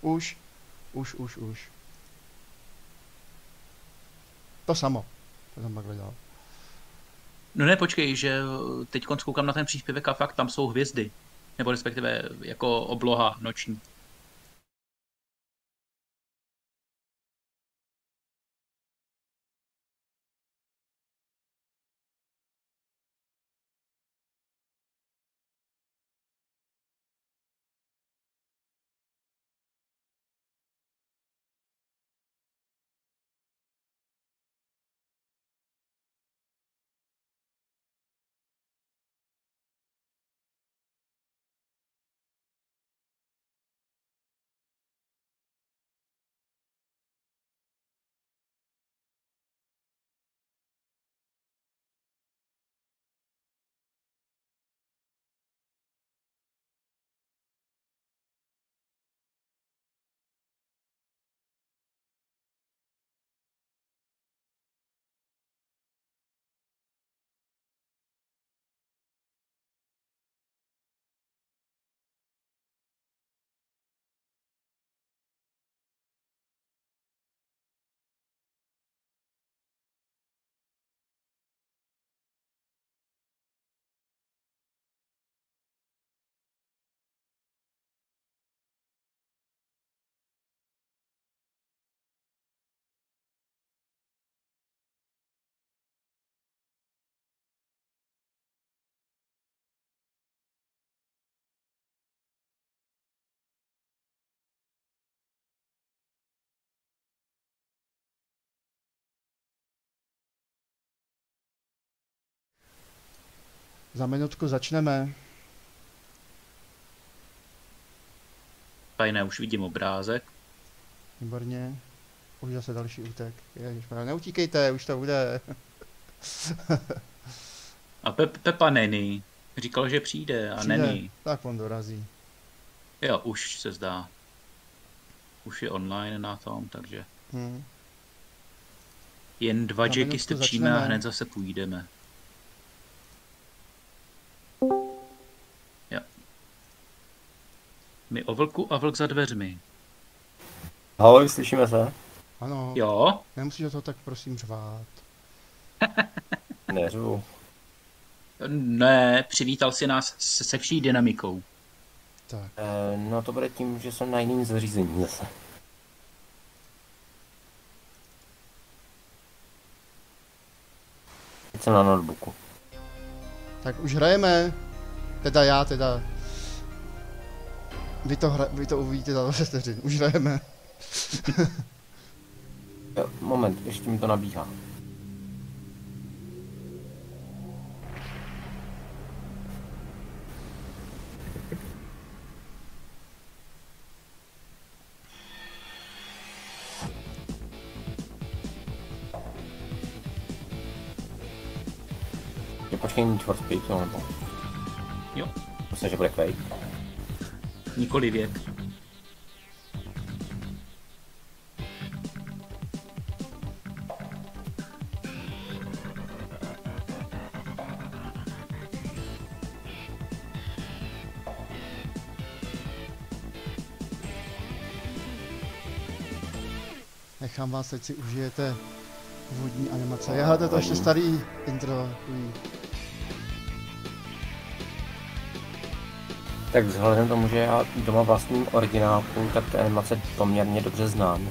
Už. Už, už, už. To samo. To jsem takhle dělal. No ne, počkej, že teď koukám na ten příspěvek a fakt tam jsou hvězdy. Nebo respektive jako obloha noční. Za minutku začneme. Fajné, už vidím obrázek. Výborně. Už zase další útek. Ježišmarja, neutíkejte, už to bude. a Pe- Pepa není. Říkal, že přijde a přijde. není. Tak on dorazí. Jo, už se zdá. Už je online na tom, takže... Hmm. Jen dva jacky strčíme a hned zase půjdeme. My o vlku a vlk za dveřmi. Ahoj, slyšíme se? Ano. Jo? Nemusíš to tak prosím řvát. Neřvu. Ne, přivítal si nás se, se vší dynamikou. Tak. E, no to bude tím, že jsem na jiným zařízení zase. Teď jsem na notebooku. Tak už hrajeme. Teda já, teda vy to, hra, vy to uvidíte za 20 vteřin, už hrajeme. Moment, ještě mi to nabíhá. Počkej, Need for Speed, nebo? Jo. Myslím, že bude Quake nikoli věk. Nechám vás, teď si užijete vodní animace. Já to ještě starý intro. Tak vzhledem tomu, že já doma vlastním originálku, tak ty animace poměrně dobře znám.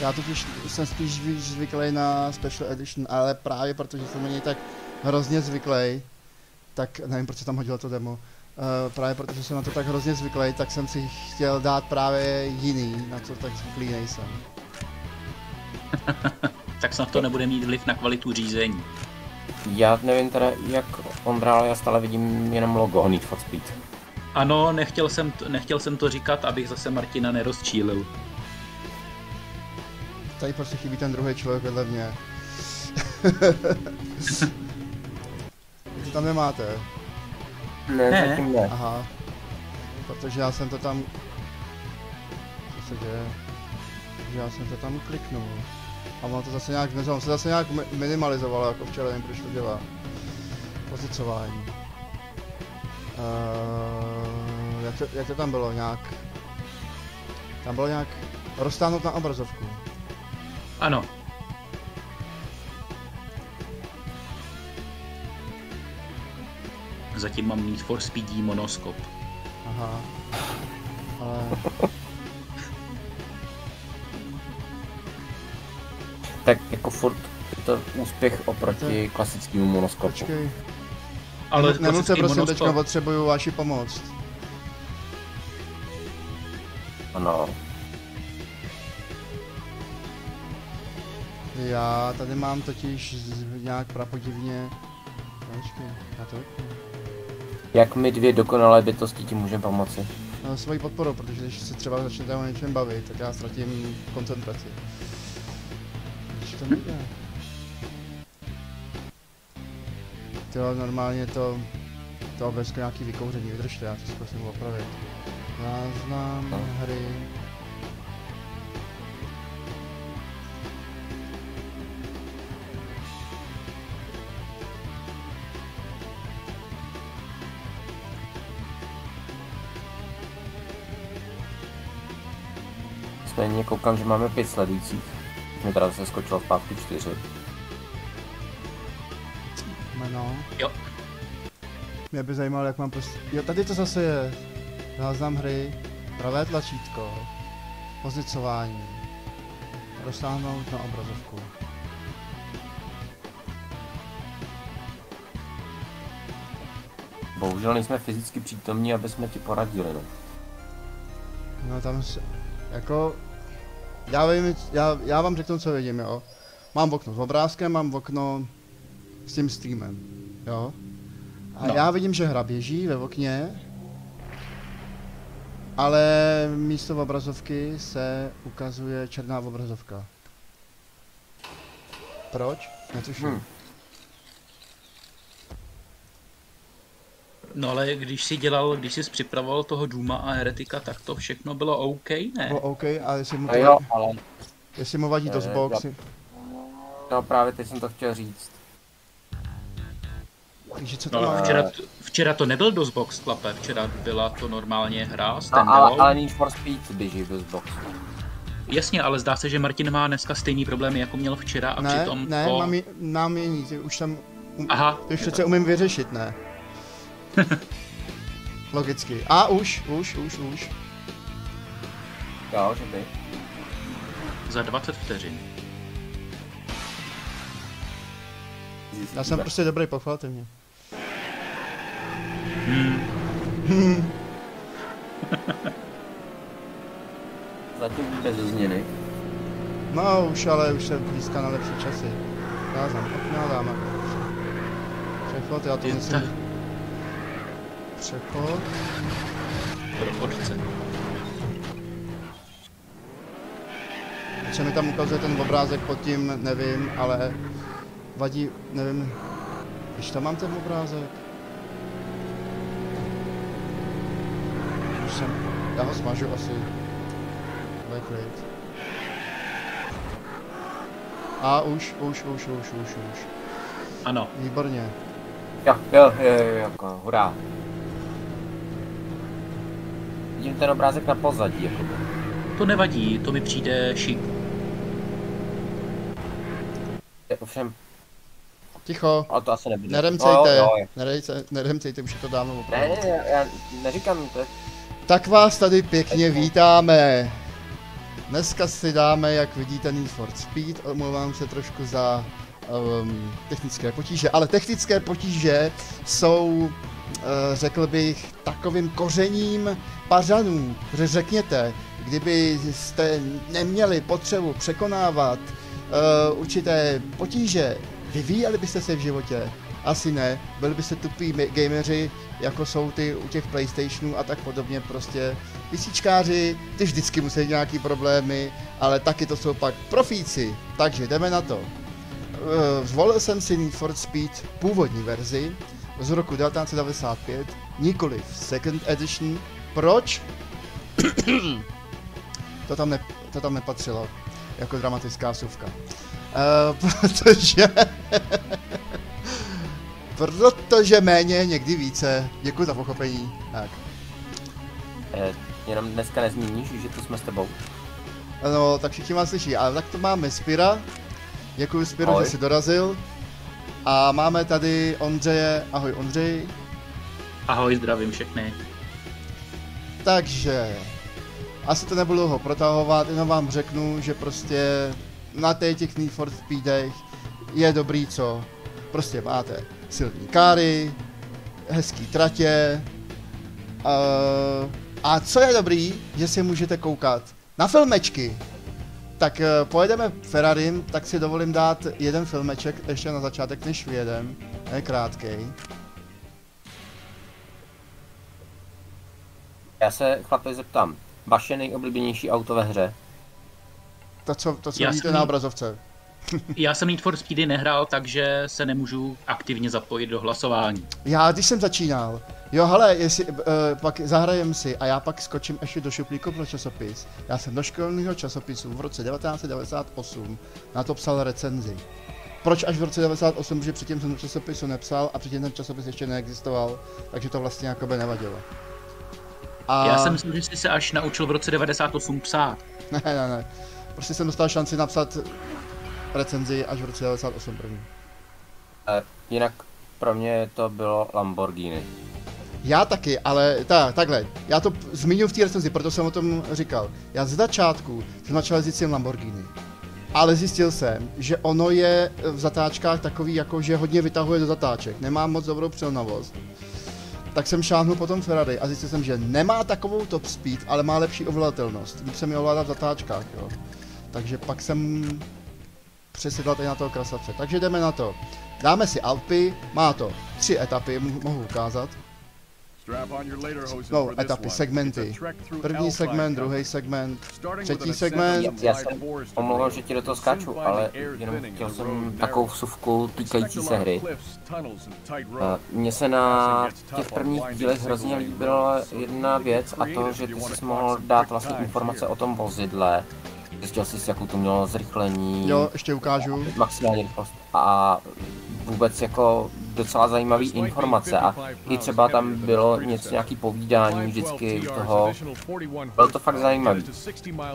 Já totiž jsem spíš zvyklý na Special Edition, ale právě protože jsem na něj tak hrozně zvyklý, tak nevím, proč tam hodilo to demo. Uh, právě protože jsem na to tak hrozně zvyklý, tak jsem si chtěl dát právě jiný, na co tak zvyklý nejsem. tak snad to nebude mít vliv na kvalitu řízení. Já nevím teda, jak on bral, já stále vidím jenom logo Need for Speed. Ano, nechtěl jsem, to, nechtěl jsem to říkat, abych zase Martina nerozčílil. Tady prostě chybí ten druhý člověk vedle mě. Vy to tam nemáte? Ne, ne. zatím ne. Aha. Protože já jsem to tam... Co se děje? Že já jsem to tam kliknul. A mám to zase nějak, nezvám, se zase nějak minimalizovalo, jako včera, nevím, proč to dělá. Pozicování. Uh, jak, to, jak to tam bylo nějak? Tam bylo nějak roztáhnout na obrazovku. Ano. Zatím mám Need for Speed monoskop. Aha. Ale... tak jako furt je to úspěch oproti to... klasickému monoskopu. Počkej. Ale Nenuce prosím, monoskop... teďka potřebuju vaši pomoc. Ano. Já tady mám totiž nějak prapodivně... Počkej, já to Jak my dvě dokonalé bytosti ti můžeme pomoci? No, svojí podporou, protože když se třeba začnete o něčem bavit, tak já ztratím koncentraci. Když to nejde. To normálně to... To bez nějaký vykouření, vydržte, já to zkusím opravit. Záznam no. hry. Stejně koukám, že máme pět sledujících. Mě teda se skočilo zpátky čtyři. Jméno. Jo. Mě by zajímalo, jak mám prostě... Jo, tady to zase je. Záznam hry. Pravé tlačítko. Pozicování. Rozsáhnout na obrazovku. Bohužel nejsme fyzicky přítomní, aby jsme ti poradili, no. No tam se, jako, já vím, já, já vám řeknu, co vidím, jo. Mám okno s obrázkem, mám okno s tím streamem, jo. A no. já vidím, že hra běží ve okně, ale místo obrazovky se ukazuje černá obrazovka. Proč? Netuším. Hmm. No ale když jsi dělal, když jsi připravoval toho Duma a Heretika, tak to všechno bylo OK, ne? Bylo OK, ale jestli mu to, jo, ale... jestli mu vadí to zbox. No právě teď jsem to chtěl říct. Takže co to no, má? Včera, včera to nebyl DOSBox, klape, včera byla to normálně hra, no, ale, ale Need for Speed běží v DOSBox. Jasně, ale zdá se, že Martin má dneska stejný problémy, jako měl včera a ne, přitom Ne, to... mám, mám jiný, už tam... Um, Aha. Ty už přece umím vyřešit, ne? Logicky. A už, už, už, už. Jo, že by. Za 20 vteřin. Já jsem prostě dobrý, pochvalte mě. Hmm. Hmm. Zatím bez změny. No už, ale už se blízká na lepší časy. Já znám, okna dáme. Přechod, já to myslím přechod. Prochodce. Co mi tam ukazuje ten obrázek pod tím, nevím, ale vadí, nevím, když tam mám ten obrázek. Už jsem, já ho smažu asi. Wait, A už, už, už, už, už, už. Ano. Výborně. Jo, jo, jo, jo, jo, hurá. Vidím ten obrázek na pozadí, jako. To nevadí, to mi přijde šik. Ovšem... Ticho. Ale to asi nebude. Neremcejte, no, nerejce, neremcejte, už je to dávno opravdu. Ne, ne, já neříkám to. Tak vás tady pěkně vítáme. Dneska si dáme, jak vidíte, Need for Speed. Omlouvám se trošku za um, technické potíže, ale technické potíže jsou Eh, řekl bych, takovým kořením pařanů. Protože řekněte, kdyby jste neměli potřebu překonávat uh, určité potíže, vyvíjeli byste se v životě? Asi ne. Byli byste tupí gameři, jako jsou ty u těch Playstationů a tak podobně, prostě vysíčkáři, ty vždycky musí nějaký problémy, ale taky to jsou pak profíci. Takže jdeme na to. Uh, zvolil jsem si Need for Speed původní verzi, z roku 1995, nikoli v Second Edition. Proč? to, tam ne, to tam nepatřilo jako dramatická suvka. Uh, protože... protože méně, někdy více. Děkuji za pochopení. Tak. Eh, jenom dneska nezmíníš, že to jsme s tebou. No, tak všichni vás slyší, ale tak to máme Spira. Děkuji Spiro, Ahoj. že jsi dorazil. A máme tady Ondřeje. Ahoj Ondřej. Ahoj, zdravím všechny. Takže, asi to nebudu dlouho protahovat, jenom vám řeknu, že prostě na těch Need for Speedech je dobrý co, prostě máte silný káry, hezký tratě, uh, a co je dobrý, že si můžete koukat na filmečky. Tak uh, pojedeme Ferrarim, tak si dovolím dát jeden filmeček ještě na začátek, než vyjedem. Je krátký. Já se chlapi zeptám, vaše nejoblíbenější auto ve hře? To, co, to, co vidíte na obrazovce. Já jsem Need for Speedy nehrál, takže se nemůžu aktivně zapojit do hlasování. Já, když jsem začínal, jo, hele, jestli, uh, pak zahrajem si a já pak skočím ještě do šuplíku pro časopis. Já jsem do školního časopisu v roce 1998 na to psal recenzi. Proč až v roce 98, protože předtím jsem do časopisu nepsal a předtím ten časopis ještě neexistoval, takže to vlastně jako by nevadilo. A... Já jsem myslím, že jsi se až naučil v roce 98 psát. Ne, ne, ne. Prostě jsem dostal šanci napsat recenzi až v roce 98 první. Uh, jinak pro mě to bylo Lamborghini. Já taky, ale ta, takhle, já to zmínil v té recenzi, proto jsem o tom říkal. Já z začátku jsem začal jezdit s Lamborghini. Ale zjistil jsem, že ono je v zatáčkách takový, jako že hodně vytahuje do zatáček. Nemá moc dobrou přilnavost. Tak jsem šáhnul potom Ferrari a zjistil jsem, že nemá takovou top speed, ale má lepší ovladatelnost. Líp se mi ovládá v zatáčkách, jo. Takže pak jsem přesedlat tady na toho krasavce. Takže jdeme na to. Dáme si Alpy, má to tři etapy, mohu ukázat. No, etapy, segmenty. První segment, druhý segment, třetí segment. Já jsem omlouvám, že ti do toho skáču, ale jenom chtěl jsem takovou vsuvku týkající se hry. Mně se na těch prvních dílech hrozně líbila jedna věc a to, že ty jsi mohl dát vlastně informace o tom vozidle, Zjistil jsi, jakou to mělo zrychlení. Jo, ještě ukážu. Maximální rychlost. A vůbec jako docela zajímavý informace a i třeba tam bylo něco, nějaký povídání vždycky toho. Bylo to fakt zajímavý.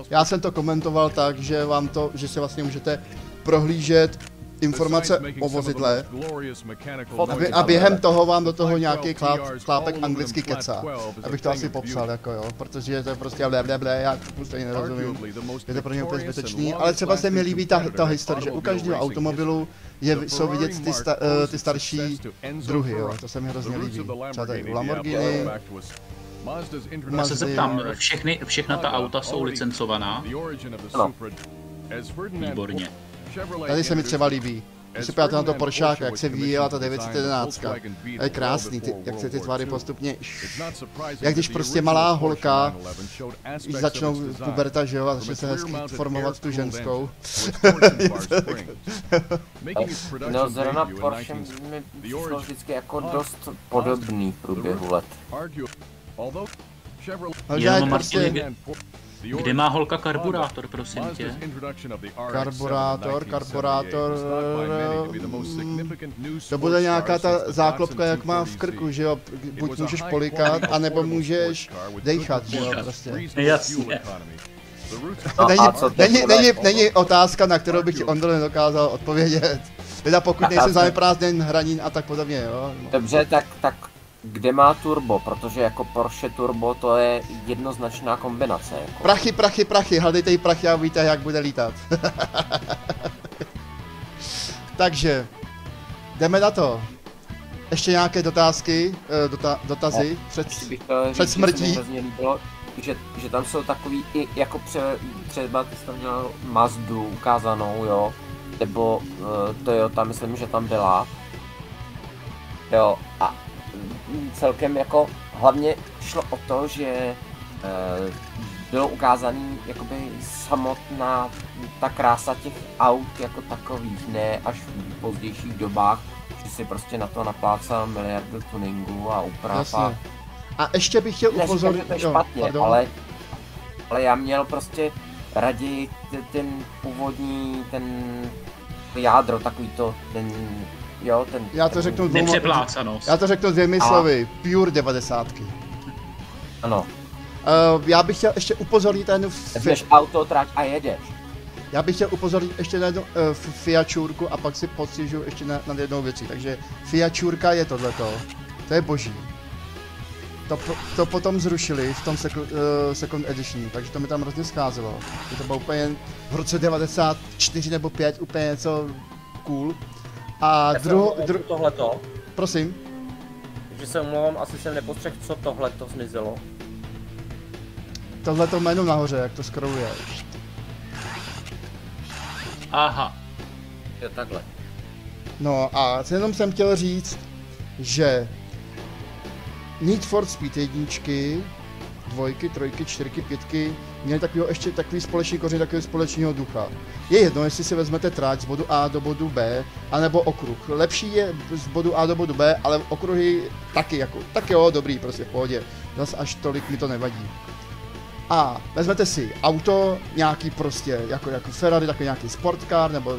Já jsem to komentoval tak, že vám to, že si vlastně můžete prohlížet informace o vozidle a, a během toho vám do toho nějaký kláp, klápek anglicky kecá, abych to asi popsal, jako jo, protože to je prostě ble, ble, ble, já to stejně nerozumím, je to pro mě úplně zbytečný, ale třeba se mi líbí ta, ta historie, že u každého automobilu je, jsou vidět ty, sta, uh, ty starší druhy, jo, to se mi hrozně líbí, třeba tady u Lamborghini, já se zeptám, všechny, všechna ta auta jsou licencovaná? Ano. Výborně. Tady se mi třeba líbí. Když se podíváte na to Poršáka, jak se vyvíjela ta 911. Je krásný, ty, jak se ty tvary postupně... Jak když prostě malá holka, když začnou puberta, že jo, a začne se hezky formovat tu ženskou. no zrovna Porsche mi přišlo vždycky jako dost podobný v průběhu let. Jenom prostě... Kde má holka karburátor, prosím tě? Karburátor, karburátor... To bude nějaká ta záklopka, jak má v krku, že jo? Buď můžeš polikat, anebo můžeš dejchat, že jo? Prostě. Jasně. No není, není, není, není otázka, na kterou bych ti Ondro nedokázal odpovědět. Teda pokud nejsi zaneprázdněn hraní a tak podobně, jo. Dobře, tak, tak kde má turbo, protože jako Porsche turbo to je jednoznačná kombinace. Jako. Prachy, prachy, prachy, hledejte jí prachy a víte, jak bude lítat. Takže, jdeme na to. Ještě nějaké dotázky, eh, dota, dotazy no, před, před smrtí? Líbilo, že, že tam jsou takový i jako pře, třeba ty jsi tam měl Mazdu ukázanou, jo, nebo uh, Toyota, myslím, že tam byla. Jo, a celkem jako hlavně šlo o to, že e, bylo ukázaný jakoby samotná ta krása těch aut jako takových, ne až v pozdějších dobách, že si prostě na to naplácal miliardu tuningu a úprav a... A ještě bych chtěl upozornit... že to je špatně, jo, ale, ale já měl prostě raději ten původní, ten jádro, takový to, ten Jo, ten... Já to řeknu dvouma... Já to řeknu dvěmi a... slovy. Pure devadesátky. Ano. Uh, já bych chtěl ještě upozornit na jednu... Vezmeš auto, trať a jedeš. Já bych chtěl upozornit ještě na jednu uh, fiačurku a pak si podstěžu ještě na, na jednou věci. Takže fiačurka je tohleto. To je boží. To, to potom zrušili v tom second, uh, second edition, takže to mi tam hrozně scházelo. To bylo úplně v roce 94 nebo 5 úplně něco cool. A druhou... Dru... Tohleto. Prosím. Takže se omlouvám, asi jsem nepostřehl, co tohleto zmizelo. Tohleto jméno nahoře, jak to scrolluje. Aha. Je takhle. No a jenom jsem chtěl říct, že Need for Speed jedničky, dvojky, trojky, čtyřky, pětky, měli takový ještě takový společný kořen takového společného ducha. Je jedno, jestli si vezmete tráť z bodu A do bodu B, anebo okruh. Lepší je z bodu A do bodu B, ale okruhy taky, jako, tak jo, dobrý, prostě v pohodě. Zas až tolik mi to nevadí. A vezmete si auto, nějaký prostě, jako, jako Ferrari, takový nějaký sportcar, nebo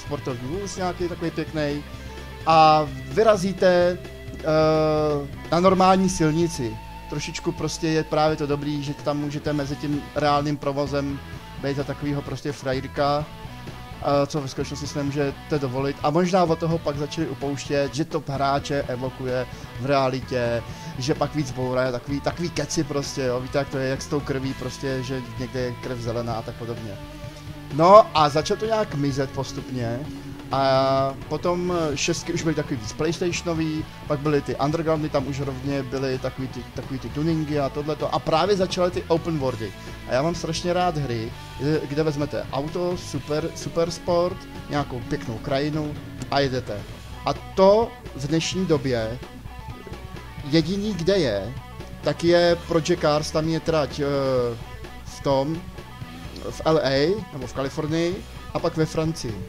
sportovní vůz nějaký takový pěkný, a vyrazíte uh, na normální silnici. Trošičku prostě je právě to dobrý, že tam můžete mezi tím reálným provozem být za takového prostě frajírka, co ve skutečnosti si nemůžete dovolit. A možná od toho pak začali upouštět, že to hráče evokuje v realitě, že pak víc bouraje, takový, takový keci prostě, jo, víte jak to je, jak s tou krví prostě, že někde je krev zelená a tak podobně. No a začalo to nějak mizet postupně a potom šestky už byly takový víc PlayStationový, pak byly ty undergroundy, tam už rovně byly takový ty, takový ty tuningy a tohleto. A právě začaly ty open worldy. A já mám strašně rád hry, kde vezmete auto, super, super sport, nějakou pěknou krajinu a jedete. A to v dnešní době jediný, kde je, tak je Project Cars, tam je trať uh, v tom, v LA, nebo v Kalifornii, a pak ve Francii.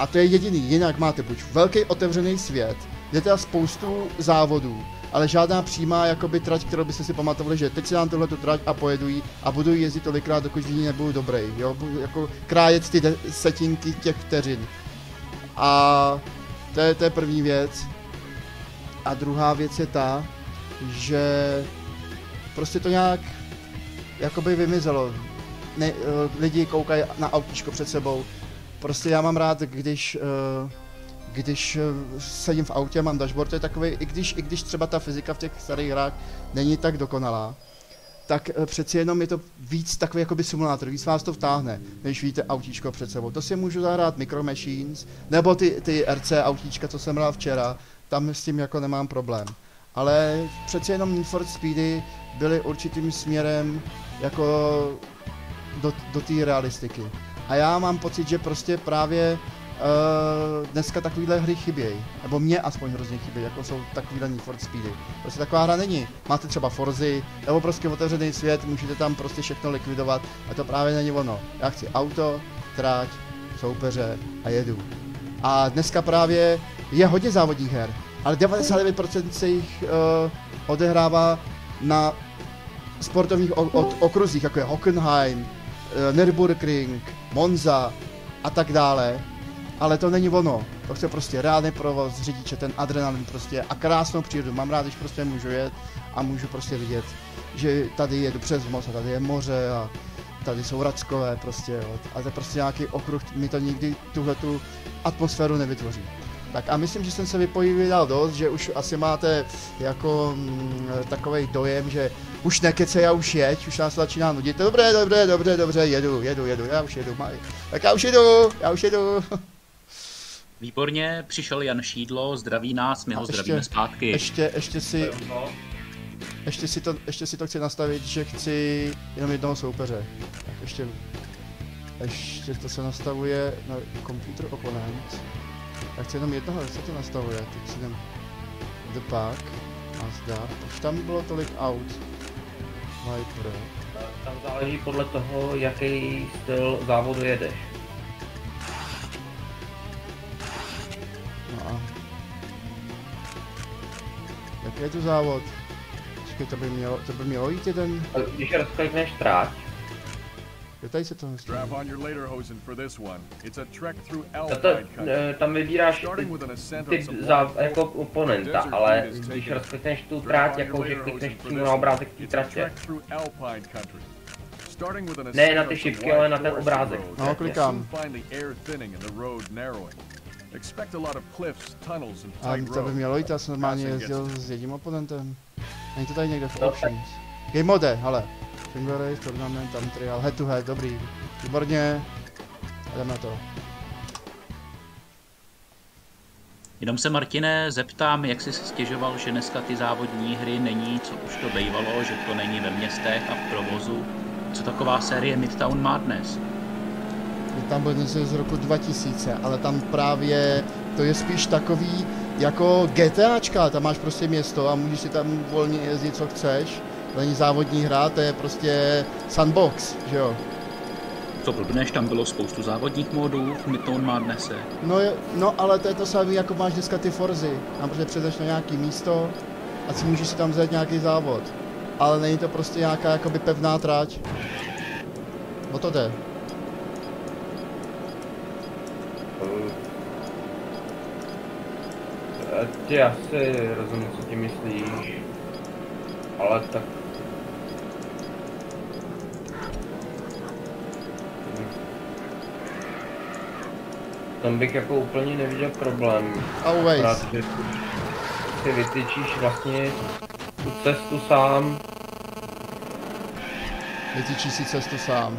A to je jediný, jinak máte buď velký otevřený svět, kde teda spoustu závodů, ale žádná přímá jakoby trať, kterou byste si pamatovali, že teď si dám tohle trať a pojedu jí a budu jezdit tolikrát, dokud v ní nebudu dobrý, jo, budu jako krájet ty setinky těch vteřin. A to je, to je první věc. A druhá věc je ta, že prostě to nějak jakoby vymizelo. Ne, lidi koukají na autíčko před sebou, Prostě já mám rád, když, uh, když uh, sedím v autě, mám dashboard, to je takový, i když, i když třeba ta fyzika v těch starých hrách není tak dokonalá, tak uh, přeci jenom je to víc takový jakoby simulátor, víc vás to vtáhne, když víte autíčko před sebou. To si můžu zahrát Micro Machines, nebo ty, ty RC autíčka, co jsem hrál včera, tam s tím jako nemám problém. Ale přeci jenom Need for Speedy byly určitým směrem jako do, do té realistiky. A já mám pocit, že prostě právě uh, dneska takovýhle hry chybějí. Nebo mě aspoň hrozně chybějí, jako jsou takovýhle Need for Speedy. Prostě taková hra není. Máte třeba Forzy, nebo prostě otevřený svět, můžete tam prostě všechno likvidovat a to právě není ono. Já chci auto, tráť, soupeře a jedu. A dneska právě je hodně závodních her, ale 99% se jich uh, odehrává na sportovních okruzích, jako je Hockenheim, uh, Nürburgring, Monza a tak dále, ale to není ono. To chce prostě reálný provoz, řidiče, ten adrenalin prostě a krásnou přírodu. Mám rád, když prostě můžu jet a můžu prostě vidět, že tady jedu přes most a tady je moře a tady jsou rackové prostě, jo. A to je prostě nějaký okruh, mi to nikdy tuhle tu atmosféru nevytvoří. Tak a myslím, že jsem se vypovídal dost, že už asi máte jako mm, takový dojem, že už nekece, já už jeď, už nás začíná nudit. Dobré, dobré, dobře, dobře, jedu, jedu, jedu, já už jedu, maj. Tak já už jedu, já už jedu. Výborně, přišel Jan Šídlo, zdraví nás, my ho ještě, zdravíme zpátky. Ještě, ještě si, ještě si, to, ještě si to chci nastavit, že chci jenom jednoho soupeře. Tak ještě, ještě to se nastavuje na computer opponent. Já chci jenom jednoho, jak se to nastavuje, teď si jdem the pack, Mazda, už tam bylo tolik aut. Viper. Tam záleží podle toho, jaký styl závodu jedeš. No a... Jaký je to závod? Počkej, to by mělo, to by mělo jít jeden... Když rozklikneš tráť, Strap on your lederhosen for this one. It's a trek through Alpine country. Tam vybíráš ty za, jako oponenta, ale když rozklikneš tu trať, jako že klikneš přímo na obrázek té tratě. Ne na ty šipky, ale na ten obrázek. No, klikám. A to by mělo jít, já jsem normálně jezdil s jedním oponentem. Není to tady někde v options. Game mode, ale. Race, tournament, tam trial, head to head, dobrý. Výborně. Jdeme to. Jenom se Martine zeptám, jak jsi se stěžoval, že dneska ty závodní hry není, co už to bývalo, že to není ve městech a v provozu. Co taková série Midtown Madness? Tam byl něco z roku 2000, ale tam právě to je spíš takový jako GTAčka, tam máš prostě město a můžeš si tam volně jezdit, co chceš. To není závodní hra, to je prostě sandbox, že jo. Co blbneš, tam bylo spoustu závodních módů v Midtown Madnesse. No, je, no ale to je to samé, jako máš dneska ty Forzy. Tam prostě přijdeš na nějaký místo a si můžeš si tam vzít nějaký závod. Ale není to prostě nějaká jakoby pevná trať. O to jde. Ty asi rozumím, co ti myslíš. Ale tak... Tam bych jako úplně neviděl problém. Always. Že si vytyčíš vlastně tu cestu sám. Vytyčíš si cestu sám.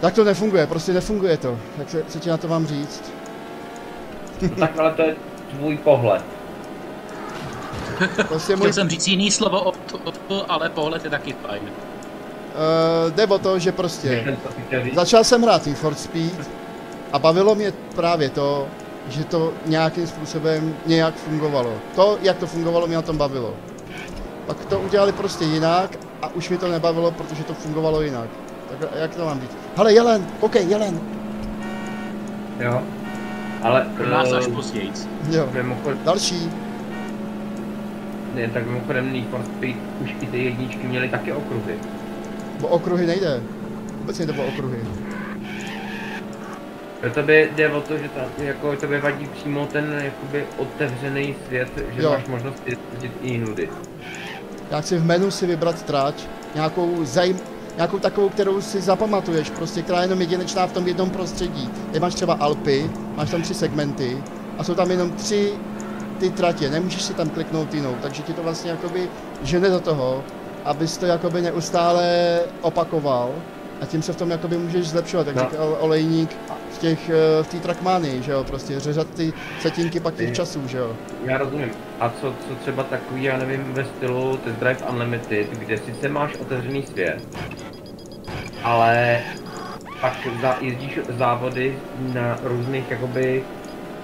Tak to nefunguje, prostě nefunguje to. Tak se, co ti na to mám říct? No tak ale to je tvůj pohled. Prostě můj... Chtěl jsem říct jiný slovo od, od, ale pohled je taky fajn. Uh, jde o to, že prostě začal jsem hrát for Speed a bavilo mě právě to, že to nějakým způsobem nějak fungovalo. To, jak to fungovalo, mě na tom bavilo. Pak to udělali prostě jinak a už mi to nebavilo, protože to fungovalo jinak. Tak jak to mám být? Hele, jelen, OK, jelen. Jo. Ale... Pro nás až později. Jo. Další. Ne, tak mimochodem Need for Speed už i ty jedničky měly taky okruhy. Bo okruhy nejde. Vůbec nejde o okruhy. Pro tebe jde o to, že ta, jako tebe vadí přímo ten jakoby otevřený svět, že jo. máš možnost jezdit i jinudy. Já chci v menu si vybrat trať, nějakou zajm, nějakou takovou, kterou si zapamatuješ, prostě která je jenom jedinečná v tom jednom prostředí. Ty máš třeba Alpy, máš tam tři segmenty a jsou tam jenom tři ty tratě, nemůžeš si tam kliknout jinou, takže ti to vlastně jakoby žene do toho, abys to jakoby neustále opakoval a tím se v tom jakoby můžeš zlepšovat, jak no. říkal olejník v těch, eh, v té že jo, prostě řezat ty setinky pak těch časů, že jo. Já rozumím. A co, co třeba takový, já nevím, ve stylu Test Drive Unlimited, kde sice máš otevřený svět, ale pak za, jezdíš závody na různých jakoby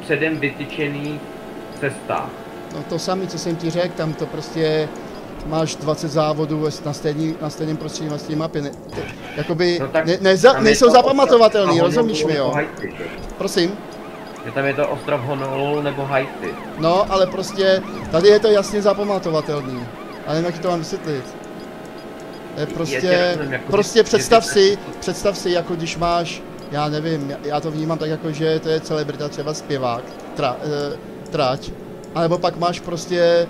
předem vytyčených cestách. No to samé, co jsem ti řekl, tam to prostě máš 20 závodů na, stejný, na stejném prostředí, na stejné mapě. Ne, te, jakoby no ne, neza, nejsou zapamatovatelný, rozumíš mi, jo? Haiti, Prosím? Že tam je to ostrov Honolulu nebo Haiti. No, ale prostě tady je to jasně zapamatovatelný. Ale nevím, jak to mám vysvětlit. Je prostě, je jako prostě představ si, představ si, jako když máš, já nevím, já to vnímám tak jako, že to je celebrita, třeba zpěvák, tra, e, trať, anebo pak máš prostě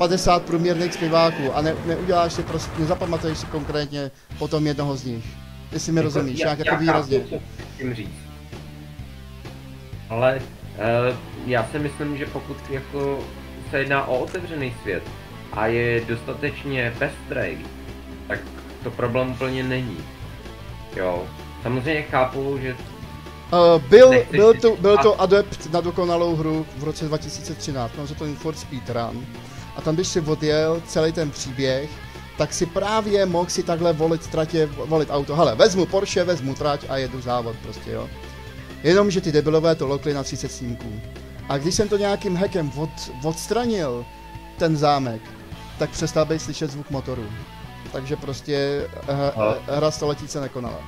50 průměrných zpěváků a ne, neuděláš si prostě, nezapamatuješ si konkrétně potom jednoho z nich. Jestli mi jako, rozumíš, já, jako výrazně. Chápu, říct. Ale uh, já si myslím, že pokud jako se jedná o otevřený svět a je dostatečně pestrej, tak to problém úplně není. Jo. Samozřejmě chápu, že Uh, byl, byl, to, byl to adept na dokonalou hru v roce 2013, no, to Need for Speed Run. A tam, když si odjel celý ten příběh, tak si právě mohl si takhle volit tratě, volit auto. Hele, vezmu Porsche, vezmu trať a jedu závod prostě, jo. Jenom, že ty debilové to lokli na 30 snímků. A když jsem to nějakým hackem od, odstranil, ten zámek, tak přestal být slyšet zvuk motoru. Takže prostě uh, hra století se nekonala.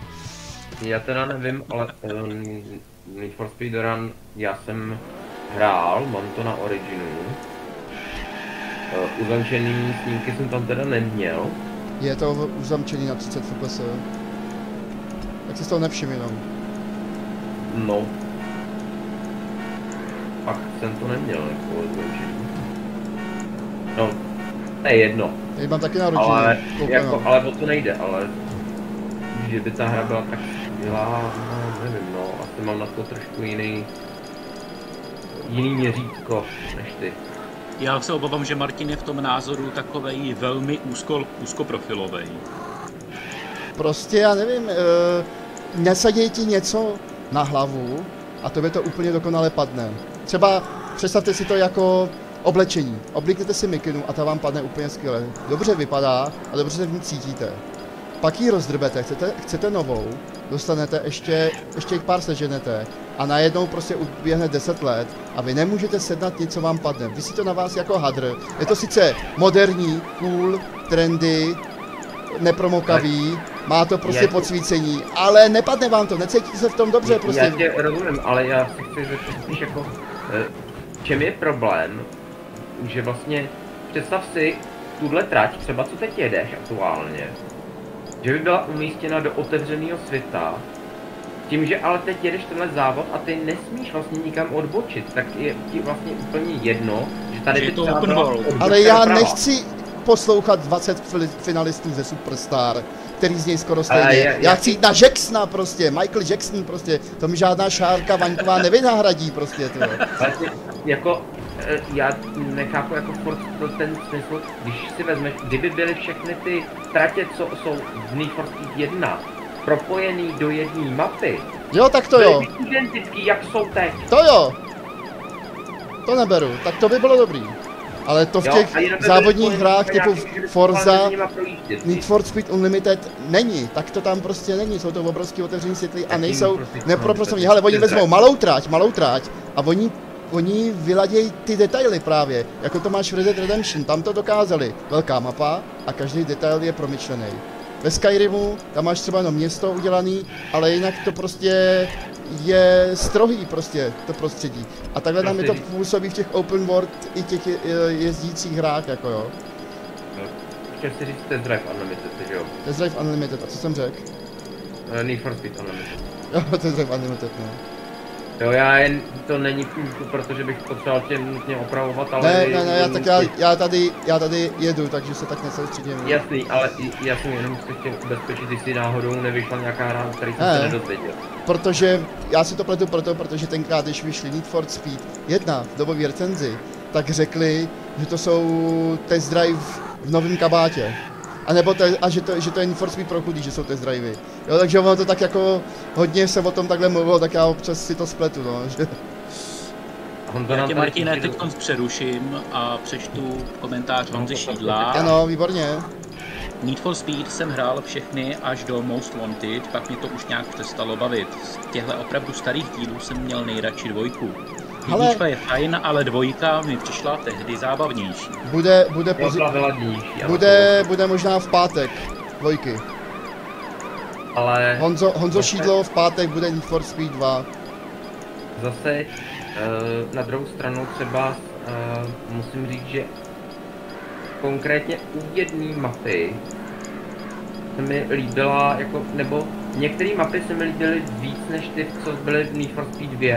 Já teda nevím, ale um, Need for Speed Run, já jsem hrál, mám to na Originu. Uh, uzamčený snímky jsem tam teda neměl. Je to uzamčený na 30 fps. Tak si z toho nevšim jenom. No. Pak jsem to neměl, jako zmenšení. No, to je jedno. Já mám taky na rodině. Ale, jako, ale o to nejde, ale že by ta hra byla tak skvělá, no, nevím, no, asi mám na to trošku jiný, jiný měřítko než ty. Já se obávám, že Martin je v tom názoru takovej velmi úzko, úzkoprofilovej. Prostě já nevím, uh, nesadí ti něco na hlavu a tobě to úplně dokonale padne. Třeba představte si to jako oblečení. Oblikněte si mikinu a ta vám padne úplně skvěle. Dobře vypadá a dobře se v ní cítíte. Pak ji rozdrbete, chcete, chcete novou, dostanete ještě, ještě pár seženete a najednou prostě uběhne 10 let a vy nemůžete sednat nic, co vám padne. Vysí to na vás jako hadr. Je to sice moderní, cool, trendy, nepromokavý, má to prostě Je- podsvícení, ale nepadne vám to, necítíte se v tom dobře Já prostě. tě rozumím, ale já si chci zeptat jako, eh, čem je problém, že vlastně, představ si tuhle trať, třeba co teď jedeš aktuálně, že by byla umístěna do otevřeného světa, tím, že ale teď jedeš tenhle závod a ty nesmíš vlastně nikam odbočit, tak je ti vlastně úplně jedno, že tady Že je by to open byla world. Ale já doprava. nechci poslouchat 20 fili- finalistů ze Superstar, který z něj skoro stejně. já- Já, já- chci jít na Jacksona prostě, Michael Jackson prostě, to mi žádná šárka Vaňková nevynahradí prostě. Ale ty, jako, eh, já nechápu jako furt to, ten smysl, když si vezmeš, kdyby byly všechny ty tratě, co jsou v Need for Speed 1, propojený do jedné mapy, Jo, tak to jo, byly by identický, jak jsou teď. to jo. To neberu, tak to by bylo dobrý. Ale to v Jo, těch závodních hrách do typu Forza. Need for Speed Unlimited není, tak to tam prostě není, jsou to obrovský otevřený světlí a nejsou nepropracovaní. Unlimited? Hele, oni To je vezmou malou tráť, malou tráť a oni, oni vyladějí ty detaily právě, jako to máš v Red Dead Redemption, tam to dokázali. Velká mapa a každý detail je promyšlený. Ve Skyrimu tam máš třeba jenom město udělaný, ale jinak to prostě je strohý prostě to prostředí. A takhle nám je to působí v těch open world i těch je- jezdících hrách, jako jo. Chtěl si říct Test Drive Unlimited, že jo? Test Drive Unlimited, a co jsem řekl? Eh, Need for Speed Unlimited. Jo, Test Drive Unlimited, no. Jo, já jen, to není protože bych potřeboval tě nutně opravovat, ale... Ne, ne, ne, já, tak já, já, tady, já tady jedu, takže se tak nesoustředím. Jasný, ale já jsem jenom se chtěl ubezpečit, jestli náhodou nevyšla nějaká hra, který jsem Ne. se nedozvěděl. Protože, já si to pletu proto, protože tenkrát, když vyšli Need for Speed 1 v dobové recenzi, tak řekli, že to jsou test drive v novém kabátě. A nebo te, a že to, že to je Need for Speed pro chudý, že jsou test drivey. Jo, takže ono to tak jako hodně se o tom takhle mluvilo, tak já občas si to spletu, no. Že, Honzo Já tě, Martine, teď přeruším a přečtu komentář No, Honzy to Šídla. ano, výborně. Need for Speed jsem hrál všechny až do Most Wanted, pak mě to už nějak přestalo bavit. Z těchto opravdu starých dílů jsem měl nejradši dvojku. Ale- Jednička je fajn, ale dvojka mi přišla tehdy zábavnější. Bude, bude, Jo, pozi- byla vyladnější, ano, bude, bude možná v pátek, dvojky. Ale Honzo, Honzo Zase- Šídlo v pátek bude Need for Speed 2. zase eh, na druhou stranu třeba eh, musím říct, že konkrétně u jedné mapy se mi líbila, jako, nebo některé mapy se mi líbily víc než ty, co byly v Need for Speed 2.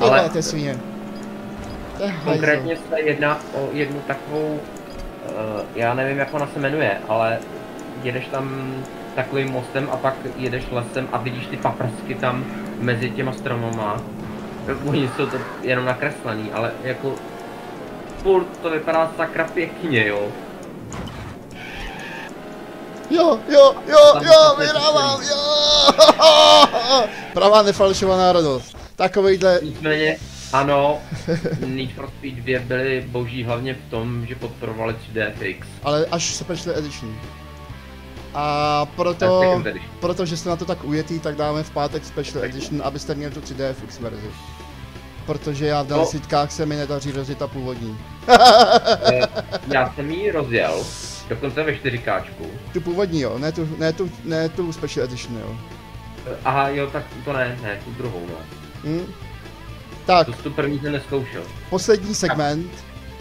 Ale je svině. Konkrétně se jedná o jednu takovou, uh, já nevím jak ona se jmenuje, ale jedeš tam takovým mostem a pak jedeš lesem a vidíš ty paprsky tam mezi těma stromama. Oni jsou to jenom nakreslený, ale jako furt to vypadá sakra pěkně, jo. Jo, jo, jo, jo, vyhrávám, jo! Pravá nefalšovaná radost. Takovejhle, Nicméně, ano, Need for Speed 2 byly boží hlavně v tom, že podporovali 3DFX. ale až Special Edition. A proto, protože jste na to tak ujetý, tak dáme v pátek Special Edition, abyste měli tu 3DFX verzi. Protože já v No. dalšítkách se mi nedaří rozjet ta původní. Eh, Já jsem ji rozjel, dokonce ve 4K. Tu původní jo, ne tu, ne tu, ne tu Special Edition jo. Aha, jo, tak to ne, ne, tu druhou, no. Hm? Tak, To tu první jsem neskoušel. poslední segment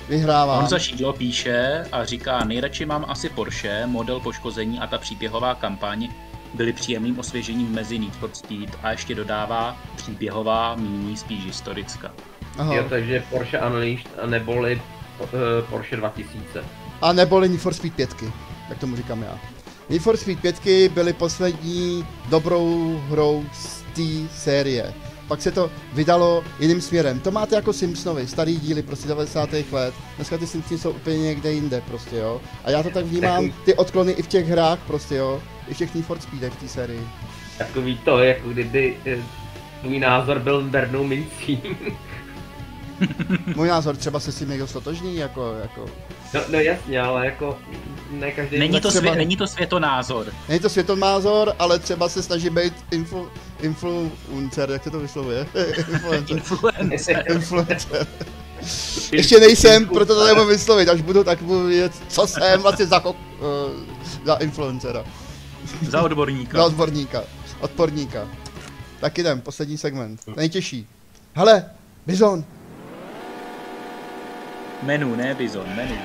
vyhrávám. Honza Šídlo píše a říká, nejradši mám asi Porsche, model poškození a ta příběhová kampaň byly příjemným osvěžením mezi Need for Speed a ještě dodává příběhová, míní spíš historická. Aha. Jo, takže Porsche Unleashed a neboli uh, Porsche 2000. A neboli Need for Speed 5, jak tomu říkám já. Need for Speed 5 byly poslední dobrou hrou z té série. Pak se to vydalo jiným směrem. To máte jako Simpsonovi, starý díly prostě 90. let. Dneska ty Simpsony jsou úplně někde jinde prostě jo. A já to tak vnímám, ty odklony i v těch hrách prostě jo. I v těch Need for Speedech v té sérii. Takový to, jako kdyby eh, tvůj názor byl bernou mincí. Můj názor, třeba se s tím někdo stotožní, jako, jako... No, no jasně, ale jako ne každý... Není to, třeba- svě- není to světonázor. Není to světonázor, ale třeba se snaží být influ, influencer, jak se to vyslovuje? influencer. Influence. influencer. Ještě nejsem, proto to nebudu vyslovit, až budu tak budu vědět, co jsem vlastně za, kok, uh, za influencera, Za odborníka. za odborníka, odporníka. Tak jdem, poslední segment, nejtěžší. Hele, Bizon, Menu, ne bizon, menu.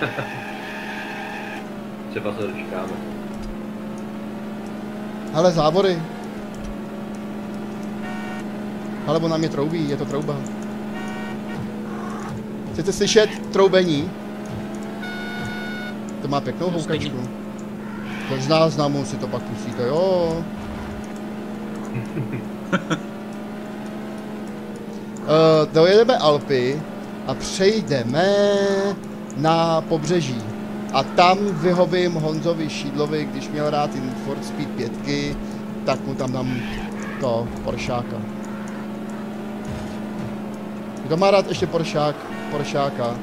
Třeba se dočkáme. hele závody. Hele, on na mě troubí, je to trouba. Chcete slyšet troubení? To má pěknou houkačku. To z náznamu si to pak pustíte, jo. uh, dojedeme Alpy a přejdeme na pobřeží. A tam vyhovím Honzovi Šídlovi, když měl rád ten Ford Speed 5, tak mu tam dám to Poršáka. Kdo má rád ještě Poršák? Poršáka.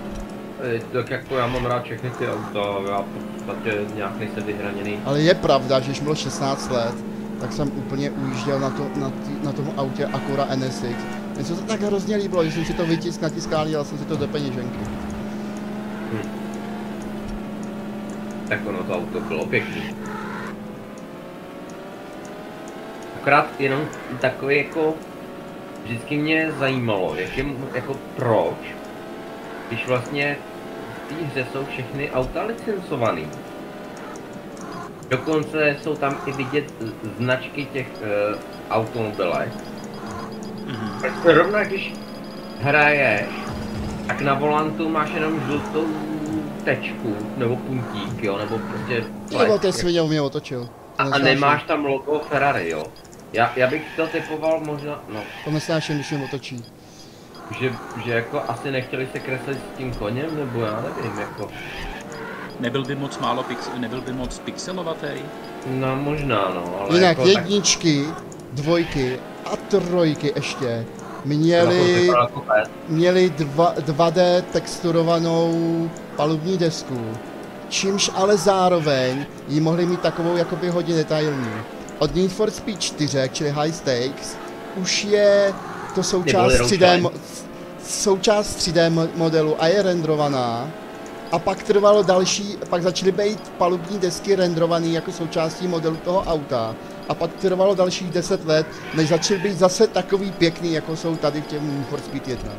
Tak jako já mám rád všechny ty auta, já v podstatě nějak nejsem vyhraněný. Ale je pravda, že když bylo 16 let, tak jsem úplně ujížděl na, to, na, tý, na tom autě Acura NSX. Mně se to tak hrozně líbilo, že jsem si to vytisk na tiskání, dal jsem si to do peněženky. Tak ono to auto bylo pěkný. Akorát jenom takový jako, vždycky mě zajímalo, jak je, jako proč, když vlastně v té hře jsou všechny auta licencovaný. Dokonce jsou tam i vidět značky těch uh, automobilek. Mhm. Rovna když hraješ, tak na volantu máš jenom žlutou tečku, nebo puntík, jo, nebo prostě Nebo flag. ten svině mě otočil. a, a nemáš tam logo Ferrari, jo. Já, já bych to typoval možná, no, To nesnáším, když mě otočí. že, že jako asi nechtěli se kreslit s tím koněm, nebo já nevím, jako, Nebyl by moc málo pix, nebyl by moc pixelovatý? no možná, no, ale Jinak jako, jedničky, dvojky a trojky ještě pes. měly dva, 2D texturovanou palubní desku, čímž ale zároveň ji mohli mít takovou jakoby hodně detailní. Od Need for Speed 4, čili High Stakes, už je to součást Neboli 3D, Roadshine. mo- součást 3D mo- modelu a je rendrovaná. A pak trvalo další, pak začaly být palubní desky rendrované jako součástí modelu toho auta. A pak trvalo dalších 10 let, než začaly být zase takový pěkný, jako jsou tady v těm Need for Speed 1.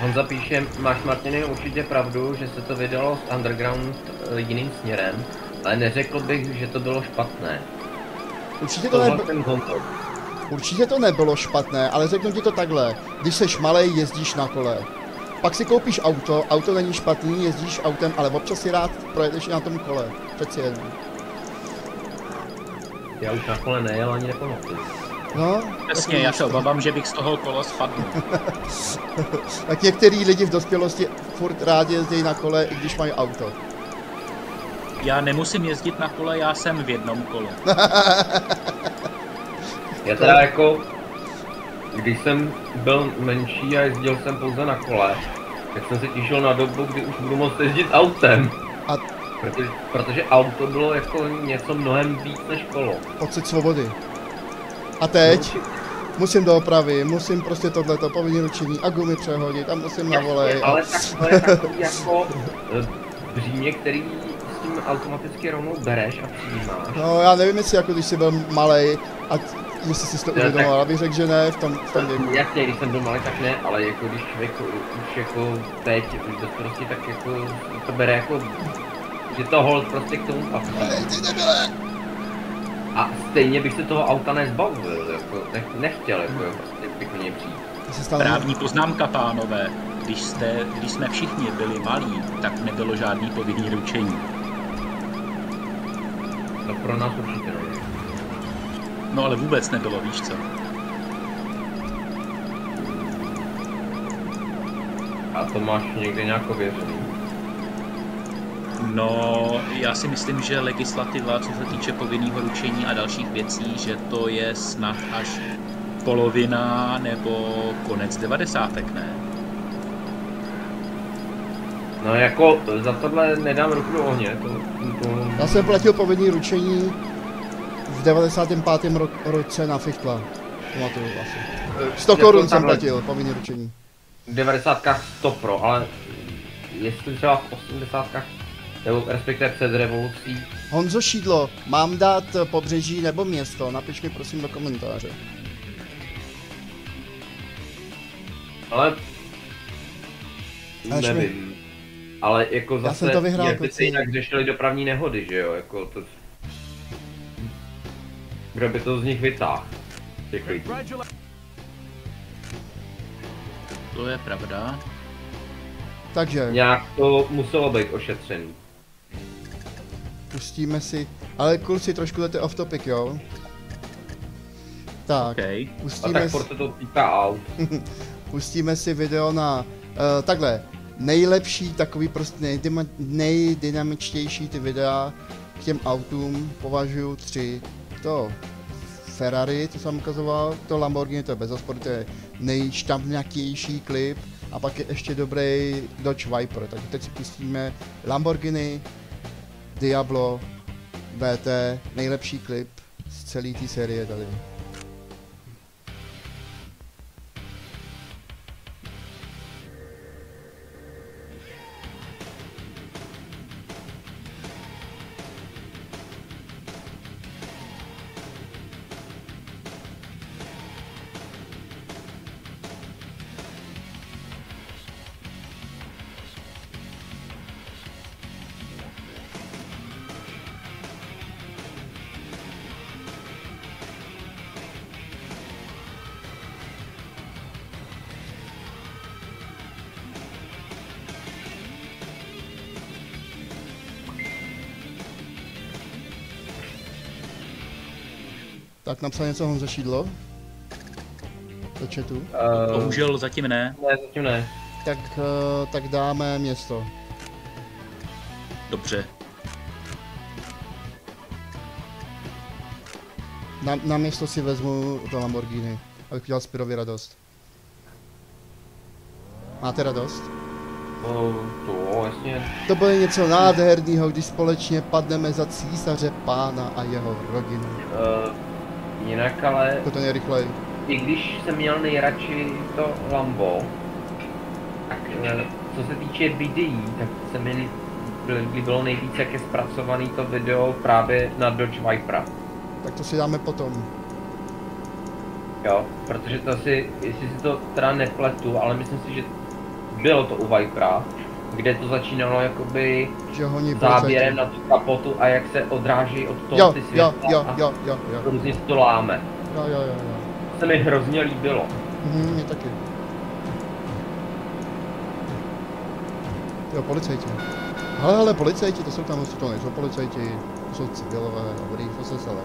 Honza píše, máš Martiny určitě pravdu, že se to vydalo z Underground eh, jiným směrem, ale neřekl bych, že to bylo špatné. Určitě to, To byl nebylo, určitě to nebylo špatné, ale řeknu ti to takhle. Když seš malej, jezdíš na kole. Pak si koupíš auto, auto není špatný, jezdíš autem, ale občas si rád projedeš na tom kole. Přeci jen. Já už na kole nejel ani nepamatuju. No, Přesně, já se obávám, že bych z toho kola spadl. tak některý lidi v dospělosti furt rádi jezdí na kole, i když mají auto. Já nemusím jezdit na kole, já jsem v jednom kole. Já teda jako, když jsem byl menší a jezdil jsem pouze na kole, tak jsem se těšil na dobu, kdy už budu moct jezdit autem. A Protože, protože auto bylo jako něco mnohem víc než kolo. pocit svobody. A teď musím do opravy, musím prostě tohleto povinně ručení a gumy přehodit a musím na volej. A... Ale tak to je takový jako eh, břímě, který s tím automaticky rovnou bereš a přijímáš. No já nevím, jestli jako když jsi byl malej a jestli jsi to uvědomoval, abych řekl, že ne v tom, v tom věku. Jasně, když jsem byl malý, tak ne, ale jako když člověk už jako teď v dospělosti, tak jako to bere jako, že to hold prostě k tomu patří. A stejně bych se toho auta nezbavil, jako nech, nechtěl, jako jo, prostě bych něj přijít. Stalo Právní poznámka, pánové. Když, jste, když jsme všichni byli malí, tak nebylo žádný povinný ručení. No pro nás určitě ne. No ale vůbec nebylo, víš co? A to máš někde nějak ověřený. No, já si myslím, že legislativa, co se týče povinného ručení a dalších věcí, že to je snad až polovina nebo konec devadesátek, ne? No jako za tohle nedám ruku do ohně, to, to Já jsem platil povinný ručení v 95. Ro- roce na Fichtla. Pamatuju asi. 100 Jako korun jsem platil, povinný ručení. v 90 to pro, ale jestli třeba v 80 nebo respektive před revolucí, Honzo Šídlo, mám dát pobřeží nebo město? Napiš mi prosím do komentáře. ale Ale nevím. Ale jako Já zase, jsem to vyhrál, jak by se jinak řešili dopravní nehody, že jo, jako to... Kdo by to z nich vytáhl? Těch lidí. To je pravda. Takže Nějak to muselo být ošetřený. Pustíme si, ale kluci trošku jdete off topic, jo? Tak, OK. A pustíme, tak si, to týká aut. pustíme si video na, uh, takhle, nejlepší, takový prostě nejdyma, nejdynamičtější ty videa k těm autům považuji tři. To Ferrari, to jsem ukazoval, to Lamborghini, to je bez osporu, to je nejšťavnatější klip a pak je ještě dobrý Dodge Viper, takže teď si pustíme Lamborghini, Diablo, VT, nejlepší klip z celé té série tady. Napsal něco Honza Šídlo? Do chatu. Uh, Bohužel zatím ne. ne, zatím ne. Tak, eh, tak dáme město. Dobře. Na, na město si vezmu to Lamborghini, abych udělal Spirovi radost. Máte radost? Uh, to jasně. To bylo něco nádherného, když společně padneme za císaře pána a jeho rodinu. Uh, jinak ale, To je rychleji. i když jsem měl nejradši to Lambo, tak eh, co se týče videí, tak se mi líbilo nejvíc, jak je zpracovaný to video právě na Dodge Vipera. Tak to si dáme potom. Jo, protože to si, jestli si to teda nepletu, ale myslím si, že bylo to u Vipera, kde to začínalo jakoby Že honí záběrem na tu kapotu a jak se odráží od toho Jo, ty jo, světla jo, a jo, jo, jo, různě se to láme. jo, jo, jo, jo. To se mi hrozně líbilo. Mhm, mě taky. Jo, policajti. Ale, ale policajti, to jsou tam, to nejsou policajti, to jsou civilové, dobrý, to se sele.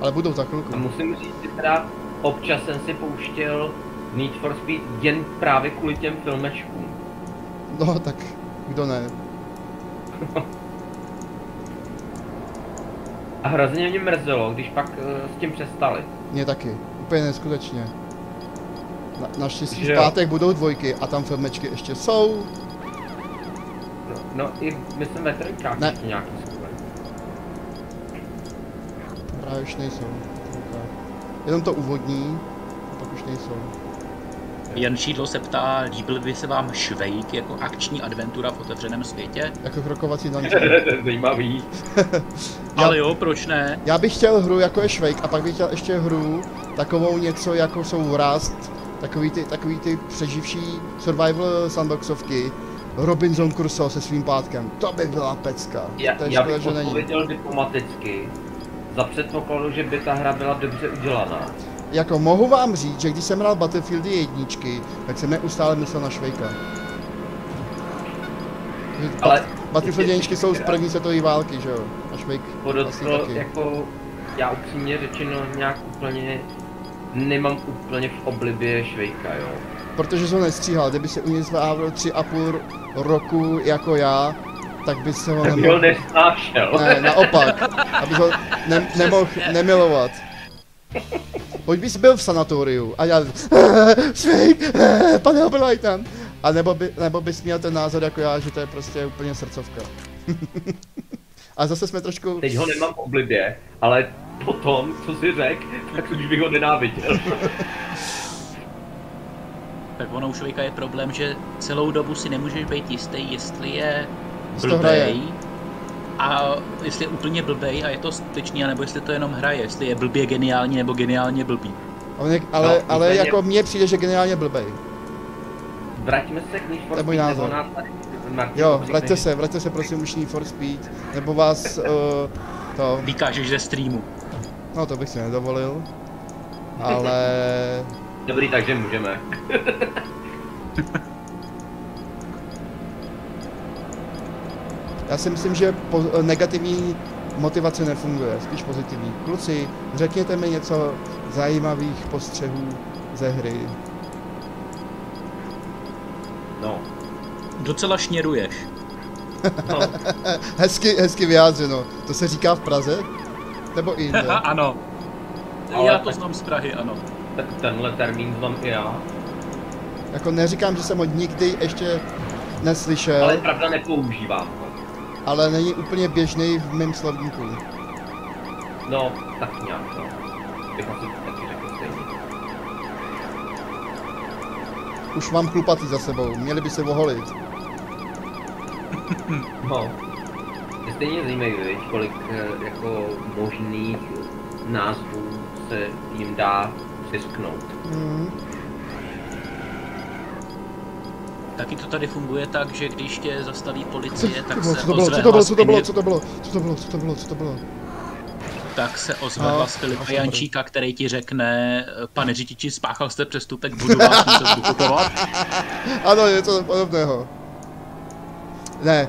Ale budou za A chvilku. musím říct, že teda občas jsem si pouštěl Need for Speed jen právě kvůli těm filmečkům. No, tak kdo ne? A hrozně mě mrzelo, když pak uh, s tím přestali. Mě taky, úplně neskutečně. Na, naštěstí v pátek budou dvojky a tam filmečky ještě jsou. No, no i myslím ve trojkách Ne. ještě nějaký skvělý. Právě už nejsou. Jenom to úvodní, a pak už nejsou. Jan Šídlo se ptá, líbil by se vám Švejk jako akční adventura v otevřeném světě? Jako krokovací je zajímavý. Ale jo, proč ne? Já bych chtěl hru jako je Švejk a pak bych chtěl ještě hru takovou něco jako jsou Rust, takový ty, takový ty přeživší survival sandboxovky, Robinson Crusoe se svým pátkem, to by byla pecka. Já, to je já škoda, bych že není. odpověděl diplomaticky. za předpokladu, že by ta hra byla dobře udělaná. Jako mohu vám říct, že když jsem hrál Battlefieldy jedničky, tak jsem neustále myslel na Švejka. Ale Battlefield jedničky jsou z první světové války, že jo? A Švejk asi podotkl, taky. jako já upřímně řečeno nějak úplně nemám úplně v oblibě Švejka, jo. Protože jsem ho nestříhal, kdyby se u něj zvládl tři a půl roku jako já, tak by se ho nemohl... nesnášel. Ne, naopak, aby ho ne, nemohl nemilovat. Pojď bys byl v sanatoriu a já eh, pane Oberleitner. A nebo, by, nebo bys měl ten názor jako já, že to je prostě úplně srdcovka. a zase jsme trošku... Teď ho nemám v oblibě, ale potom, co si řekl, tak už bych ho nenáviděl. Tak ono u člověka je problém, že celou dobu si nemůžeš být jistý, jestli je blbej, a jestli je úplně blbej a je to skutečný, anebo jestli to jenom hraje, jestli je blbě geniální nebo geniálně blbý. On je, ale, No, ale úplně- jako mně přijde, že geniálně blbej. Vraťme se k Need for To je můj Speed, nebo názor. nás tady- Martin, Jo, vraťte se, vraťte se prosím už Need for Speed, nebo vás uh, to, Vykážeš ze streamu. no to bych si nedovolil, ale Dobrý, takže můžeme. já si myslím, že po, negativní motivace nefunguje, spíš pozitivní. Kluci, řekněte mi něco zajímavých postřehů ze hry. No. Docela šněruješ. no. Hezky, hezky vyjádřeno. To se říká v Praze? Nebo i jinde? ano. Ale Já to tak- znám z Prahy, ano. Tak tenhle termín znám i já. Jako neříkám, že jsem ho nikdy ještě neslyšel, Ale pravda nepoužívám ho. Ale není úplně běžný v mém slovníku. No, tak nějak, no. Bych asi taky řekl stejně. Už mám chlupatý za sebou, měli by se oholit. No. Je stejně zajímavý, viď, kolik eh, jako možných názvů se jim dá vysknout. Hmm. Taky to tady funguje tak, že když tě zastaví policie, tak bylo, se co to bylo, ozve co to bylo, hlas co to bylo, Filip- co to bylo, co to bylo, co to bylo, co to bylo, co to bylo. tak se ozve hlas Filipa Jančíka, který ti řekne, pane řidiči, spáchal jste přestupek, budu vás muset pokutovat. Ano, je to podobného. Ne,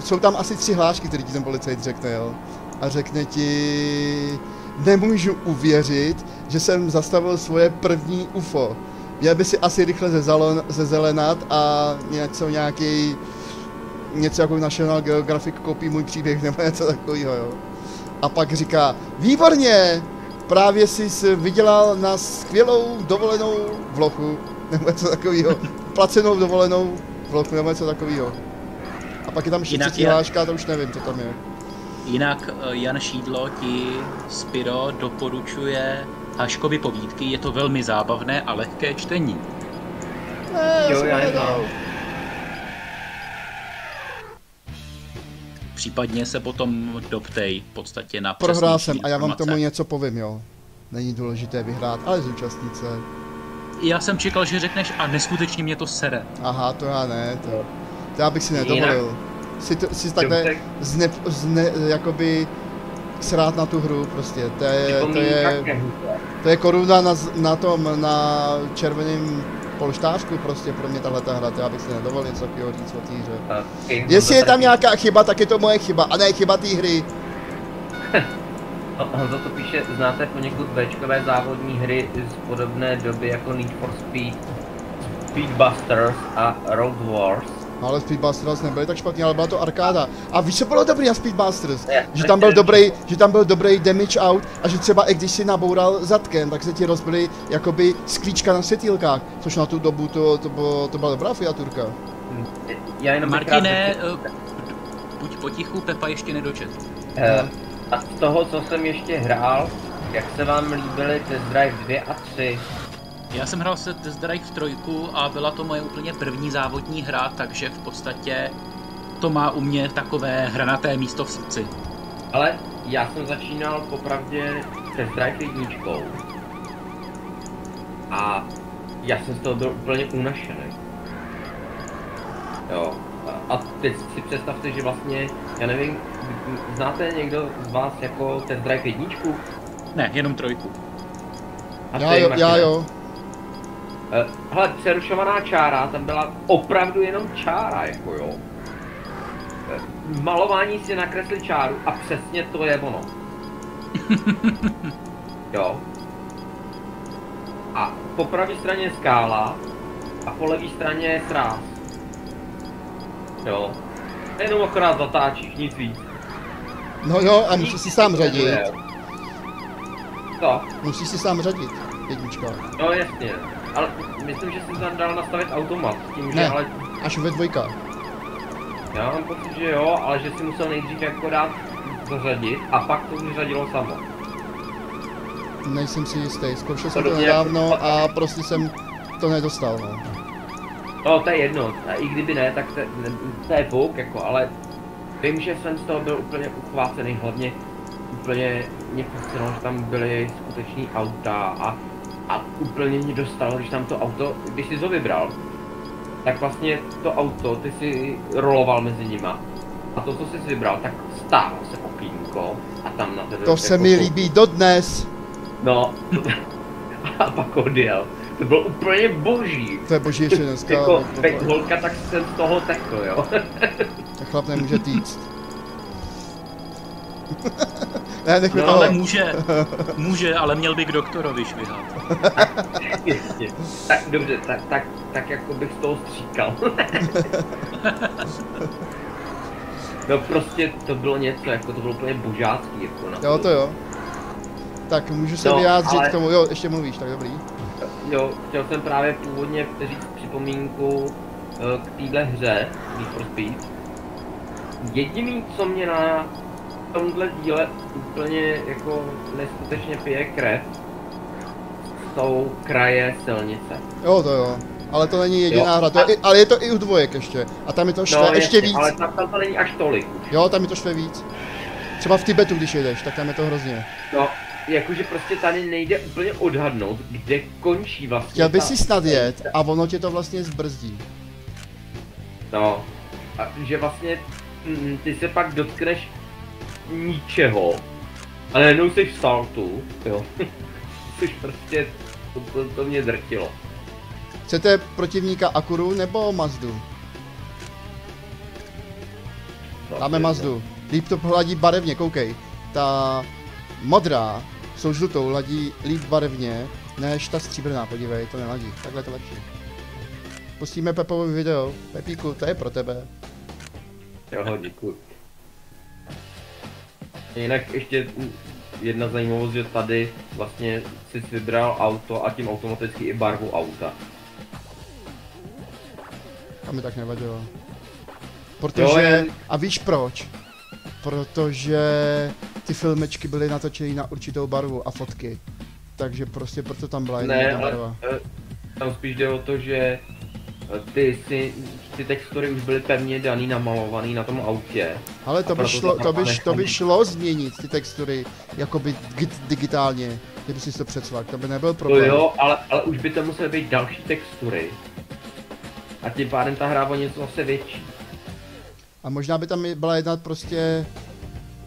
jsou tam asi tři hlášky, které ti ten policajt řekne, jo. A řekne ti, nemůžu uvěřit, že jsem zastavil svoje první UFO. Měl by si asi rychle zezalo- zezelenat a něco nějaký, něco jako National Geographic koupí můj příběh nebo něco takového, jo. A pak říká, výborně, právě jsi vydělal na skvělou dovolenou vlochu, nebo něco takového, placenou dovolenou vlochu, nebo něco takového. A pak je tam ještě třetí hláška, to už nevím, co tam je. Jinak eh, Jan Šídlo ti Spiro doporučuje Haškovi povídky, je to velmi zábavné a lehké čtení. Ne, Jo, já. Případně se potom doptej v podstatě na Prohrál jsem a já vám informace. tomu něco povím, jo. Není důležité vyhrát, ale zúčastnit se. Já jsem čekal, že řekneš a neskutečně mě to sere. Aha, to já ne, to, to já bych si nedovolil. Si, to, si takhle zne, zne, jakoby srát na tu hru prostě, to je, to je. To je koruna na, na tom, na červeném polštářku prostě pro mě tahle ta hra, to já bych si nedovolil něco takového říct o té hře. Jestli je tam nějaká chyba, tak je to moje chyba, a ne chyba té hry. Honza to píše, znáte poněkud Bčkové závodní hry z podobné doby jako Need for Speed, Speedbusters a Road Wars. Ale Speedbusters nebyly tak špatný, ale byla to arkáda. A víš, co bylo dobrý na Speedbusters? Ne, Že tam byl dobrý, že tam byl dobrý damage out a že třeba i když si naboural zadkem, tak se ti rozbily jakoby sklíčka na světýlkách, což na tu dobu to, to, bylo, to byla dobrá fiaturka. Já jenom Martine, řekl- eh, buď potichu, Pepa ještě nedočet. Eh, A z toho, co jsem ještě hrál, jak se vám líbily Test Drive 2 a 3? Já jsem hrál se Test Drive 3 a byla to moje úplně první závodní hra, takže v podstatě to má u mě takové hranaté místo v srdci. Ale já jsem začínal popravdě Test Drive jedničkou. A já jsem z toho byl úplně unašený. Jo. A- teď si představte, že vlastně já nevím, znáte někdo z vás jako test drive jedničku? Ne, jenom trojku. A Já jo, já jo. Eh, Hele, přerušovaná čára, tam byla opravdu jenom čára, jako jo. Eh, malování si nakresli čáru a přesně to je ono. jo. A po pravé straně je skála a po levé straně je sráz. Jo. Jenom akorát zatáčíš, nic víc. No jo, a musíš si sám řadit. To, Musíš si sám řadit. Jednička. no jasně. Ale myslím, že jsem tam dal nastavit automat, s tím, že Ne. ale Až ve dvojka. Já mám pocit, že jo, ale že si musel nejdřív jako dát zařadit a pak to vyřadilo samo. Nejsem si jistý. Zkoušel jsem to nedávno a prostě jsem to nedostal, no. No to je jedno, a i kdyby ne, tak to, ne, to je pouk jako, ale vím, že jsem z toho byl úplně uchvácený, hlavně úplně mě fascinovalo, že tam byly skuteční auta a, a úplně mě dostalo, když tam to auto, když jsi to vybral, tak vlastně to auto, ty si roloval mezi nima. A to, co jsi vybral, tak stálo se okýnko a tam na tebe To se jako mi kouk- líbí dodnes. No, a pak odjel. To bylo úplně boží. To je boží ještě dneska. Jako, holka, tak jsem z toho tekl, jo. Tak chlap nemůže týct. Ne, nechme No, toho. Ale může, může, ale měl by k doktorovi švihat. Jasně. tak dobře, tak, tak, tak jako bych z toho stříkal. no prostě to bylo něco, jako to bylo úplně božácký, jako na Jo, to jo. Tak můžu se No, vyjádřit ale- k tomu, jo, ještě mluvíš, tak dobrý. Jo, chtěl jsem právě původně říct připomínku eh, k téhle hře Need for Speed. Jediný, co mě na tomhle díle úplně jako neskutečně pije krev, jsou kraje silnice. Jo, to jo. Ale to není jediná Jo. hra, to je, i- ale je to i u dvojek ještě. A tam je to štve ještě jasně, víc. Ale tam, tam to není až tolik už. Jo, tam je to štve víc. Třeba v Tibetu, když jedeš, tak tam je to hrozně. No, jakože prostě tady nejde úplně odhadnout, kde končí vlastně Chtěl by si snad jet a ono tě to vlastně zbrzdí. No, a že vlastně mm, ty se pak dotkneš ničeho, a najednou jsi v saltu, jo. Což prostě, to, to, to mě drtilo. Chcete protivníka Akuru nebo Mazdu? Dáme Mazdu. Líp to hladí barevně, koukej. Ta modrá jsou žlutou, ladí líp barevně, než ta stříbrná, podívej, to neladí. Takhle to lepší. Pustíme Pepovi video. Pepíku, to je pro tebe. Jo, děkuji. Jinak ještě jedna zajímavost, že tady vlastně jsi vybral auto a tím automaticky i barvu auta. A mi tak nevadilo. Protože, Jo, je- a víš proč? Protože ty filmečky byly natočeny na určitou barvu a fotky. Takže prostě proto tam byla Ne, jedna ale barva. eh, tam spíš jde o to, že ty, si, ty textury už byly pevně daný, namalovaný na tom autě. Ale to by, šlo, to to, by, to by šlo změnit ty textury jakoby git- digitálně, kdyby si to přecvak, to by nebyl To problém. jo, ale, ale už by to musely být další textury. A tím pádem ta hra o něco zase větší. A možná by tam byla jedna prostě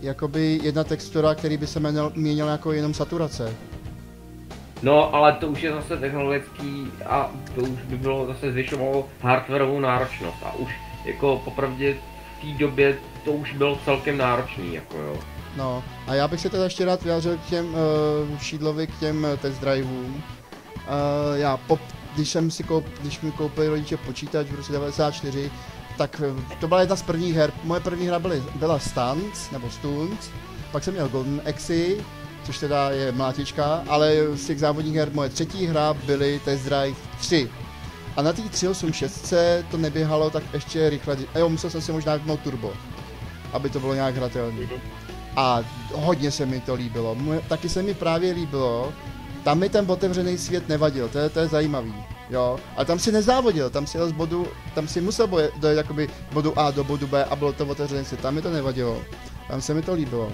jakoby jedna textura, který by se měnil, měnil jako jenom saturace. No, ale to už je zase technologický a to už by bylo zase zvyšovalo hardwareovou náročnost. A už jako popravdě v té době to už bylo celkem náročný, jako jo. No, a já bych se teda ještě rád vyjádřil k těm uh, Šídlovi, k těm uh, test driveům. Uh, já pop, když jsem si koup, když mi koupili rodiče počítač v roce 94, tak eh, to byla jedna z prvních her. Moje první hra byly, byla Stunts, nebo Stunts, pak jsem měl Golden Axy, což teda je mlátička, ale z těch závodních her moje třetí hra byly Test Drive 3. A na té 386 to neběhalo tak ještě rychle, a jo, musel jsem si možná vypnout turbo, aby to bylo nějak hratelné. A hodně se mi to líbilo. Taky se mi právě líbilo, tam mi ten otevřený svět nevadil, to je, to je zajímavý. Jo, ale tam si nezávodil, tam si z bodu, tam si musel boje, dojít jakoby bodu A do bodu B a bylo to otevřený svět, tam mi to nevadilo, tam se mi to líbilo.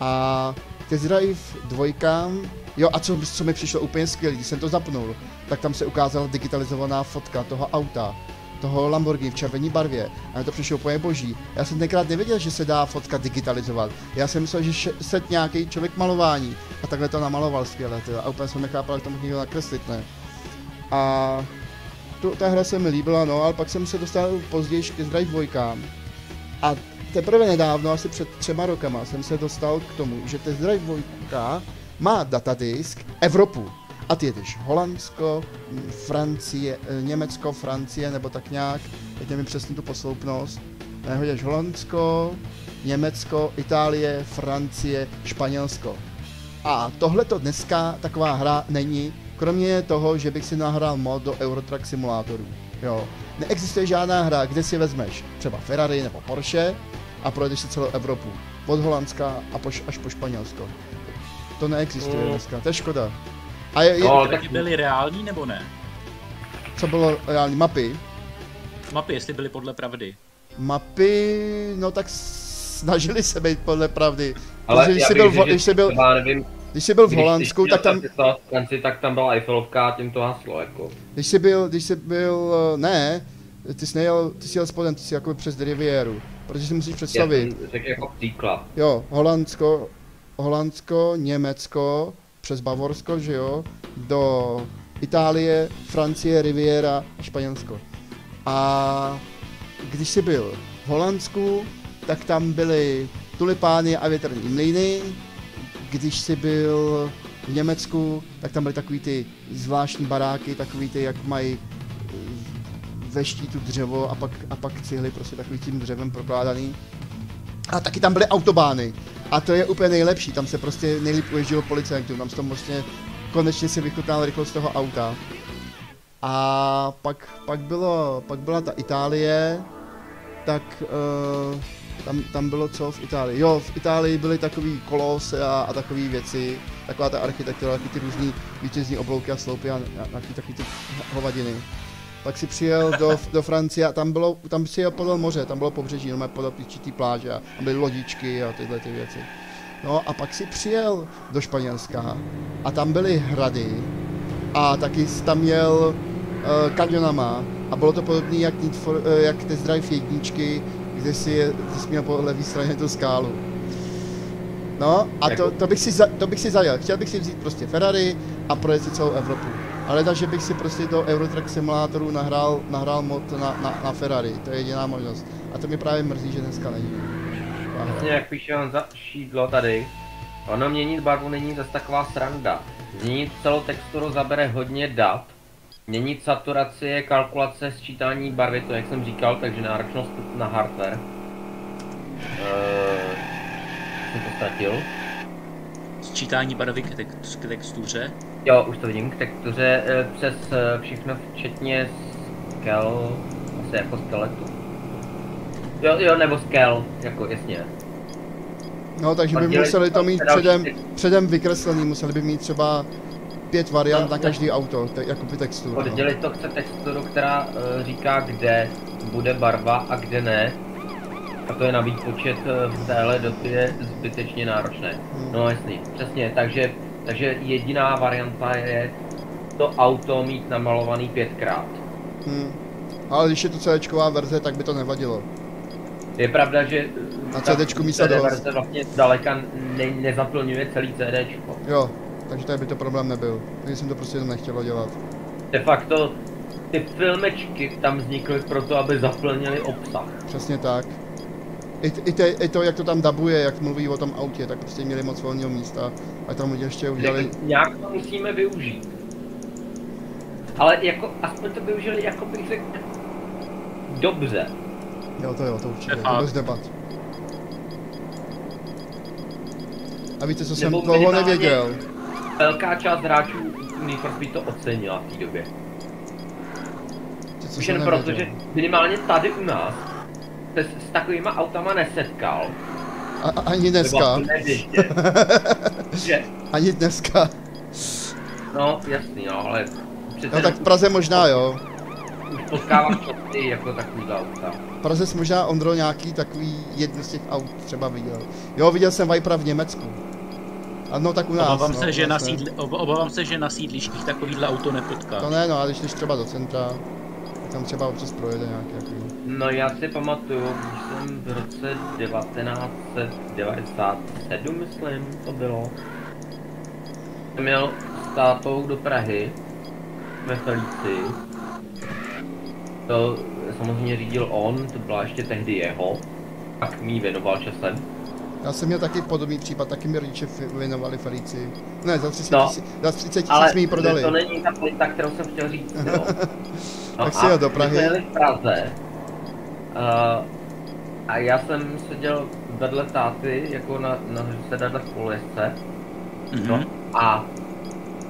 A Test Drive dvojkám, jo a co, co mi přišlo úplně skvělý, když jsem to zapnul, tak tam se ukázala digitalizovaná fotka toho auta. toho Lamborghini v červené barvě a mě to přišlo úplně boží. Já jsem tenkrát nevěděl, že se dá fotka digitalizovat. Já jsem myslel, že set nějaký člověk malování a takhle to namaloval skvěle, tyjo. a úplně jsem nechápal, jak to mohl někdo nakreslit, ne. A tu, ta hra se mi líbila, no, ale pak jsem se dostal později ke Drive 2 a teprve nedávno, asi před třema rokama, jsem se dostal k tomu, že Test Drive 2 má datadisk Evropu. A ty jedeš Holandsko, Francie, eh, Německo, Francie, nebo tak nějak, teď nevím přesně tu posloupnost. Nehodíš Holandsko, Německo, Itálie, Francie, Španělsko. A tohle to dneska taková hra není, kromě toho, že bych si nahrál mod do Eurotrack simulátorů. Jo. Neexistuje žádná hra, kde si vezmeš třeba Ferrari nebo Porsche a projedeš si celou Evropu. Od Holandska a po, až po Španělsko. To neexistuje Mm. dneska, to je škoda. A je, je, No, ale Taky tak byly reální nebo ne? co bylo reální mapy? Mapy, jestli byly podle pravdy. Mapy, no tak snažili se být podle pravdy. ale Protože když já jsi byl, když jsi byl, nevím, když jsi byl v když- Holandsku, když tak tam, Franci, tak tam byla Eiffelovka a tím to haslo, jako. když jsi byl, když jsi byl, eh, ne, ty jsi nejel, ty jsi jel spodem, ty jsi jako přes Rivieru, protože si musíš Já představit, jsem řekl jako příklad. jo, Holandsko, Holandsko, Německo, přes Bavorsko, že jo, do Itálie, Francie, Riviera, Španělsko. A když jsi byl v Holandsku, tak tam byly tulipány a větrní mlýny. Když jsi byl v Německu, tak tam byly takový ty zvláštní baráky, takový ty, jak mají eh, ve štítu dřevo a pak, a pak cihly prostě takový tím dřevem prokládaný. A taky tam byly autobány. A to je úplně nejlepší, tam se prostě nejlíp uježdilo policajtům, tam se to vlastně konečně si vychutnal rychlost toho auta. A pak, pak, bylo, pak byla ta Itálie, tak uh, tam, tam bylo co v Itálii? Jo, v Itálii byly takový kolosy a, a takové věci, taková ta architektura, taky ty různý vítězní oblouky a sloupy a taky taky ty hovadiny. Pak si přijel do, do Francie a tam bylo, tam si jel podél moře, tam bylo pobřeží, jenom podél určitý pláže a tam byly lodičky a tyhle ty věci. No a pak si přijel do Španělska a tam byly hrady a taky tam jel uh, kanionama a bylo to podobné jak, Need for, uh, jak Test Drive jedničky, kde si, je, kde jsi měl po levé straně tu skálu. No a to, to, bych si za, to bych si zajel. Chtěl bych si vzít prostě Ferrari a projet si celou Evropu. Ale tak, že bych si prostě do Eurotrack simulátoru nahrál, nahrál mod na, na, na Ferrari. To je jediná možnost. A to mě právě mrzí, že dneska není. Přesně jak píše Honza Šídlo tady, ono měnit barvu není zase taková sranda. Změnit celou texturu zabere hodně dat. Měnit saturaci je kalkulace sčítání barvy, to jak jsem říkal, takže náročnost na hardware. Eee, jsem to ztratil. Sčítání barvy k, text, k textuře. Jo, už to vidím, k textuře eh, přes eh, všechno včetně skel, asi jako skeletu. Jo, jo, nebo skel, jako jasně. No, takže by museli to mít předem, předem vykreslený, museli by mít třeba pět variant na každý auto, te, jako by textur. No. Oddělit to chce texturu, která uh, říká, kde bude barva a kde ne. A to je na výpočet v téhle době zbytečně náročné. Hmm. No jasný, přesně, takže, takže jediná varianta je to auto mít namalovaný pětkrát. Hmm. Ale když je to CDčková verze, tak by to nevadilo. Je pravda, že Na ta CDčku místo CD verze vlastně zdaleka ne, nezaplňuje celý CDčko. Jo, takže tady by to problém nebyl. Takže jsem to prostě nechtělo dělat. De facto ty filmečky tam vznikly proto, aby zaplnili obsah. Přesně tak. I, i, te, I to, jak to tam dabuje, jak mluví o tom autě, tak prostě měli moc volného místa. A tam ještě udělali... Nějak to musíme využít. Ale jako, aspoň to využili, jako bych řekl, dobře. Jo, to jo, to určitě, Je to fakt. bez debat. A víte, co jsem Nebo dlouho minimálně- nevěděl? Velká část hráčů Need to ocenila v té době. Co Už jen proto, že minimálně tady u nás se s, s takovýma autama nesetkal. A, a, ani dneska. Ani dneska. no jasný, no, ale přece No tak v Praze možná jo. už potkáváš ty jako takový auta. V Praze jsi možná Ondro nějaký takový jedno z těch aut třeba viděl. Jo, viděl jsem Vipera v Německu. Ano, tak u nás. Obávám, no, se, že na sídli, ob, obávám se, že na sídlištích takovýhle auto nepotká. To ne, no, ale když jdeš třeba do centra, tam třeba občas projede nějaký jako... No já si pamatuju, když jsem v roce 1997, myslím, to bylo. Jsem měl s tátou do Prahy ve Felici. To samozřejmě řídil on, to byla ještě tehdy jeho. Tak mi věnoval časem. Já jsem měl taky podobný případ, taky mi rodiče věnovali Felici. Ne, za 30 No, tisíc, za 30 tisíc Ale mi ji prodali. to není ta pointa, kterou jsem chtěl říct, jo. No Tak si jel do Prahy. My jsme jeli v Praze. Uh, a já jsem seděl vedle táty, jako na, na sedadle v polojezdce. Mhm. No a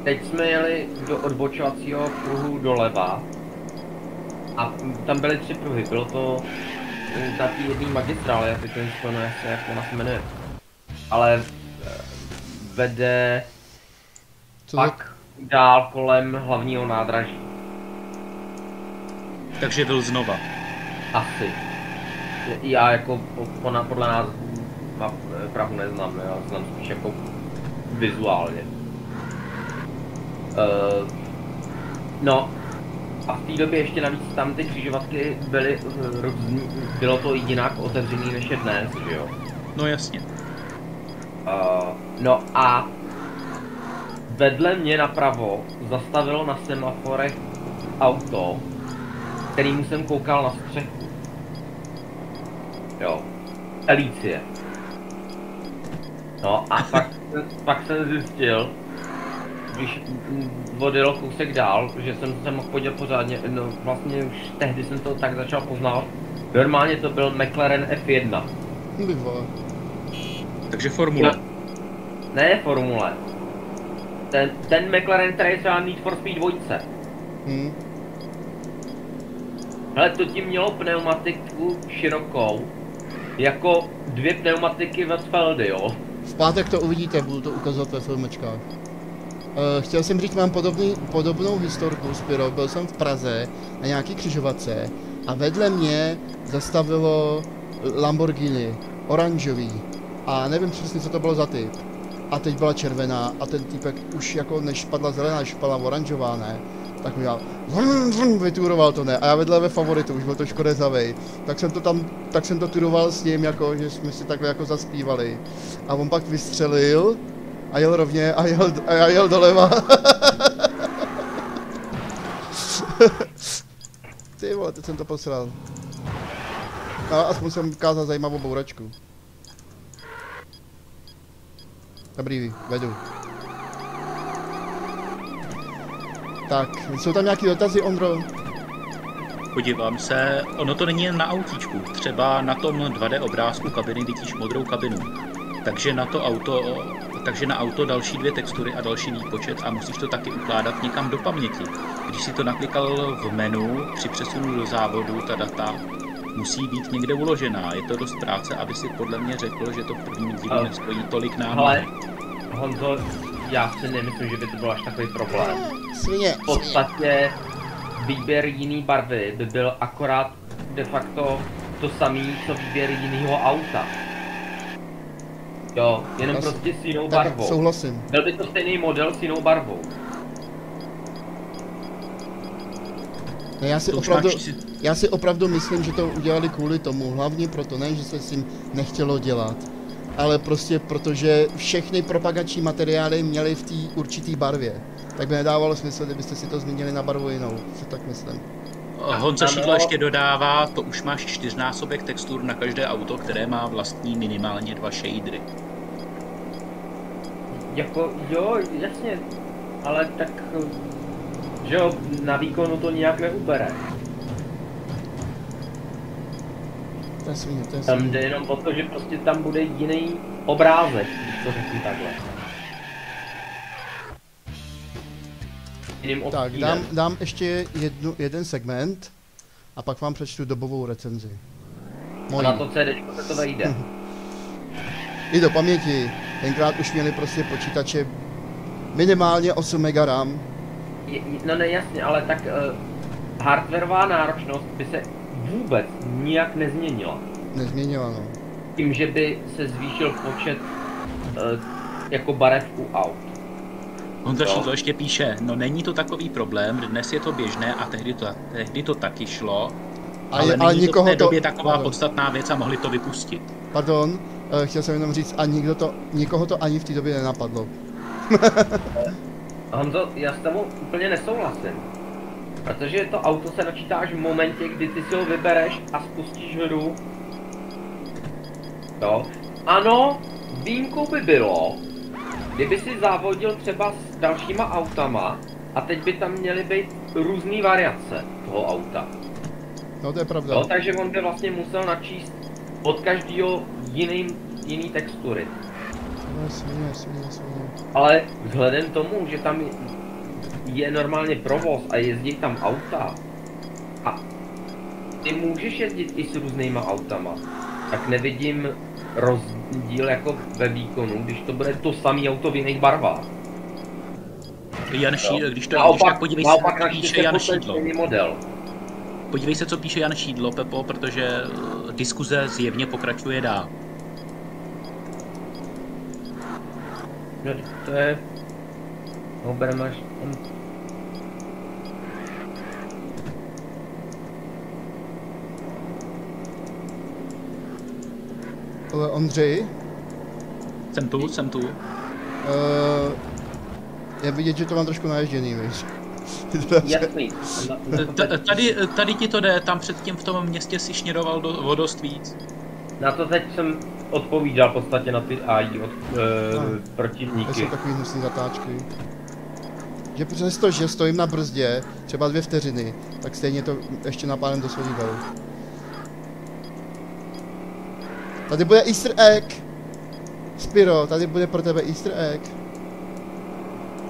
teď jsme jeli do odbočovacího pruhu doleva. A tam byly tři pruhy, bylo to eh, na té jedné magistrále, já teď to nespomenu, jak se, jak ona se jmenuje. Ale eh, vede Co pak dál kolem hlavního nádraží. Takže byl znova. Asi. Já jako po- podle nás map eh, Prahu neznám, já znám spíš jako vizuálně. Uh, no a v té době ještě navíc tam ty křižovatky byly eh, různý, bylo to jinak otevřený než je dnes, že jo. No jasně. Uh, no a vedle mě napravo zastavilo na semaforech auto, kterým jsem koukal na střechu. Jo. Elicie. No a pak, pak jsem zjistil, když odjel kousek dál, že jsem se mohl podívat pořádně, no vlastně už tehdy jsem to tak začal poznávat. Normálně to byl McLaren F1. By vole. Takže formule. No. Ne formule. Ten, ten McLaren, který je třeba Need for Speed 2. Hm. Hele, to ti mělo pneumatiku širokou, jako dvě pneumatiky Westfeldy, jo. V pátek to uvidíte, budu to ukazovat ve filmečkách. Uh, chtěl jsem říct, mám podobný, podobnou historku s Pyro. Byl jsem v Praze na nějaký křižovatce a vedle mě zastavilo Lamborghini, oranžový. A nevím přesně, co to bylo za typ. A teď byla červená a ten typek už jako než padla zelená, než padla oranžová, ne? Tak mi vrum, vyturoval to ne. A já vedle ve favoritu, už byl to škodezavej. Tak jsem to tam, tak jsem to turoval s ním, jako, že jsme si takhle jako zaspívali. A on pak vystřelil a jel rovně a jel, a já jel doleva. Ty vole, teď jsem to posral. A aspoň jsem ukázal zajímavou bouračku. Dobrý, vedu. Tak, jsou tam nějaký dotazy, Ondro? Podívám se, ono to není jen na autíčku. Třeba na tom 2D obrázku kabiny vidíš modrou kabinu. Takže na to auto, takže na auto další dvě textury a další výpočet a musíš to taky ukládat někam do paměti. Když si to naklikal v menu, při přesunu do závodu, ta data musí být někde uložená. Je to dost práce, aby si podle mě řekl, že to v prvním dílu nestojí tolik námahy. Ale, Honzo, já si nemyslím, že by to byl až takový problém. Svině, V podstatě výběr jiný barvy by byl akorát de facto to samý, co výběr jiného auta. Jo, jenom Zas- prostě s jinou tak barvou. souhlasím. Byl by to stejný model s jinou barvou. Ne, já si To už opravdu, máš si- já si opravdu myslím, že to udělali kvůli tomu, hlavně proto, ne, že se s tím nechtělo dělat, ale prostě protože všechny propagační materiály měly v té určité barvě. Tak by nedávalo smysl, kdybyste si to změnili na barvu jinou, si tak myslím. Honza. Šídlo ještě dodává, to už máš čtyřnásobek textur na každé auto, které má vlastní minimálně dva shadery. Jako, jo, jasně, ale tak, že jo, na výkonu to nijak neubere. To je svině, to je Tam svině. jde jenom o to, že prostě tam bude jiný obrázek, když to řeknu takhle. Jiným Tak, dám, dám ještě jednu, jeden segment a pak vám přečtu dobovou recenzi. A Mojí. na to CD se to vejde. I do paměti. Tenkrát už měli prostě počítače minimálně 8 MB RAM. Je- No ne, jasně, ale tak uh, hardwareová náročnost by se vůbec nijak nezměnila. Nezměnila, no. Tím, že by se zvýšil počet uh, jako barev u aut. Honza Jo. Šídlo ještě píše, no není to takový problém, dnes je to běžné a tehdy to, tehdy to taky šlo, A ale, je, ale není to v té to... době taková pardon, podstatná věc a mohli to vypustit. pardon, eh, chtěl jsem jenom říct, a nikdo to, nikoho to ani v té době nenapadlo. Honzo, já s tebou úplně nesouhlasím. Protože to auto se načítá až v momentě, kdy ty si ho vybereš a spustíš hru. Jo. Ano, výjimkou by bylo, kdyby si závodil třeba s dalšíma autama a teď by tam měly být různé variace toho auta. No to je pravda. Jo, takže on by vlastně musel načíst od každého jiný, jiný textury. Jasně, jasně, jasně. Ale vzhledem tomu, že tam je, je normálně provoz a jezdí tam auta a ty můžeš jezdit i s různýma autama, tak nevidím rozdíl jako ve výkonu, když to bude to samé auto v jiných barvách. Jan Šídlo, když to když naopak, tak podívej se, co píše Jan Šídlo. model. Podívej se, co píše Jan Šídlo, Pepo, protože eh, diskuze zjevně pokračuje dál. No, to je... No, bereme až Ondřej, Jsem tu, jsem tu. uh, je vidět, že to mám trošku naježděný, víš. Jasný. Tady, tady ti to jde, tam předtím v tom městě si šněroval do, o dost víc. Na to teď jsem odpovídal v podstatě na ty AI od No. e, To protivníky. jsou takový hnusný zatáčky. Že přesto, že stojím na brzdě, třeba dvě vteřiny, tak stejně to ještě napálem do vel. Tady bude easter egg! Spiro, tady bude pro tebe easter egg.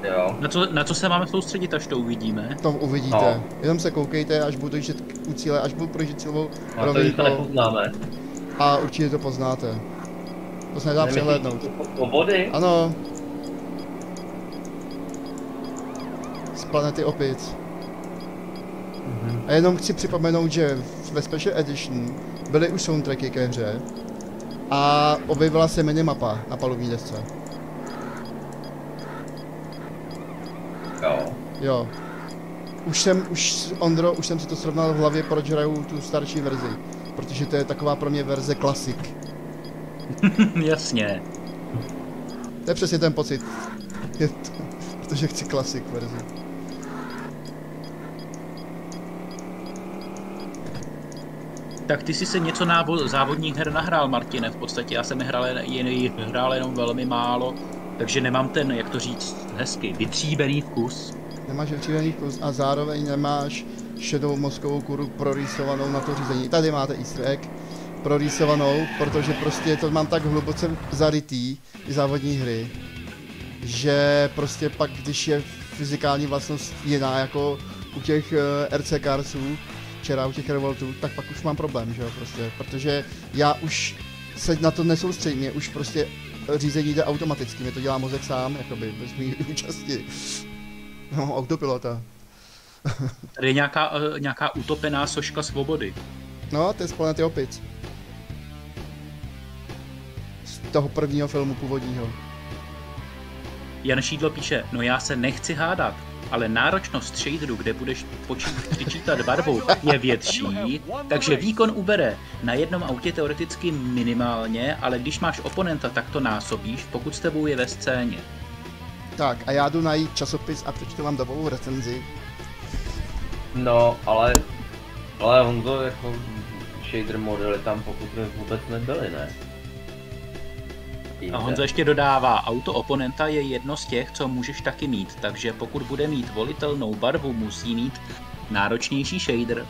Jo. Na co, na co se máme soustředit, až to uvidíme? To uvidíte. No. Jenom se koukejte, až budu jít u cíle, až budu prožít cílovou A to už to rovinku nepoznáme. a určitě to poznáte. To se nedá Nemyslíš přehlédnout. O, o vody? Ano. Z planety opic. Mhm. A jenom chci připomenout, že ve Special Edition byly už soundtracky ke hře a objevila se minimapa na palubní desce. Jo. Jo. Už jsem, už Ondro, už jsem si to srovnal v hlavě, proč hraju tu starší verzi. Protože to je taková pro mě verze klasik. Jasně. To je přesně ten pocit. Je to, protože chci klasik verzi. Tak ty jsi se něco návo- závodních her nahrál, Martine, v podstatě já jsem hrál, jen, hrál jenom velmi málo, takže nemám ten, jak to říct, hezky, vytříbený vkus. Nemáš vytřívený kus a zároveň nemáš šedou mozkovou kůru prorýsovanou na to řízení. Tady máte easter egg prorýsovanou, protože prostě to mám tak hluboce zarytý, ty závodní hry, že prostě pak, když je fyzikální vlastnost jiná jako u těch uh, RC Carsů, včera u těch Revoltů, tak pak už mám problém, že jo, prostě, protože já už se na to nesoustředím, mě už prostě řízení jde automaticky, mě to dělá mozek sám, jakoby, bez mý účasti. No, autopilota. Tady je nějaká, uh, nějaká utopená soška svobody. No, to je z planety opic. Z toho prvního filmu původního. Jan Šídlo píše, no já se nechci hádat, ale náročnost shaderu, kde budeš počít, přičítat barvu, je větší, takže výkon ubere. Na jednom autě teoreticky minimálně, ale když máš oponenta, tak to násobíš, pokud s tebou je ve scéně. Tak, a já jdu najít časopis a přečtu vám dobovou recenzi. No, ale... Ale Honzo, jako shader modely tam pokud by vůbec nebyly, ne? A Honza ještě dodává, auto oponenta je jedno z těch, co můžeš taky mít, takže pokud bude mít volitelnou barvu, musí mít náročnější shader.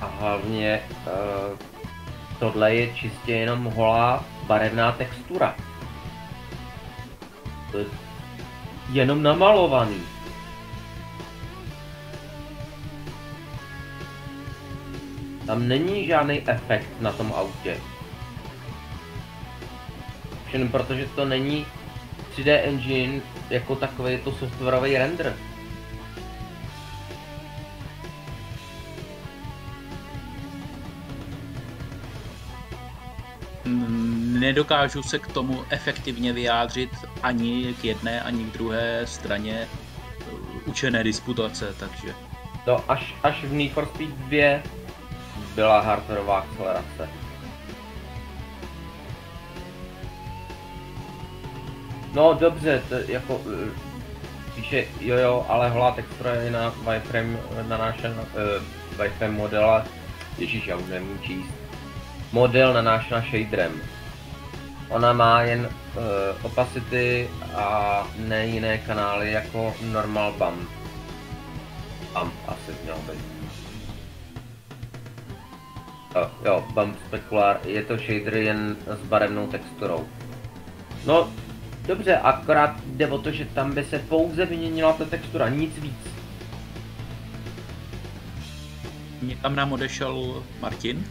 A hlavně uh, tohle je čistě jenom holá barevná textura. To je jenom namalovaný. Tam není žádný efekt na tom autě. Jenom protože to není 3D engine jako takový to softwarový render. Mm, nedokážu se k tomu efektivně vyjádřit ani k jedné, ani k druhé straně eh, učené disputace, takže To až, až v Need for Speed 2 byla hardwareová akcelerace. No dobře, to jako, eh, píše jo jo, ale holá textura je na wireframe nanášen, uh, wireframe modela, ježíš, já už nemůžu číst, model nanášena shaderem. Ona má jen uh, opacity a ne jiné kanály jako normal bump. Bump asi měl být. Jo, jo, bump specular, je to shader jen s barevnou texturou. No, dobře, akorát jde o to, že tam by se pouze vyměnila ta textura, nic víc. někam nám odešel Martin.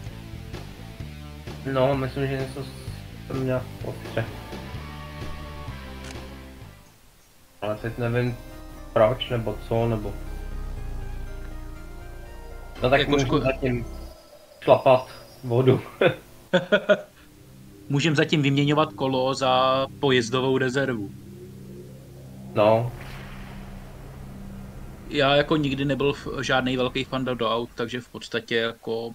No, myslím, že něco jsem nějak ostře. Ale teď nevím proč, nebo co, nebo... No tak Jako můžu ško- zatím šlapat vodu. Můžeme zatím vyměňovat kolo za pojezdovou rezervu. no, Já jako nikdy nebyl žádný velký fan do aut, takže v podstatě jako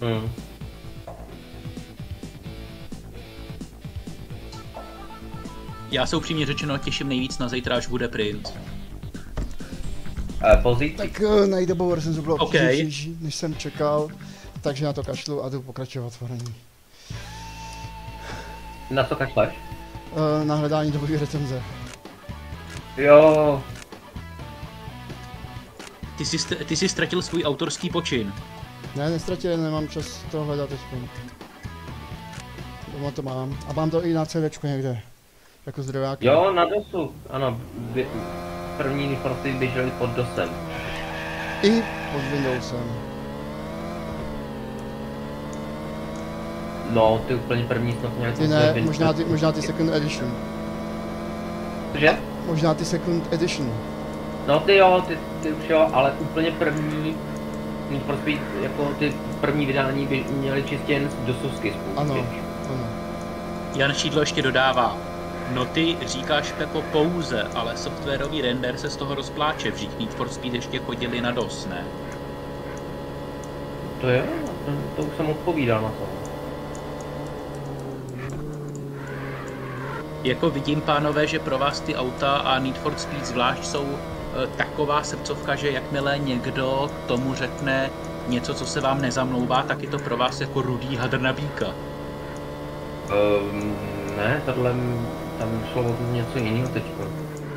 hm. já se upřímně řečeno těším nejvíc na zítra, až bude Prince. E, pozici. Tak uh, na dobou recenzu bylo OK. obtížnější, než jsem čekal, takže na to kašlu a jdu pokračovat v hraní. Na co kašleš? Uh, na hledání dobové recenze. Jo, Ty jsi, ty jsi ztratil svůj autorský počin. Ne, nestratil, nemám čas to hledat teď. Doma to mám. A mám to i na CD někde. Jako zdroják. jo, na dosu. Ano, by, první Need for Speed běželi pod dosem. I pod Windowsem. No, ty úplně první snad měli Ty ne, možná ty, možná ty second edition. Že? Možná ty second edition. No ty jo, ty, ty už jo, ale úplně první Need for Speed, jako ty první vydání by měly čistě jen dosovsky spolu. Ano. Ano. Jan Šídlo ještě dodává. No ty říkáš Pepo pouze, ale softwarový render se z toho rozpláče. Vždyť Need for Speed ještě chodili na DOS, ne? To jo, to, to už jsem odpovídal na to. Jako vidím, pánové, že pro vás ty auta a Need for Speed zvlášť jsou e, taková srdcovka, že jakmile někdo k tomu řekne něco, co se vám nezamlouvá, tak je to pro vás jako rudý hadr na býka. Um, ne, tohle tam šlo o něco jiného teď.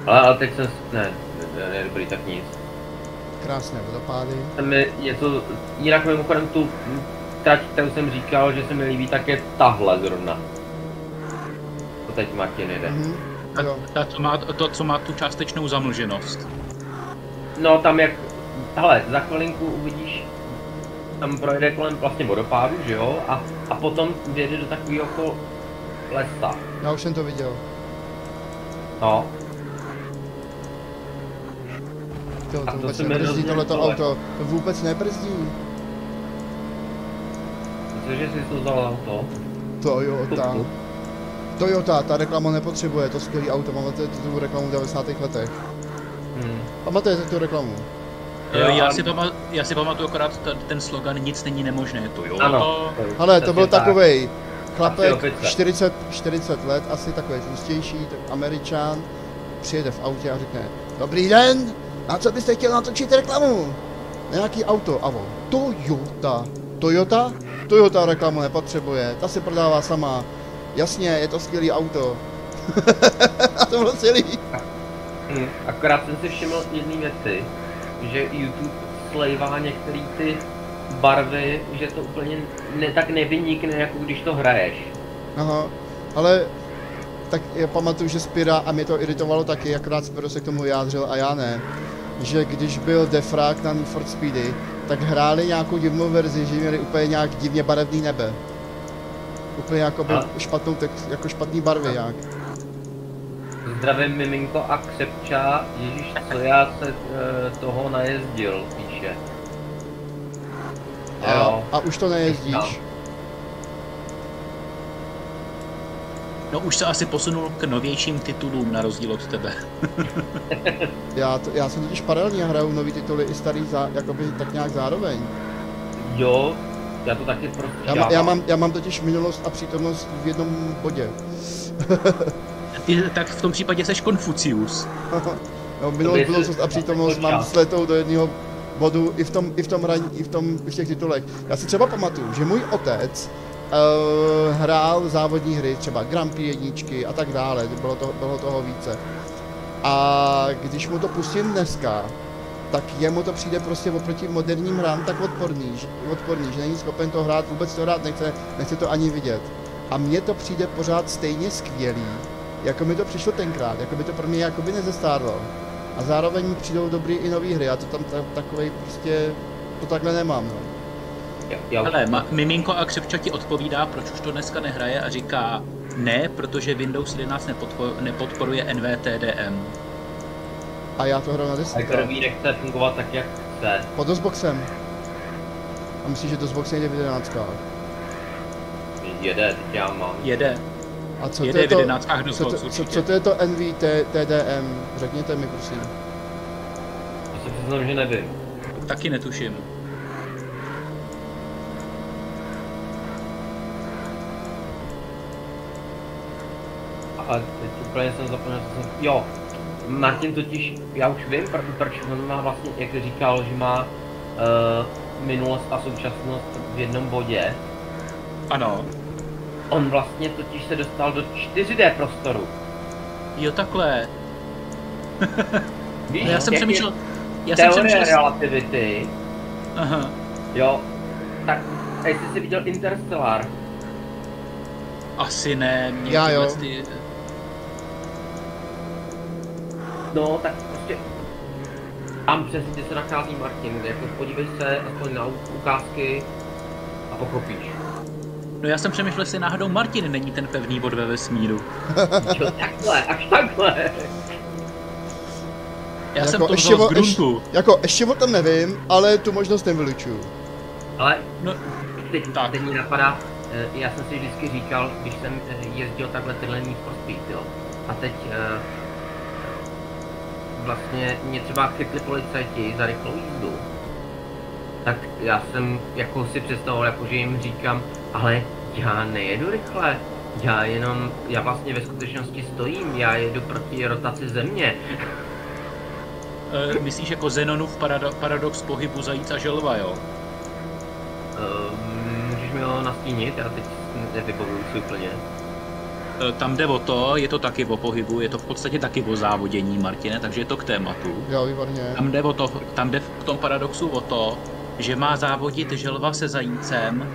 Ale, ale teď jsem, ne, ne, ne, dobrý, tak nic. Krásné vodopády. Mi je to, jinak mimochodem tu trať, kterou jsem říkal, že se mi líbí, tak je tahle zrovna. To teď Martin jde. Mhm. Ta, Jo. ta, co má, to, co má tu částečnou zamlženost. No tam jak, hele, za chvilinku uvidíš, tam projede kolem vlastně vodopádu, že jo, a, a potom vjede do takového jako lesa. Já už jsem to viděl. No, To, A to to vůbec nebrzdí tohleto auto. To vůbec nebrzdí. cože jsi to vzal auto? Toyota. Toyota, ta reklama nepotřebuje, to skvělý auto, pamatujete tu reklamu v 90. letech? Hm. Pamatujete tu reklamu? Já, ale- si pama- já si pamatuju akorát ten slogan Nic není nemožné. To jo, Ano. Ale to byl tak. takovej chlapek, Asi opice. 40, 40 let, asi takový tlustější, tak američan, přijede v autě a řekne, dobrý den, na co byste chtěl natočit reklamu? Na nějaký auto, a on, Toyota. Toyota? Toyota reklamu nepotřebuje, ta se prodává sama. Jasně, je to skvělý auto. a to bylo celý. Hm. Akorát jsem si všiml jedné věci, že YouTube slejvá některé ty barvy, že to úplně ne, tak nevynikne, jako když to hraješ. Aha, ale tak já pamatuju, že Spira, a mě to iritovalo taky, akorát Spiro se k tomu vyjádřil a já ne, že když byl Defrag na Need for Speedy, tak hráli nějakou divnou verzi, že měli úplně nějak divně barevný nebe. Úplně jako byl A? špatnou text, jako špatný barvy nějak. Zdravím miminko a křepča, ježíš, co já se e, toho najezdil, píše. A, Jo. a už to nejezdíš. No už se asi posunul k novějším titulům na rozdíl od tebe. Já, to, já jsem totiž paralelně hraju nový tituly i starý, za, jakoby tak nějak zároveň. Jo, já to taky prostě Já, ma- já, mám, já mám totiž minulost a přítomnost v jednom bodě. Ty, tak v tom případě seš Konfucius. No, minulost, budoucnost a přítomnost mám sletou do jedného bodu i v tom, i v tom, ran, i v tom, i v těch titulech. Já si třeba pamatuju, že můj otec uh, hrál závodní hry, třeba Grand Prix jedničky a tak dále, bylo, to, bylo toho více. A když mu to pustím dneska, tak jemu to přijde prostě oproti moderním hrám tak odporný, že, odporný, že není schopen to hrát, vůbec to hrát nechce, nechce to ani vidět. A mně to přijde pořád stejně skvělý, jako mi to přišlo tenkrát, jako by to pro mě jakoby nezestárlo. A zároveň mi přijdou dobrý i nové hry, já to tam ta, takovej prostě, to takhle nemám, no. Ale ma, miminko a křepča ti odpovídá, proč už to dneska nehraje a říká ne, protože Windows 11 nepodpo, nepodporuje NVTDM. A já to hraju na desítce. Hyper-V nechce fungovat tak, jak chce. Pod DOSBoxem. A myslíš, že DOSBox nejde v 11? Jede, teď já mám. Jede, A co to jede je to, 11 do co, to, co, co to je to NVT, TDM? Řekněte mi, prosím. Já se přiznám, že nevím. Taky netuším. A teď úplně jsem zapomněl, co jsem... Jo, Martin totiž, já už vím, pro, proč on má vlastně, jak říkal, že má uh, minulost a současnost v jednom bodě. Ano. On vlastně totiž se dostal do 4D prostoru. Jo, takhle. Víš, já jsem přemýšlel, já jsem Teorie přemýšlel, relativity, aha, jo, tak a jestli jsi viděl Interstellar, asi ne, mě Já jo. Ty, no tak prostě tam přesně se nachází Martin, jako podívej se aspoň na ukázky a pochopíš. no já jsem přemýšlel, jestli náhodou Martin není ten pevný bod ve vesmíru. Jo, takhle, až takhle. Já jsem Jako to ještě vzal z o- gruntu. Jako, ještě o tom nevím, ale tu možnost nevylučuju. Ale No, teď, Tak. teď mi napadá, eh, já jsem si vždycky říkal, když jsem eh, jezdil takhle tyhle Need for Speed, jo, a teď eh, vlastně mě třeba chytli policajti za rychlou jízdu, tak já jsem jako si představoval, jako že jim říkám, ale já nejedu rychle, já jenom, já vlastně ve skutečnosti stojím, já jedu proti rotaci země. e, myslíš jako Zenonův parado- paradox pohybu zajíc a želva, jo? Um, můžeš mi ho nastínit, já teď nevybavuju si úplně. E, Tam jde o to, je to taky o pohybu, je to v podstatě taky o závodění, Martine, takže je to k tématu. Jo, výborně. Tam jde, o to, tam jde v tom paradoxu o to, že má závodit želva se zajícem,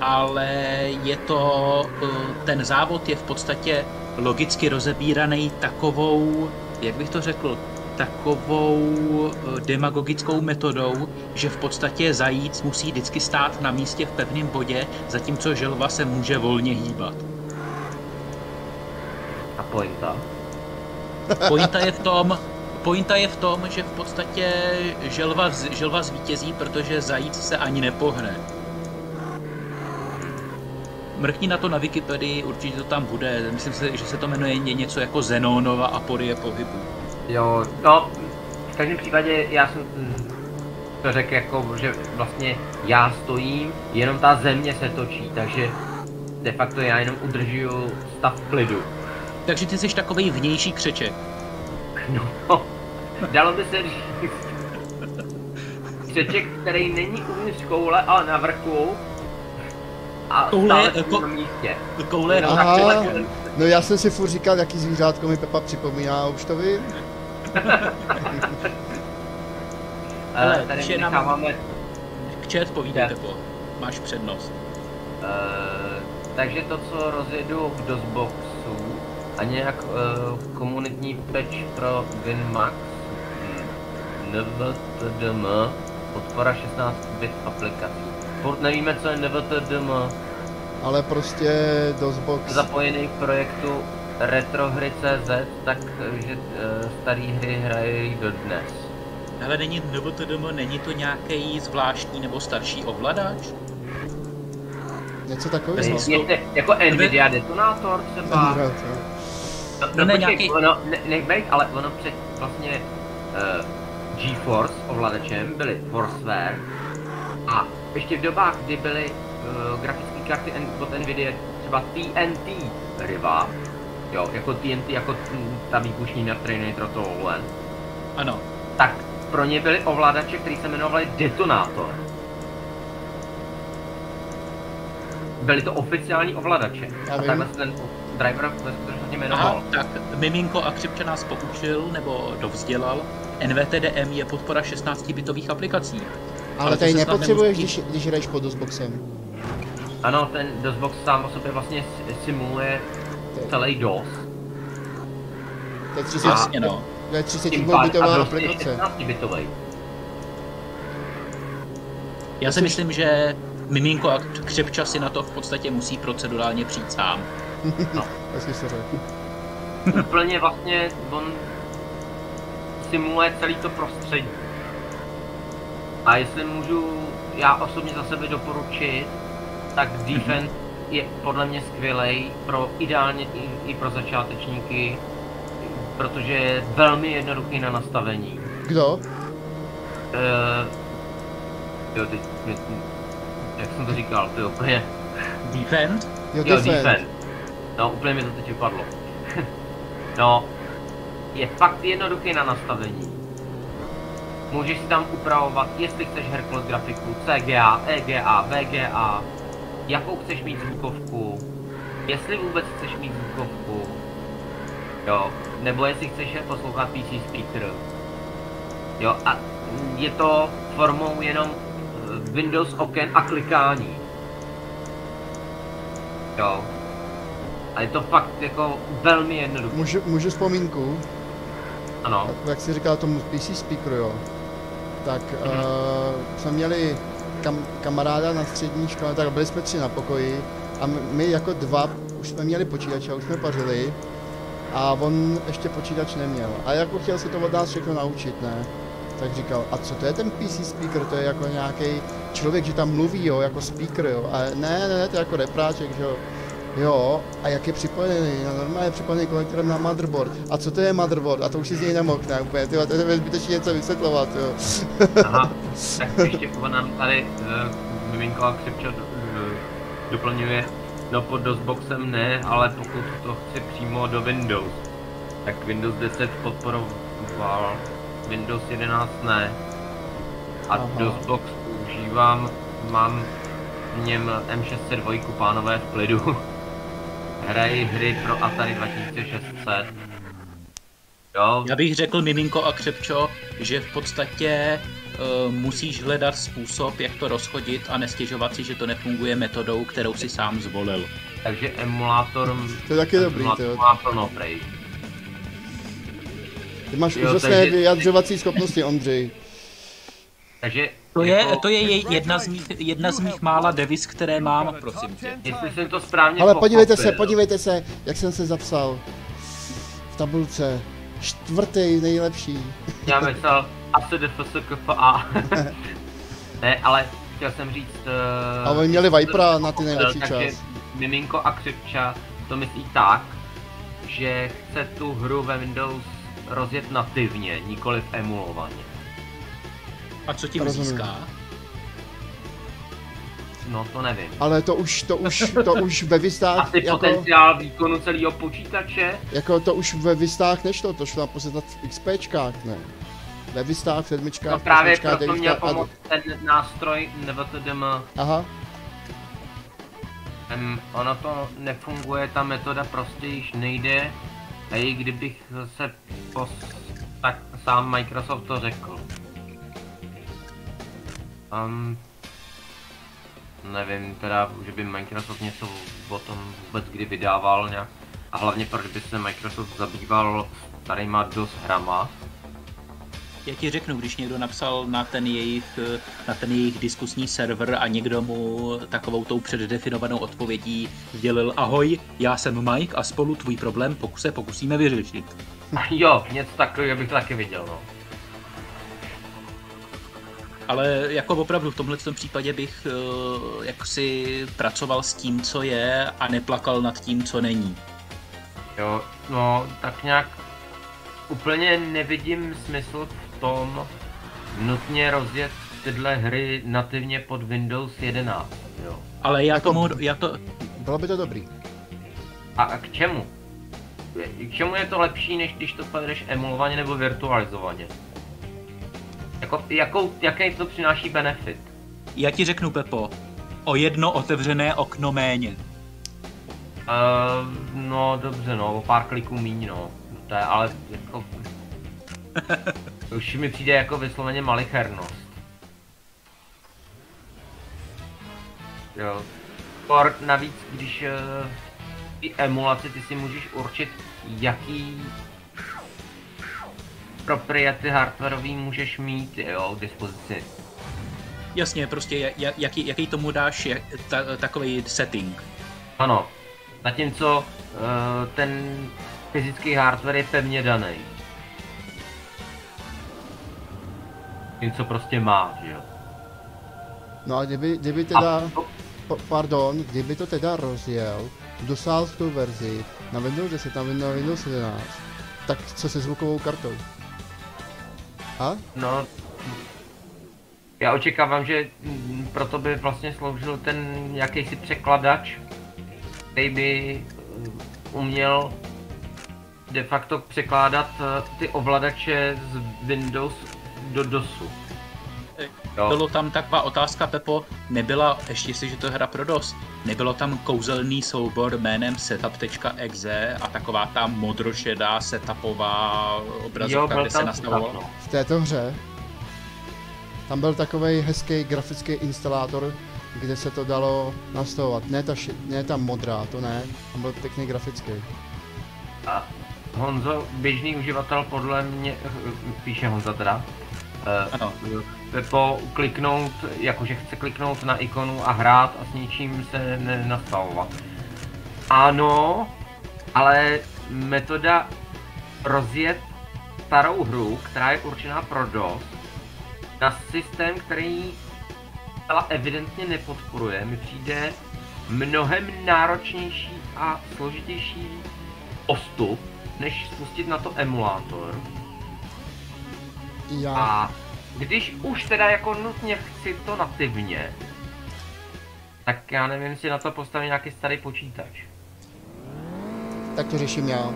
ale je to, eh, ten závod je v podstatě logicky rozebíraný takovou, jak bych to řekl, takovou eh, demagogickou metodou, že v podstatě zajíc musí vždycky stát na místě v pevném bodě, zatímco želva se může volně hýbat. Pointa. Pointa je v tom, pointa je v tom, že v podstatě želva, želva zvítězí, protože zajíc se ani nepohne. Mrkni na to na Wikipedii, určitě to tam bude. Myslím si, že se to jmenuje ně- něco jako Zenonova aporie pohybu. Jo, no, v každém případě já jsem mm, to řekl jako, že vlastně já stojím, jenom ta země se točí, takže de facto já jenom udržuju stav klidu. Takže ty jsi takový vnější křeček. No, dalo by se říct. Křeček, který není uvnitř koule, ale na vrchu. A Koule stojí jako- na místě. Koule je Jenom Aha. No já jsem si furt říkal, jaký zvířátko mi Pepa připomíná, a už to vím. Ale Ale tady když je nám- necháváme Kčet, povídej, Já. Pepo. Máš přednost. Eh, takže to, co rozjedu v DOSBoxu a nějak uh, komunitní patch pro WinMax NVTDM podpora 16-bit aplikací. Furt nevíme, co je NVTDM. Ale prostě DOSBox, Zapojený k projektu Retrohry.cz, takže uh, staré hry hrají dodnes. Ale není NVTDM, není to nějaký zvláštní nebo starší ovladač? Něco takového. Jako Nvidia detonátor třeba. Jo. No, No ne, počkej, nějaký- ono, ne, nech bejt, ale ono před vlastně uh, GeForce ovladačem byly Forceware a ještě v dobách, kdy byly uh, grafické karty od Nvidia třeba TNT Riva, jo, jako TNT, jako ta výbušní na Trainator tohle, Ano. tak pro ně byly ovladače, které se jmenovaly Detonátor. Byly to oficiální ovladače. Já a vím. takhle se ten driver ve skutečnosti jmenoval. Aha, tak Miminko a Křipče nás poučil, nebo dovzdělal. NVTDM je podpora 16-bitových aplikací. Ale Ale to tady nepotřebuješ, nemusí- když, když hraješ pod DOSBoxem. Ano, ten DOSBox sám o sobě vlastně simuluje celý DOS. To je 30, Jasně no. to je Tím 32 pádem- a bitová DOS je aplikace. 16-bitový. Já si myslím, že Miminko a Křepča si na to v podstatě musí procedurálně přijít sám. Tak jsi se řekl. Úplně vlastně on simuluje celý to prostředí. A jestli můžu já osobně za sebe doporučit, tak Defend je podle mě skvělej pro ideálně i, i pro začátečníky, protože je velmi jednoduchý na nastavení. Kdo? Uh, jo, teď, jak jsem to říkal, to je úplně Defend? Jo, Jo, Defend. defend. No, úplně mi to teď vypadlo. no, je fakt jednoduchý na nastavení. Můžeš si tam upravovat, jestli chceš Hercules grafiku, CGA, EGA, VGA, jakou chceš mít zvukovku, jestli vůbec chceš mít zvukovku, jo, nebo jestli chceš poslouchat PC speaker. Jo, a je to formou jenom eh, Windows oken a klikání. Jo. A je to fakt jako velmi jednoduché. Můžu, můžu vzpomínku, Ano. jak jsi říkal tomu PC speakeru, jo. Tak Mhm. uh, jsme měli kam, kamaráda na střední škole, tak byli jsme tři na pokoji a my, my jako dva už jsme měli počítače a už jsme pařili a on ještě počítač neměl. A jako chtěl se to od nás všechno naučit, ne? Tak říkal, a co to je ten PC speaker, to je jako nějaký člověk, že tam mluví, jo, jako speaker, jo. A ne, ne, ne, to je jako repráček, že jo. Jo, a jak je připojený? No normálně je připojený konektorem na motherboard. A co to je motherboard? A to už si z něj nemohl, ne, úplně, tyhle, to je zbytečně něco vysvětlovat, jo. Aha. Tak ještě on nám tady uh, miminko a uh, doplňuje. No pod DOSBoxem ne, ale pokud to chci přímo do Windows, tak Windows 10 podporoval, Windows 11 ne. A Aha. DOSBox používám, mám v něm M602 pánové v klidu. Hraji hry pro Atari 2600. Jo, Já bych řekl Miminko a Křepčo, že v podstatě uh, musíš hledat způsob, jak to rozchodit a nestěžovat si, že to nefunguje metodou, kterou si sám zvolil. takže emulátor, To je taky dobrý, emulátor to. má plno prej. Ty máš Jo, úžasné takže- vyjadřovací schopnosti, Ondřej. Takže To je, jako, to je jej- jedna z mých, jedna z mých mála devis, které mám, prosím tě. Jestli jsem to správně Ale podívejte se, podívejte se, jak jsem se zapsal. V tabulce. Čtvrtý nejlepší. Já myslel ACDFSKFA. ne, ale chtěl jsem říct... Uh, A oni měli Vipera na ty nejlepší takže čas. Miminko a Křipča to myslí tak, že chce tu hru ve Windows rozjet nativně, nikoli emulovaně. A co tím Rozumím. získá? No to nevím. Ale to už, to už, to už ve vystách, Asi jako, potenciál výkonu celého počítače? jako to už ve vystách nešlo, to šlo naposled na XPčkách, ne. Ve vystách, sedmičkách, No právě proto měl a- pomoct ten nástroj NVTDM. Aha, Um, ono to nefunguje, ta metoda prostě již nejde. A i kdybych se pos... tak sám Microsoft to řekl. Um, nevím teda, že by Microsoft něco o tom vůbec kdy vydával nějak. A hlavně proč by se Microsoft zabýval starýma dost hrama. Já ti řeknu, když někdo napsal na ten jejich, na ten jejich diskusní server a někdo mu takovou tou předdefinovanou odpovědí sdělil Ahoj, já jsem Mike a spolu tvůj problém pokus se pokusíme vyřešit. Jo, něco takového bych taky viděl, no. Ale jako opravdu v tomhle případě bych uh, jaksi pracoval s tím, co je a neplakal nad tím, co není. Jo, no, tak nějak úplně nevidím smysl v tom nutně rozjet tyhle hry nativně pod Windows 11, jo. Ale já Jako- tomu, já to, Bylo by to dobrý. A, a k čemu? K čemu je to lepší, než když to pojedeš emulovaně nebo virtualizovaně? Jako, jakou, jaký to přináší benefit? já ti řeknu Pepo, o jedno otevřené okno méně. Uh, no dobře no, o pár kliků míň no. To je ale jako... To už mi přijde jako vysloveně malichernost. Jo. Kor navíc, když uh, i emulaci ty si můžeš určit, jaký propriety hardwareový můžeš mít, jo, k dispozici. Jasně, prostě ja- ja- jaký, jaký tomu dáš jak, ta, takový setting. Ano, zatímco uh, ten fyzický hardware je pevně daný. Tím, co prostě má, že jo. No a kdyby, kdyby A teda, to- pa- pardon, kdyby to teda rozjel, dosáhl tu verzi na Windows 10, na Windows, na Windows 11, tak co se zvukovou kartou? A? No, já očekávám, že proto by vlastně sloužil ten jakýsi překladač, který by mm, uměl de facto překládat eh, ty ovladače z Windows do DOSu. Jo. Bylo tam taková otázka, Pepo, nebyla, ještě si, že to je hra pro DOS, nebylo tam kouzelný soubor jménem setup.exe a taková ta modrošedá setupová obrazovka, kde se nastavovalo? no. v této hře tam byl takový hezký grafický instalátor, kde se to dalo nastavovat. Ne ta, ši- ne ta modrá, to ne, tam byl pěkný grafický. A Honzo, běžný uživatel podle mě, píše Honza teda, eh, Ano. Pepo kliknout, jakože chce kliknout na ikonu a hrát a s ničím se nenastavovat. Ano, ale metoda rozjet starou hru, která je určená pro DOS, na systém, který zcela evidentně nepodporuje, mi přijde mnohem náročnější a složitější postup, než spustit na to emulátor. Já, A když už teda jako nutně chci to nativně, tak já nevím, jestli na to postavím nějaký starý počítač. tak to řeším já.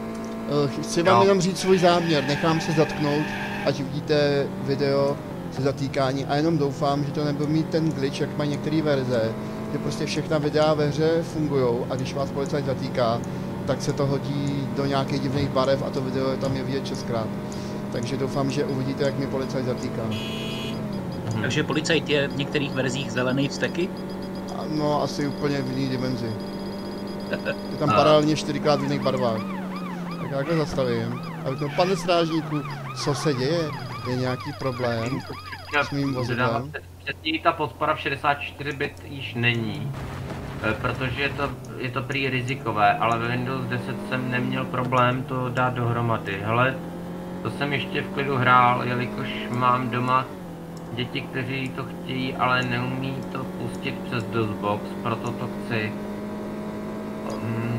Eh, Chci vám Jo. jenom říct svůj záměr, nechám se zatknout, ať vidíte video se zatýkání a jenom doufám, že to nebude mít ten glitch, jak mají některé verze, že prostě všechna videa ve hře fungují a když vás policajt zatýká, tak se to hodí do nějakých divných barev a to video tam je vidět šestkrát. Takže doufám, že uvidíte, jak mi policajt zatýká. Takže policajt je v některých verzích zelený vsteky? A No, asi úplně v jiný dimenzi. Je tam paralelně čtyřikrát v jiných barvách. Tak já to zastavím. A řeknu, pane strážníku, co se děje? Je nějaký problém? S mým vozidlem? Ta podpora v 64 bit již není, eh, protože je to, je to prý rizikové, ale ve Windows 10 jsem neměl problém to dát dohromady. Hele, to jsem ještě v klidu hrál, jelikož mám doma děti, kteří to chtějí, ale neumí to pustit přes DOSBox, proto to chci. Um,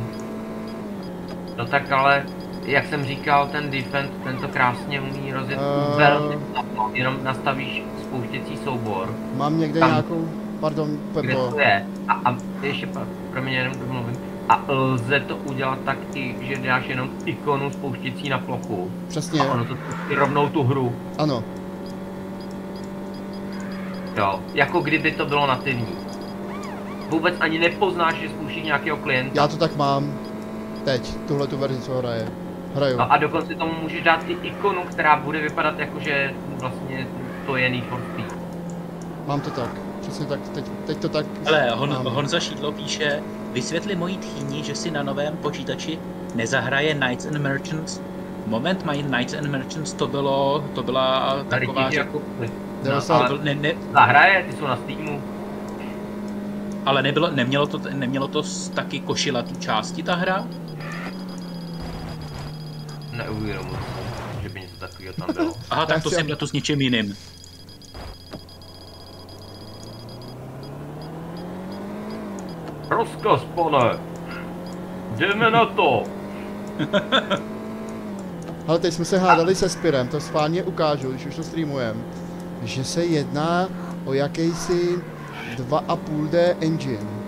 no tak ale, jak jsem říkal, ten Defend, ten to krásně umí rozjet Eh. velmi snadno, jenom nastavíš spouštěcí soubor, Mám někde Tam. nějakou... Pardon, kde Pepo. to je. A, a ještě, pro mě jenom domluvím. A lze to udělat tak i, že dáš jenom ikonu spouštěcí na plochu. Přesně, A ono to spustí rovnou tu hru. ano. Jo, jako kdyby to bylo nativní. Vůbec ani nepoznáš, že spouštíš nějakého klienta. Já to tak mám. Teď, tuhle tu verzi, co hraje. Hraju. No a dokonce tomu můžeš dát i ikonu, která bude vypadat jako, že vlastně to je Need for Speed. Mám to tak. Přesně tak, teď, teď to tak Ale Hon. Honza Šídlo píše, vysvětli mojí tchýni, že si na novém počítači nezahraje Knights and Merchants. Moment, mají Knights and Merchants, to bylo, to byla Tady taková, jako... No, 90 ale, to ne, ne, zahraje, ty jsou na Steamu. ale nebylo, nemělo to, nemělo to s- taky košilatý části ta hra? Neuvědomuji že by něco takového tam bylo. Aha, tak to aby- pletu s něčím jiným. Rozkaz, pane. Jdeme na to. Ale teď jsme se hádali se Spirem, to schválně ukážu, když už to streamujem, že se jedná o jakýsi 2,5D engine.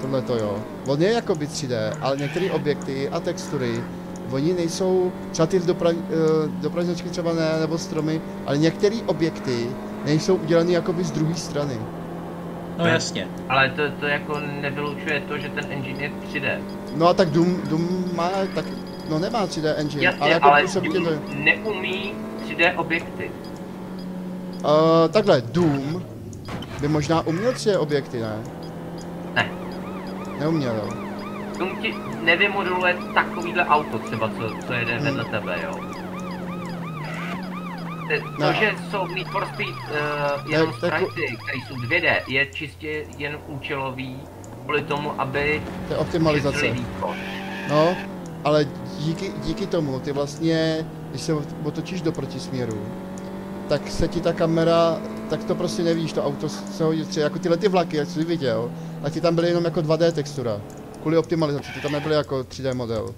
Tohle to jo. On je jakoby 3D, ale některé objekty a textury, oni nejsou, třeba ty dopra, eh, třeba ne, nebo stromy, ale některé objekty nejsou udělané jakoby z druhé strany. No jasně. Ale to, to jako nevylučuje to, že ten engine je 3D. No a tak Doom, Doom má tak, no nemá 3D engine, Jasně, ale jako ale působí Doom to. neumí 3D objekty. Uh, takhle, Doom by možná uměl 3D objekty, ne? Ne. Neuměl, jo. Doom ti nevymodeluje takovýhle auto třeba, co, co jede Hmm. vedle tebe, jo. To, No. že jsou Need for Speed uh, jenom Tak- tak- spritey, které jsou 2D, je čistě jen účelový kvůli tomu, aby To je optimalizace. No, ale díky, díky tomu ty vlastně, když se otočíš do protisměru, tak se ti ta kamera, tak to prostě nevíš, to auto se hodí třeba jako tyhle ty vlaky, jak jsi viděl, tak ty tam byly jenom jako 2D textura. Kvůli optimalizaci, ty tam nebyly jako 3D model.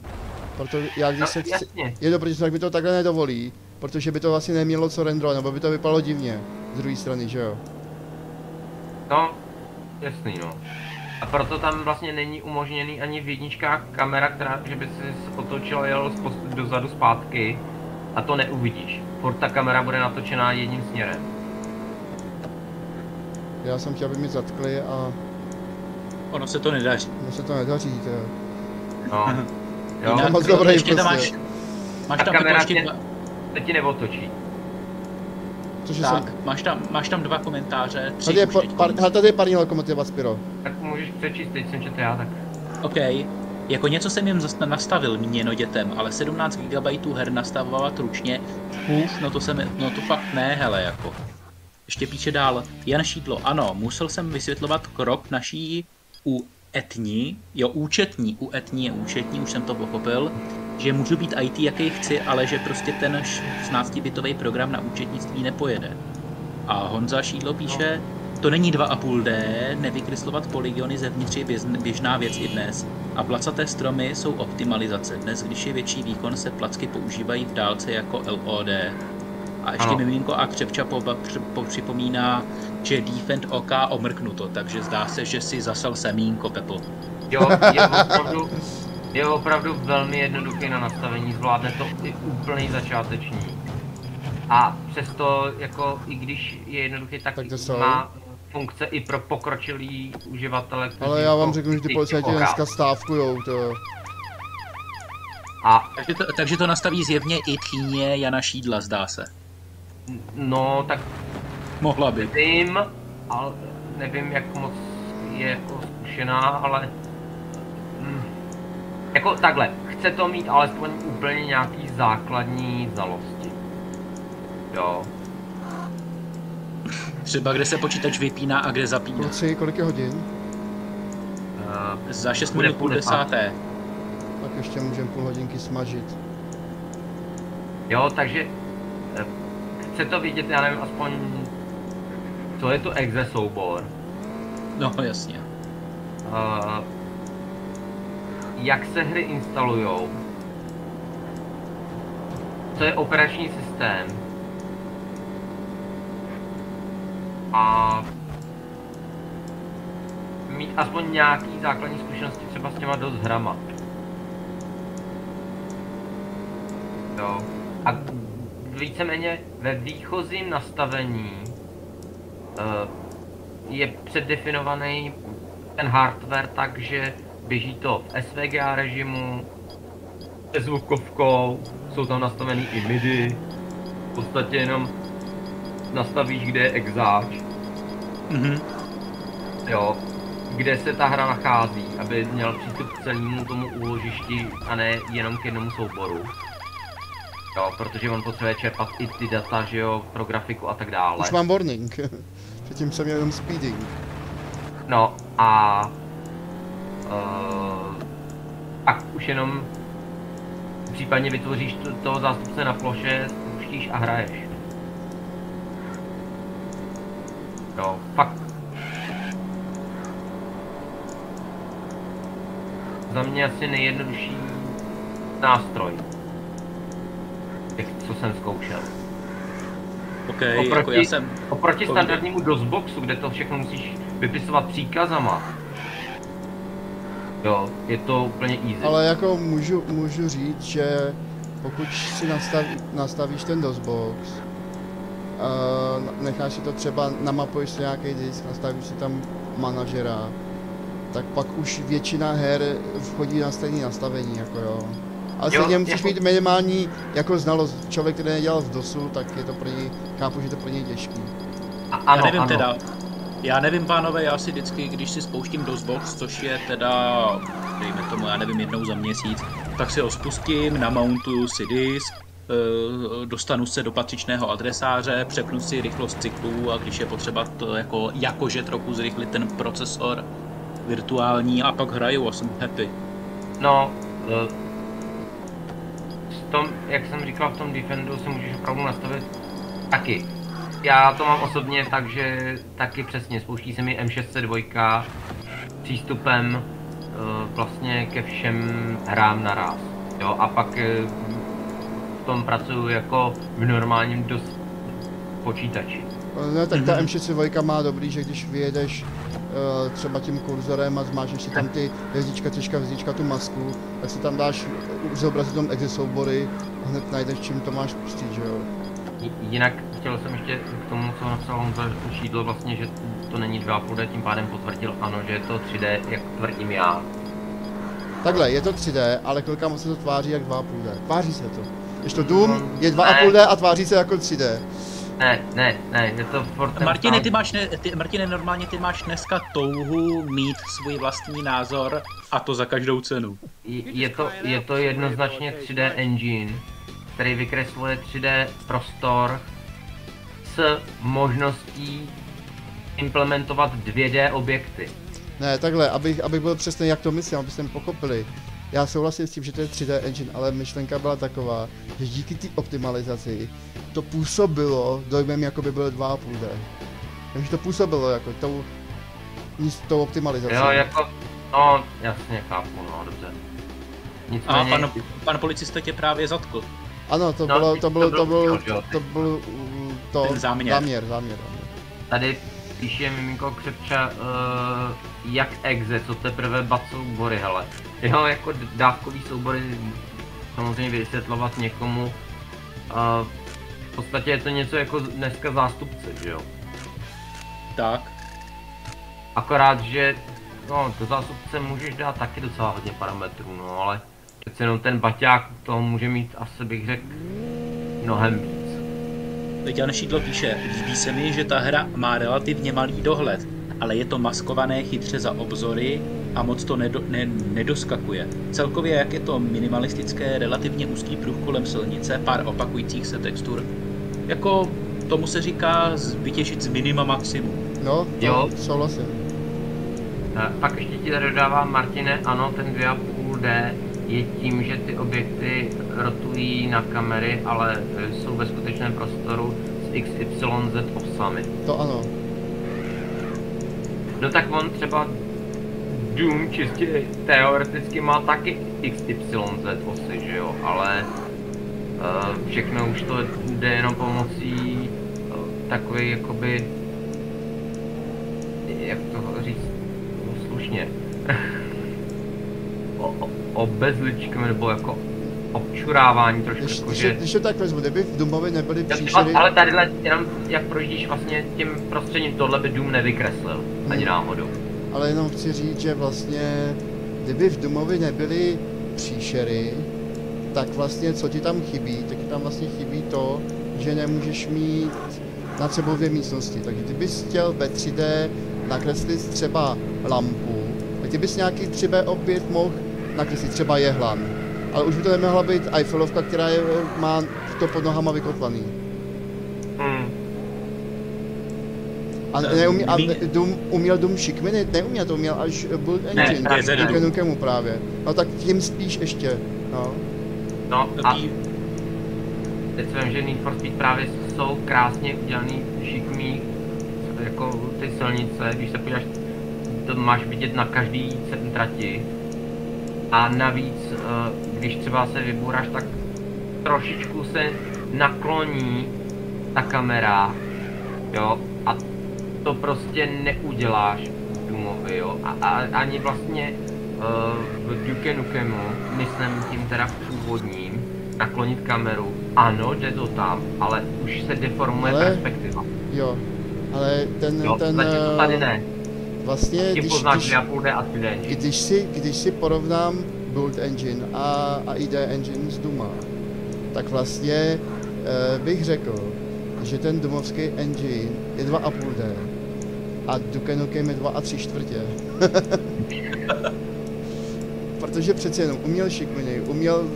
Proto já když No, se chci, jedu proti tak mi to takhle nedovolí, protože by to vlastně nemělo co renderovat, nebo by to vypadalo divně z druhé strany, že jo? No, jasný no. A proto tam vlastně není umožněný ani v jedničkách kamera, která, že by si otočil a jel dozadu zpátky a to neuvidíš. Furt ta kamera bude natočená jedním směrem. Já jsem chtěl, aby mi zatkli a Ono se to nedaří. mně se to nedaří, to jo. No. Jo, Jinak moc dobrý ještě tam máš, prostě. máš Ta tam kamera ještě tě- dva, to ti neotočí. Což tak, jsem... máš tam, máš tam dva komentáře, tři Tady je, už par, par, hele, tady je parní lokomotiva Spiro. Tak můžeš přečíst, teď jsem četl já, tak. OK. Jako něco jsem jim zas- nastavil míněno dětem, ale 17 GB her nastavovat ručně, uf, no to se mi, no to fakt ne, hele, jako. Ještě píše dál, Jan Šídlo, ano, musel jsem vysvětlovat krok naší u etní, jo, účetní, u etní je účetní, už jsem to pochopil, že můžu být IT jaký chci, ale že prostě ten 16-bitový program na účetnictví nepojede. A Honza Šídlo píše, to není 2,5D, nevykreslovat polygony zevnitř je běžná věc i dnes. A placaté stromy jsou optimalizace. Dnes, když je větší výkon, se placky používají v dálce jako LOD. A ještě Ano. miminko a křepča po, po, připomíná, že Defend OK omrknuto, takže zdá se, že si zasal semínko, Pepo. Jo, je opravdu, je opravdu velmi jednoduchý na nastavení, zvládne to i úplný začáteční. A přesto, jako i když je jednoduchý, tak, Tak to jsou. má funkce i pro pokročilý uživatele, Ale já vám řeknu, že ty policajti dneska stávkujou, to jo. A Takže to, takže to nastaví zjevně i tchýně Jana Šídla, zdá se. no, tak Mohla by. nevím, ale nevím, jak moc je jako zkušená, ale jako takhle, chce to mít alespoň úplně nějaký základní znalosti. Jo. Třeba kde se počítač vypíná a kde zapíná. Kluci, kolik je hodin? Uh, Za 6 Bude minut půl půl desáté. Tak ještě můžeme půl hodinky smažit. jo, takže eh, chce to vidět, já nevím, aspoň co je to exe soubor. No jasně. Uh, jak se hry instalujou, co je operační systém a mít aspoň nějaký základní zkušenosti třeba s těma dost hrama. Jo. A víceméně ve výchozím nastavení uh, je předdefinovaný ten hardware tak, že běží to v SVGA režimu, se zvukovkou, jsou tam nastavený i MIDI, v podstatě jenom nastavíš, kde je exáč, Mhm. jo, kde se ta hra nachází, aby měl přístup k celému tomu úložišti a ne jenom k jednomu souboru. Jo, protože on potřebuje čerpat i ty data, že jo, pro grafiku a tak dále. Už mám warning. Předtím jsem měl jenom speeding. No a pak už jenom případně vytvoříš to, toho zástupce na ploše, spustíš a hraješ. Jo, fakt. za mě asi nejjednodušší nástroj. Jak, co jsem zkoušel. OK, jako já jsem... Oproti standardnímu DOSBoxu, kde to všechno musíš vypisovat příkazama. Jo, je to úplně easy. Ale jako můžu, můžu říct, že pokud si nastaví, nastavíš ten DOSBox, uh, necháš si to třeba, namapuješ si nějaký disk, nastavíš si tam manažera, tak pak už většina her vchodí na stejné nastavení, jako jo. Ale Jo, stejně musíš jako- mít minimální jako znalost. Člověk, který nedělal v DOSu, tak je to pro něj, chápu, že je to pro něj těžký. A, ano, já nevím ano. teda, já nevím pánové, já si vždycky, když si spouštím DOSBox, což je teda, dejme tomu, já nevím, jednou za měsíc, tak si ho spustím, namountuju si disk, eh, dostanu se do patřičného adresáře, přepnu si rychlost cyklů a když je potřeba to jako, jakože trochu zrychlit ten procesor virtuální a pak hraju a jsem happy. No, eh, v tom, jak jsem říkal, v tom Defendu si můžeš opravdu nastavit taky. Já to mám osobně tak, že taky přesně spouští se mi M602 přístupem eh, vlastně ke všem hrám naraz. Jo, a pak eh, v tom pracuju jako v normálním DOS počítači. Ne, tak ta Mhm. M62 má dobrý, že když vyjedeš uh, třeba tím kurzorem a zmážeš si tam ty hvězdička, třeška, hvězdička, tu masku, tak si tam dáš uh, zobrazit tam exe soubory a hned najdeš, čím to máš pustit, že jo. Jinak chtěl jsem ještě k tomu, co napsal Honza Šídlo, vlastně, že to není 2,5D, tím pádem potvrdil ano, že je to 3D, jak tvrdím já. Takhle, je to 3D, ale chvilkama se to tváří jak 2,5D. Tváří se to. Když to Doom Mm, je 2,5D a tváří se jako 3D. Ne, ne, ne, je to furt Martine, ty máš, ne, ty, Martine, normálně ty máš dneska touhu mít svůj vlastní názor a to za každou cenu. Je- je to, je to jednoznačně 3D engine, který vykresluje 3D prostor s možností implementovat 2D objekty. Ne, takhle, abych, abych byl přesný, jak to myslím, abyste mě pochopili. Já souhlasím s tím, že to je 3D engine, ale myšlenka byla taková, že díky té optimalizaci to působilo dojmem, jako by bylo 2,5D. Takže to působilo jako tou, tou optimalizací. Jo, jako, no, jasně, chápu, no, dobře. A Nicméně, pan, pan policista tě právě zatkl. Ano, to No, bylo, to to bylo, bylo to bylo, cíl, jo. to byl uh, to, Ten záměr. záměr, záměr. záměr. tady píše Miminko Křepča, uh, jak exe, co teprve bat soubory, hele. Jo, jako dávkový soubory samozřejmě vysvětlovat někomu. Uh, v podstatě je to něco jako dneska zástupce, že jo. Tak. Akorát, že no, do zástupce můžeš dát taky docela hodně parametrů, no, ale přece jenom ten baťák toho může mít, asi bych řekl, mnohem víc. Jan Šídlo píše, líbí se mi, že ta hra má relativně malý dohled, ale je to maskované chytře za obzory a moc to nedo, ne, nedoskakuje. Celkově jak je to minimalistické, relativně úzký pruh kolem silnice, pár opakujících se textur. Jako tomu se říká vytěžit z minima maximum. No, to Jo. souhlasím. Eh, Pak ještě ti tady dodávám, Martine, ano, ten 2,5D je tím, že ty objekty rotují na kamery, ale eh, jsou ve skutečném prostoru s XYZ osami. To ano. No tak on třeba Doom čistě teoreticky má taky XYZ osy, že jo, ale uh, všechno už to jde jenom pomocí uh, takový jakoby jak to říct slušně o, obezličkem nebo jako občurávání trošku Když, jako, když, že... když to tak vezmu, kdyby v Dumovi nebyly příšery, ale tadyhle jenom jak projíždíš vlastně tím prostředím, tohle by Doom nevykreslil, ani Hmm. náhodou. ale jenom chci říct, že vlastně, kdyby v Dumovi nebyly příšery, tak vlastně co ti tam chybí, tak ti tam vlastně chybí to, že nemůžeš mít nad sebou dvě místnosti. Takže kdybys chtěl ve 3D nakreslit třeba lampu, tak ty bys nějaký 3D objekt mohl nakreslit třeba jehlan. Ale už by to nemohla být Eiffelovka, která je, má to pod nohama vykotlaný. Hmm. A, To- neumí, a Doom, uměl Doom Shikminy? Neuměl, to uměl až Build Engine. právě díky ne. Duke Nukemu právě. No tak tím spíš ještě. No. No a teď vím, že Need for Speed právě jsou krásně udělaný, šikovný, jako ty silnice, když se podíváš, to máš vidět na každý trati. A navíc, eh, když třeba se vybůráš, tak trošičku se nakloní ta kamera, jo, a to prostě neuděláš v Doomovi, jo, a, a ani vlastně uh, v Duke Nukemu, myslím tím teda původním, naklonit kameru, ano, jde to tam, ale už se deformuje Ale- perspektiva. Jo, ale ten, Jo, ten, to tady eh, ne. Vlastně, když, poznáš když, 2,5D a 3D. když, si, když si porovnám Build Engine a, a ID Engine z Duma, tak vlastně eh, bych řekl, že ten domovský engine je 2,5D a Duke Nukem je 2 a 3 čtvrtě. Protože přece jenom uměl šikminy, uměl,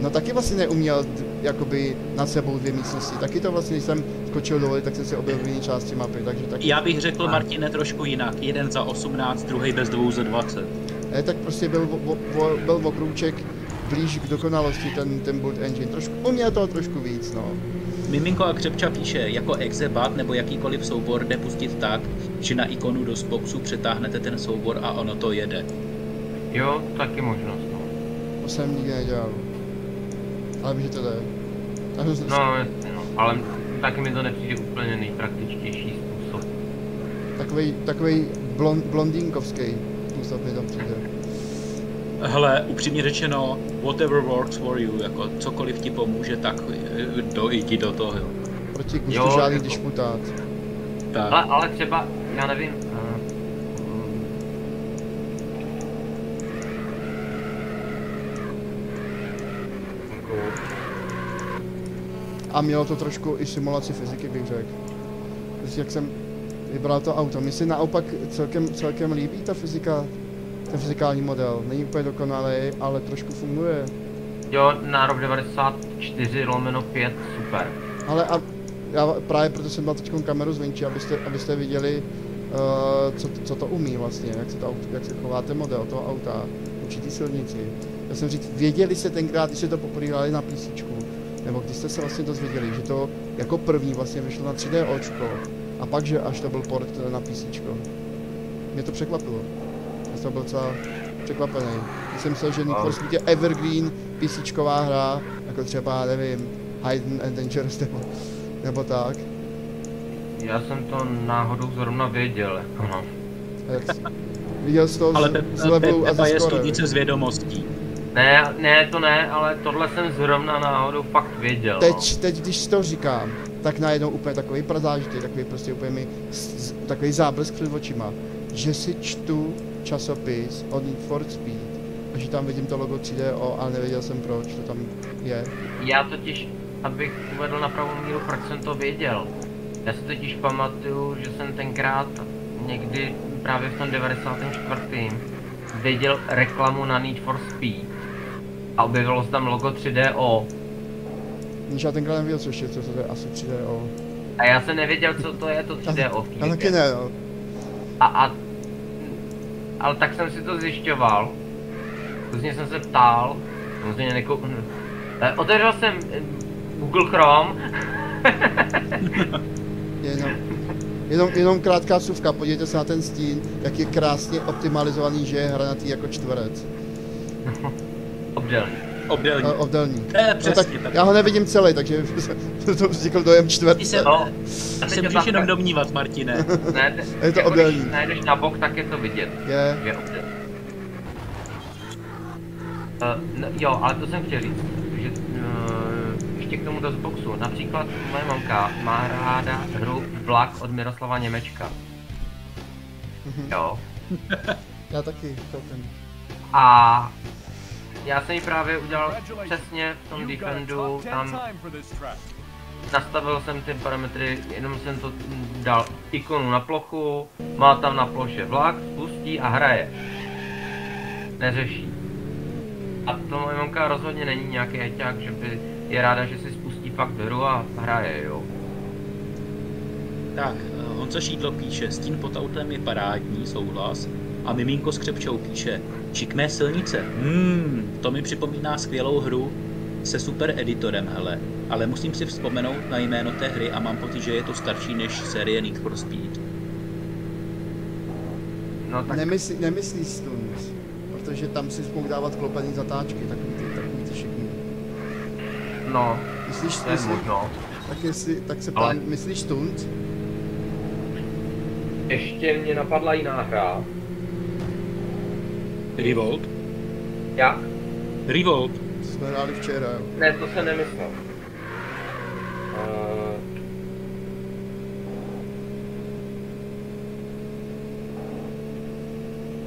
no taky vlastně neuměl jakoby nad sebou dvě místnosti, taky to vlastně, když jsem skočil dolů, tak jsem si objevil v jiné části mapy, takže taky, Já bych řekl, Martine, trošku jinak. Jeden za 18, druhý bez dvou za 20. ne, tak prostě byl, vo, vo, byl okrůček blíž k dokonalosti ten, ten build engine, trošku, uměl toho trošku víc, no. Miminko a Křepča píše, jako exebat nebo jakýkoliv soubor jde pustit tak, že na ikonu do Xboxu přetáhnete ten soubor a ono to jede. Jo, taky možnost, no. To jsem nikdy nedělal. Ale vím, že to jde. Jsem se- No, jasně, no. Ale taky mi to nepřijde úplně nejpraktičtější způsob. Takovej, takovej blond, blondýnkovský způsob mi to přijde. Hele, upřímně řečeno, whatever works for you, jako cokoliv ti pomůže, tak eh, dojdi do toho. Proti gustu žádný jako- disputát. Tak. Ale, ale třeba, já nevím, uh, A mělo to trošku i simulaci fyziky, bych řekl. Prostě jak jsem vybral to auto. Mně se naopak celkem, celkem líbí ta fyzika, ten fyzikální model. Není úplně dokonalý, ale trošku funguje. jo, na rok 94 lomeno 5, super. Ale a já právě proto jsem dal teď kameru zvenčí, abyste, abyste viděli, uh, co, co to umí vlastně, jak se, to, jak se chová ten model toho auta, určitý silnici. Já jsem říct, věděli se tenkrát, když se to poprvé na PC, nebo když jste se vlastně dozvěděli, že to jako první vlastně vyšlo na 3D očko, a pak, že až to byl port teda na PC. Mě to překvapilo. Já jsem byl docela překvapený. Já jsem myslel, že Need for Speed je evergreen PCčková hra, jako třeba, nevím, Hidden and Dangerous nebo, nebo tak. Já jsem to náhodou zrovna věděl, jako no. Viděl jsi to Ale z, z levelu a ze je studnice z vědomostí. Ne, ne, to ne, ale tohle jsem zrovna náhodou fakt věděl, no. Teď, teď, když si to říkám, tak najednou úplně takový prazážitý, takový prostě úplně mi, takový záblesk před očima, že si čtu časopis od Need for Speed a že tam vidím to logo 3DO, ale nevěděl jsem proč to tam je. Já totiž, abych uvedl na pravou míru, proč jsem to věděl. Já si totiž pamatuju, že jsem tenkrát někdy právě v tom 94. viděl reklamu na Need for Speed a objevilo se tam logo 3DO Níž já tenkrát nevěděl, co ještě, co to je asi 3DO. a já jsem nevěděl, co to je to 3DO v té Já taky ne, no. A, a, ale tak jsem si to zjišťoval. Různě jsem se ptal, samozřejmě neko... Eh, Otevřel jsem eh, Google Chrome, Jenom, jenom, jenom krátká suvka, podívejte se na ten stín, jak je krásně optimalizovaný, že je hranatý jako čtverec. obdělný. Obdelní. Uh, obdelník. To je No tak přesně tak. já ho nevidím celý, takže to vznikl dojem čtverce. se, No, ty se můžeš jenom domnívat, Martine. Ne, Je to jako obdélník. Když najdeš na bok, tak je to vidět. Je, Je obdélník. Uh, no, jo, ale to jsem chtěl říct, že uh, ještě k tomu do Xboxu. Například moje mamka má ráda hru Vlak od Miroslava Němečka. Jo. já taky, koukám. A já jsem ji právě udělal přesně v tom defendu, tam nastavil jsem ty parametry, jenom jsem to dal ikonu na plochu, má tam na ploše vlak, spustí a hraje. Neřeší. A to moje mamka rozhodně není nějaký heťák, že by je ráda, že si spustí fakt hru a hraje, jo. Tak, eh, Honza Šídlo píše, stín pod autem je parádní, souhlas. A Miminko s Křepčou píše, čikmé silnice, hmm, to mi připomíná skvělou hru se super editorem, hele. Ale musím si vzpomenout na jméno té hry a mám pocit, že je to starší než série Need for Speed. No tak Nemyslí, nemyslí Stuns, protože tam si mohl dávat klopený zatáčky, takový ty, takový ty šikný. No, Myslíš, to je myslí, možno. tak, jestli, tak se Ale- ptám, myslíš stunt? Ještě mě napadla jiná hra. Revolt? Jak? Revolt. Jsme hráli včera, jo. Ne, to se nemyslel. Uh,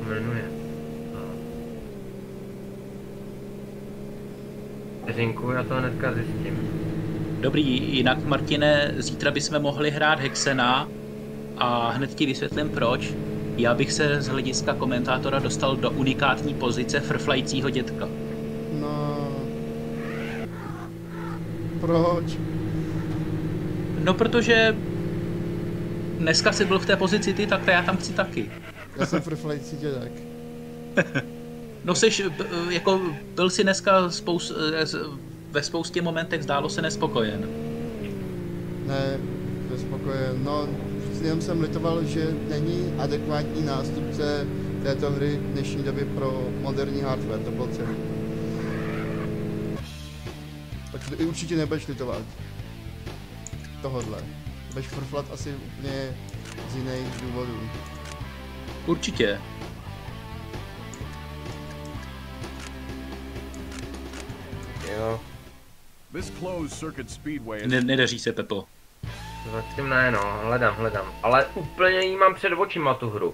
jmenuje. Vteřinku, já to hnedka zjistím. Dobrý, jinak Martine, zítra bychom mohli hrát Hexena a hned ti vysvětlím proč. Já bych se z hlediska komentátora dostal do unikátní pozice frflajícího dětka. No... Proč? No protože dneska jsi byl v té pozici ty, tak já tam chci taky. Já jsem frflající dědek. No seš, b- jako byl si dneska spous, eh, ve spoustě momentech zdálo se nespokojen. Ne, nespokojen. No, jenom jsem litoval, že není adekvátní nástupce této hry v dnešní době pro moderní hardware, to bylo celé. Tak to i určitě nebudeš litovat. Tohodle. Budeš frflat asi úplně z jiných důvodů. Určitě. Jo, Ne, nedaří se, Pepo. Zatím ne, no, hledám, hledám. Ale úplně jí mám před očima tu hru.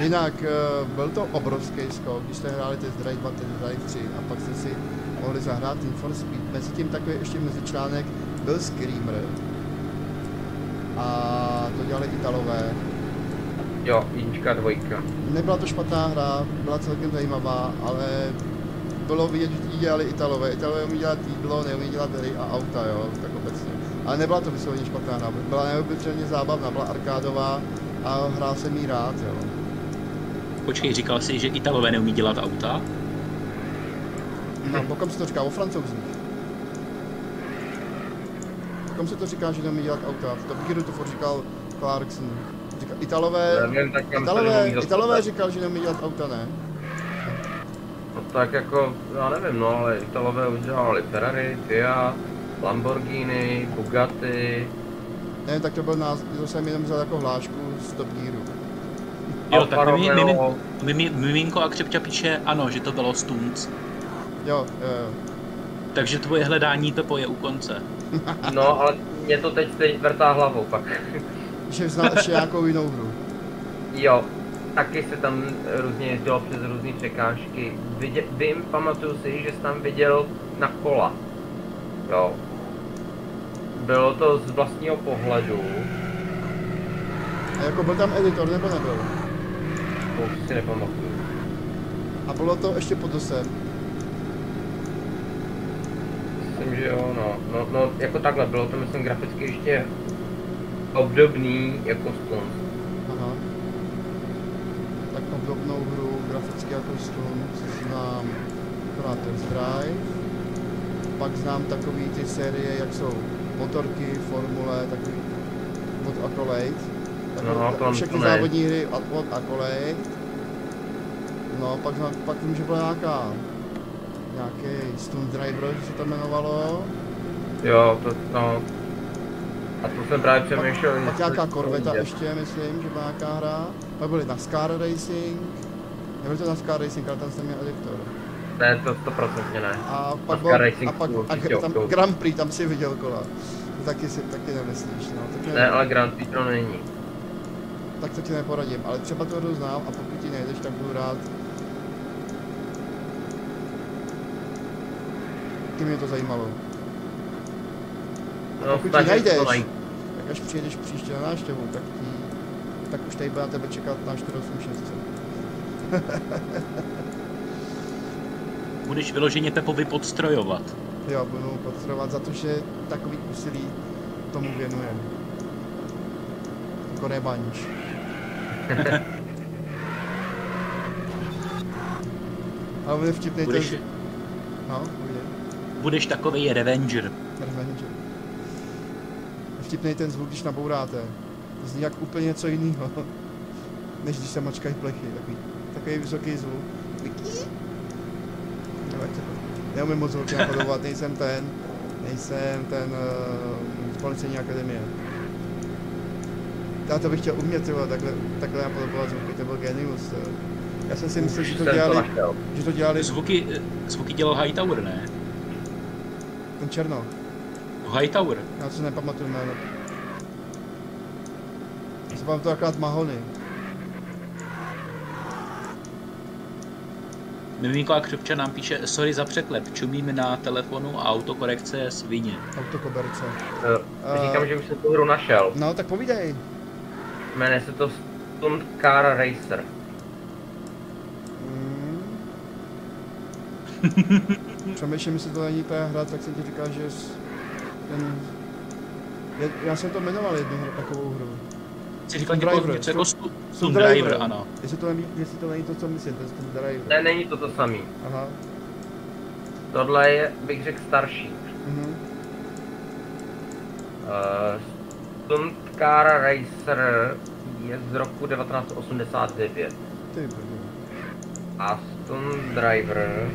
Jinak eh, byl to obrovský skok, když jste hráli Test Drive 2, Test Drive 3 a pak jste si mohli zahrát Team for Speed. Mezi tím takový ještě mezičlánek byl Screamer. A to dělali Italové. Jo, jednička, dvojka. Nebyla to špatná hra, byla celkem zajímavá, ale bylo vidět, že ji dělali Italové. Italové umí dělat jídlo, neumí dělat hry a auta, jo, tak obecně. Ale nebyla to vysloveně špatná hra, byla neuvěřitelně zábavná, byla arkádová a hrál jsem jí rád, jo. Počkej, říkal jsi, že Italové neumí dělat auta? No, o kom se to říká? O francouzích. Kom se to říká, že neumí dělat auta? V Top Gearu to furt říkal Clarkson. Říkal, Italové, to Italové, Italové říkal, že neumí dělat auta, ne? Tak jako, já nevím, no, ale Italové udělali Ferrari, Fiat, Lamborghini, Bugatti, Ne, tak to byl nás, to jsem jenom vzal jako hlášku z Top Gearu. Jo, Alfa tak mimi, mimi, mimi, miminko a křepča píše, ano, že to bylo stunts. Jo, jo, jo. Takže tvoje hledání Pepo je u konce. No, ale mě to teď, teď vrtá hlavou pak. Že ještě nějakou jinou hru. Jo, taky se tam různě jezdilo přes různé překážky. Vidě, vím, pamatuju si, že jsi tam viděl na kola. Jo. Bylo to z vlastního pohledu, A jako byl tam editor, nebo nebyl? to už si nepamatuju. A bylo to ještě pod dosem. Myslím, že jo, no. no. No, jako takhle, bylo to myslím graficky ještě obdobný jako Stone. Aha. Tak obdobnou jako Stunt znám Test Drive. Pak znám takový ty série, jak jsou motorky, formule, takový od Accolade. No, Takové- to- všechny to ne. závodní hry od- od Accolade. No, pak, znám, pak vím, že byla nějaká nějaký Stunt Driver, že se to jmenovalo. Jo, to, no. A to jsem právě přemýšlel, Pak jestli nějaká korveta ještě, myslím, že byla nějaká hra. Pak byly NASCAR Racing. Nebyl to NASCAR Racing, ale tam jsem měl editor. Ne, to 100% ne. A pak, NASCAR byl, Racing a pak a tam. Grand Prix, tam si viděl kola. To taky si taky nemyslíš, no. Tak, Ne, ale Grand Prix to není. tak to ti neporadím, ale třeba to hru znám a pokud ti nejdeš, tak budu rád. Taky mě to zajímalo. No, pokud se najdeš, tak až přijedeš příště na návštěvu, tak ti, tak už tady bude na tebe čekat na 486. Budeš vyloženě Pepovi podstrojovat. Jo, budu mu podporovat za to, že takový úsilí tomu věnujeme. Jako. Ale on je vtipný Budeš, ten... No, půjde. budeš takovej Revenger. Revenger. Je Vtipný ten zvuk, když nabouráte. Zní jak úplně něco jiného, než když se mačkají plechy. Takový, takový vysoký zvuk. No, to- Neumím moc zvuky napodobovat, nejsem ten, nejsem ten uh, z policejní akademie. Já to bych chtěl umět, tyvo, takhle, takhle napodobovat zvuky, to byl genius. To. Já jsem si myslel, že to Jsem dělali, našel. že to dělali Zvuky, zvuky dělal Hightower, ne? ten Černo. Hightower. Já si nepamatuju jméno. Já si pamatuju akorát Mahony. Miminko a křupča nám píše, sorry za překlep, čumím na telefonu a autokorekce je svině. Autokoberce. Eh, Říkám, že už jsem tu hru našel. No, tak povídej. Jmenuje se to Stunt Car Racer. Mm. Přemýšlím, jestli to není ta hra, tak jsem ti říkal, že ten... Je, já jsem to jmenoval jednu hru, takovou hru. Jsi říkal Driver, něco, jako Stunt- stu- Stunt Stunt Driver. Ano. Jestli to, není, jestli to není to, co myslím, to je ten driver. Ne, není to to samý. Aha. Tohle je, bych řekl, starší. Mhm. Uh, Stunt Car Racer je z roku 1989. Ty brdo. A Stunt Driver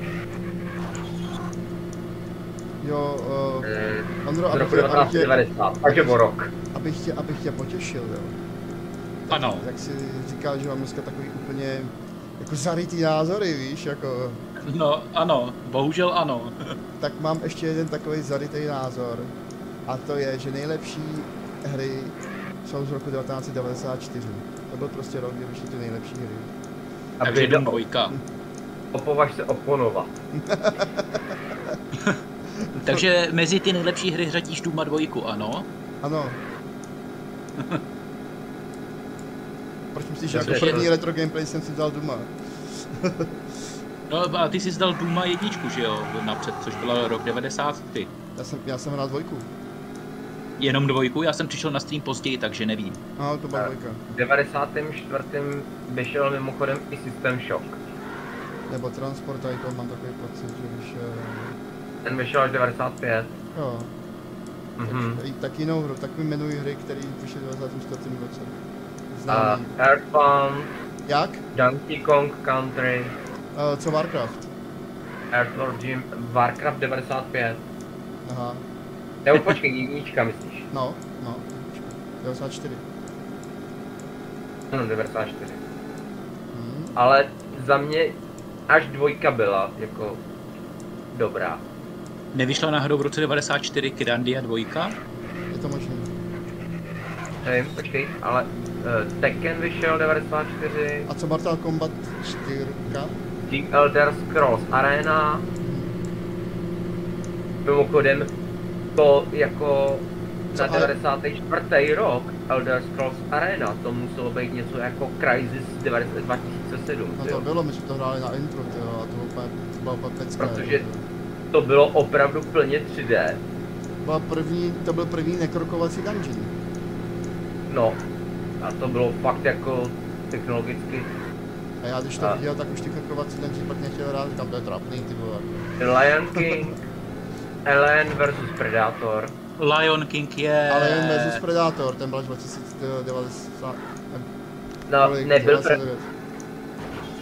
Jo, uh, Ondro, z abych roku tě, abych, tě, 1990, takže o rok. abych, tě, abych tě potěšil, jo. Ano. Jak jsi říkal, že mám dneska takový úplně jako zarytý názory, víš, jako... No, ano, bohužel ano. Tak mám ještě jeden takový zarytý názor. A to je, že nejlepší hry jsou z roku 1994. To byl prostě rok, kdy vyšly ty nejlepší hry. Takže Aby Doom 2. opovaž se oponovat. Takže mezi ty nejlepší hry řadíš Doom 2, ano? Ano. Proč myslíš, že jako první retro gameplay jsem si dal Duma? No a ty jsi zdal Dooma jedničku, že jo, napřed, což byla rok 93. Já jsem, já jsem hrál dvojku. Jenom dvojku, já jsem přišel na stream později, takže nevím. Ano, to byla dvojka. V 94. vyšel mimochodem i System Shock. Nebo Transport Tycoon, mám takový pocit, že když... eh, Ten vyšel až 95. Jo, Mhm. tak, tak jinou hru, tak mi jmenuji hry, které vyšly v 24. roce. A Známý. Earthbound, Jak? Donkey Kong Country, Uh, co Warcraft? Earthworm Jim, Warcraft 95. Aha, Nebo počkej, jednička myslíš? no, no, 94. No, 94. Hmm. Ale za mě až dvojka byla jako dobrá. Nevyšla náhodou v roce 94 Kirandia 2? Je to možné. Nevím, počkej, ale uh, Tekken vyšel 94, A co Mortal Kombat 4? The Elder Scrolls Arena, mimochodem to jako Co, na ale- 94. rok Elder Scrolls Arena, to muselo být něco jako Crysis 90 2007, No to bylo, my jsme to hráli na intro, tyjo, a to bylo úplně, to bylo úplně pecka. Protože- jo. To bylo opravdu plně 3D. Byla první, to byl první nekrokovací dungeon. No, a to bylo fakt jako technologicky. A já když to A- viděl, tak už ty krokovací dungeon pak nechtěl hrát, říkám, to je trapný, ty vole. The Lion King, Alien vs Predator, Lion King je... Ale jen versus Predator, ten byl až 2090. no kolik? nebyl 29.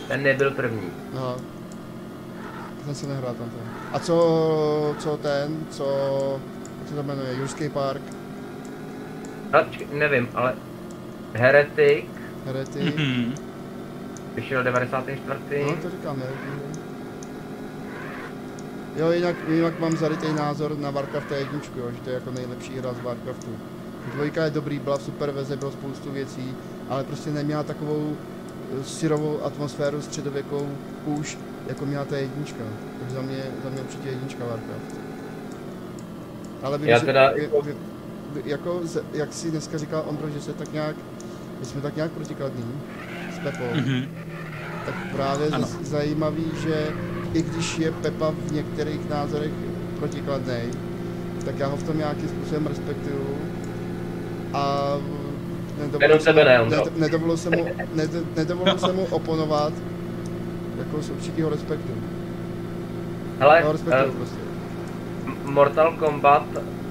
ten nebyl první. No. Ten se nehrál tam ten. A co, co ten, co, jak se to jmenuje, Jurský park, čekaj, nevím, ale Heretic Herety. Mhm. vyšel 94. No to říkám, ne? Jo, jinak, jinak mám zarytý názor na Warcraft jedničku, jo, že to je jako nejlepší hra z Warcraftu. Dvojka je dobrý, byla v super veze, bylo spoustu věcí, ale prostě neměla takovou eh, syrovou atmosféru středověkou už, jako měla ta jednička. Takže za mě, za mě určitě jednička Warcraft. Ale vím, Já že- teda vy- jako- jako, jak si dneska říkal Ondro, že se tak nějak, že jsme tak nějak protikladní s Pepou. Mhm. Tak právě Ano. z- zajímavý, že i když je Pepa v některých názorech protikladnej, tak já ho v tom nějakým způsobem respektuju a nedovolil tebe ne, nedovolil jsem mu, nedovolil jsem mu oponovat jako z určitého respektu. Hele, Já ho respektuju eh, prostě. Mortal Kombat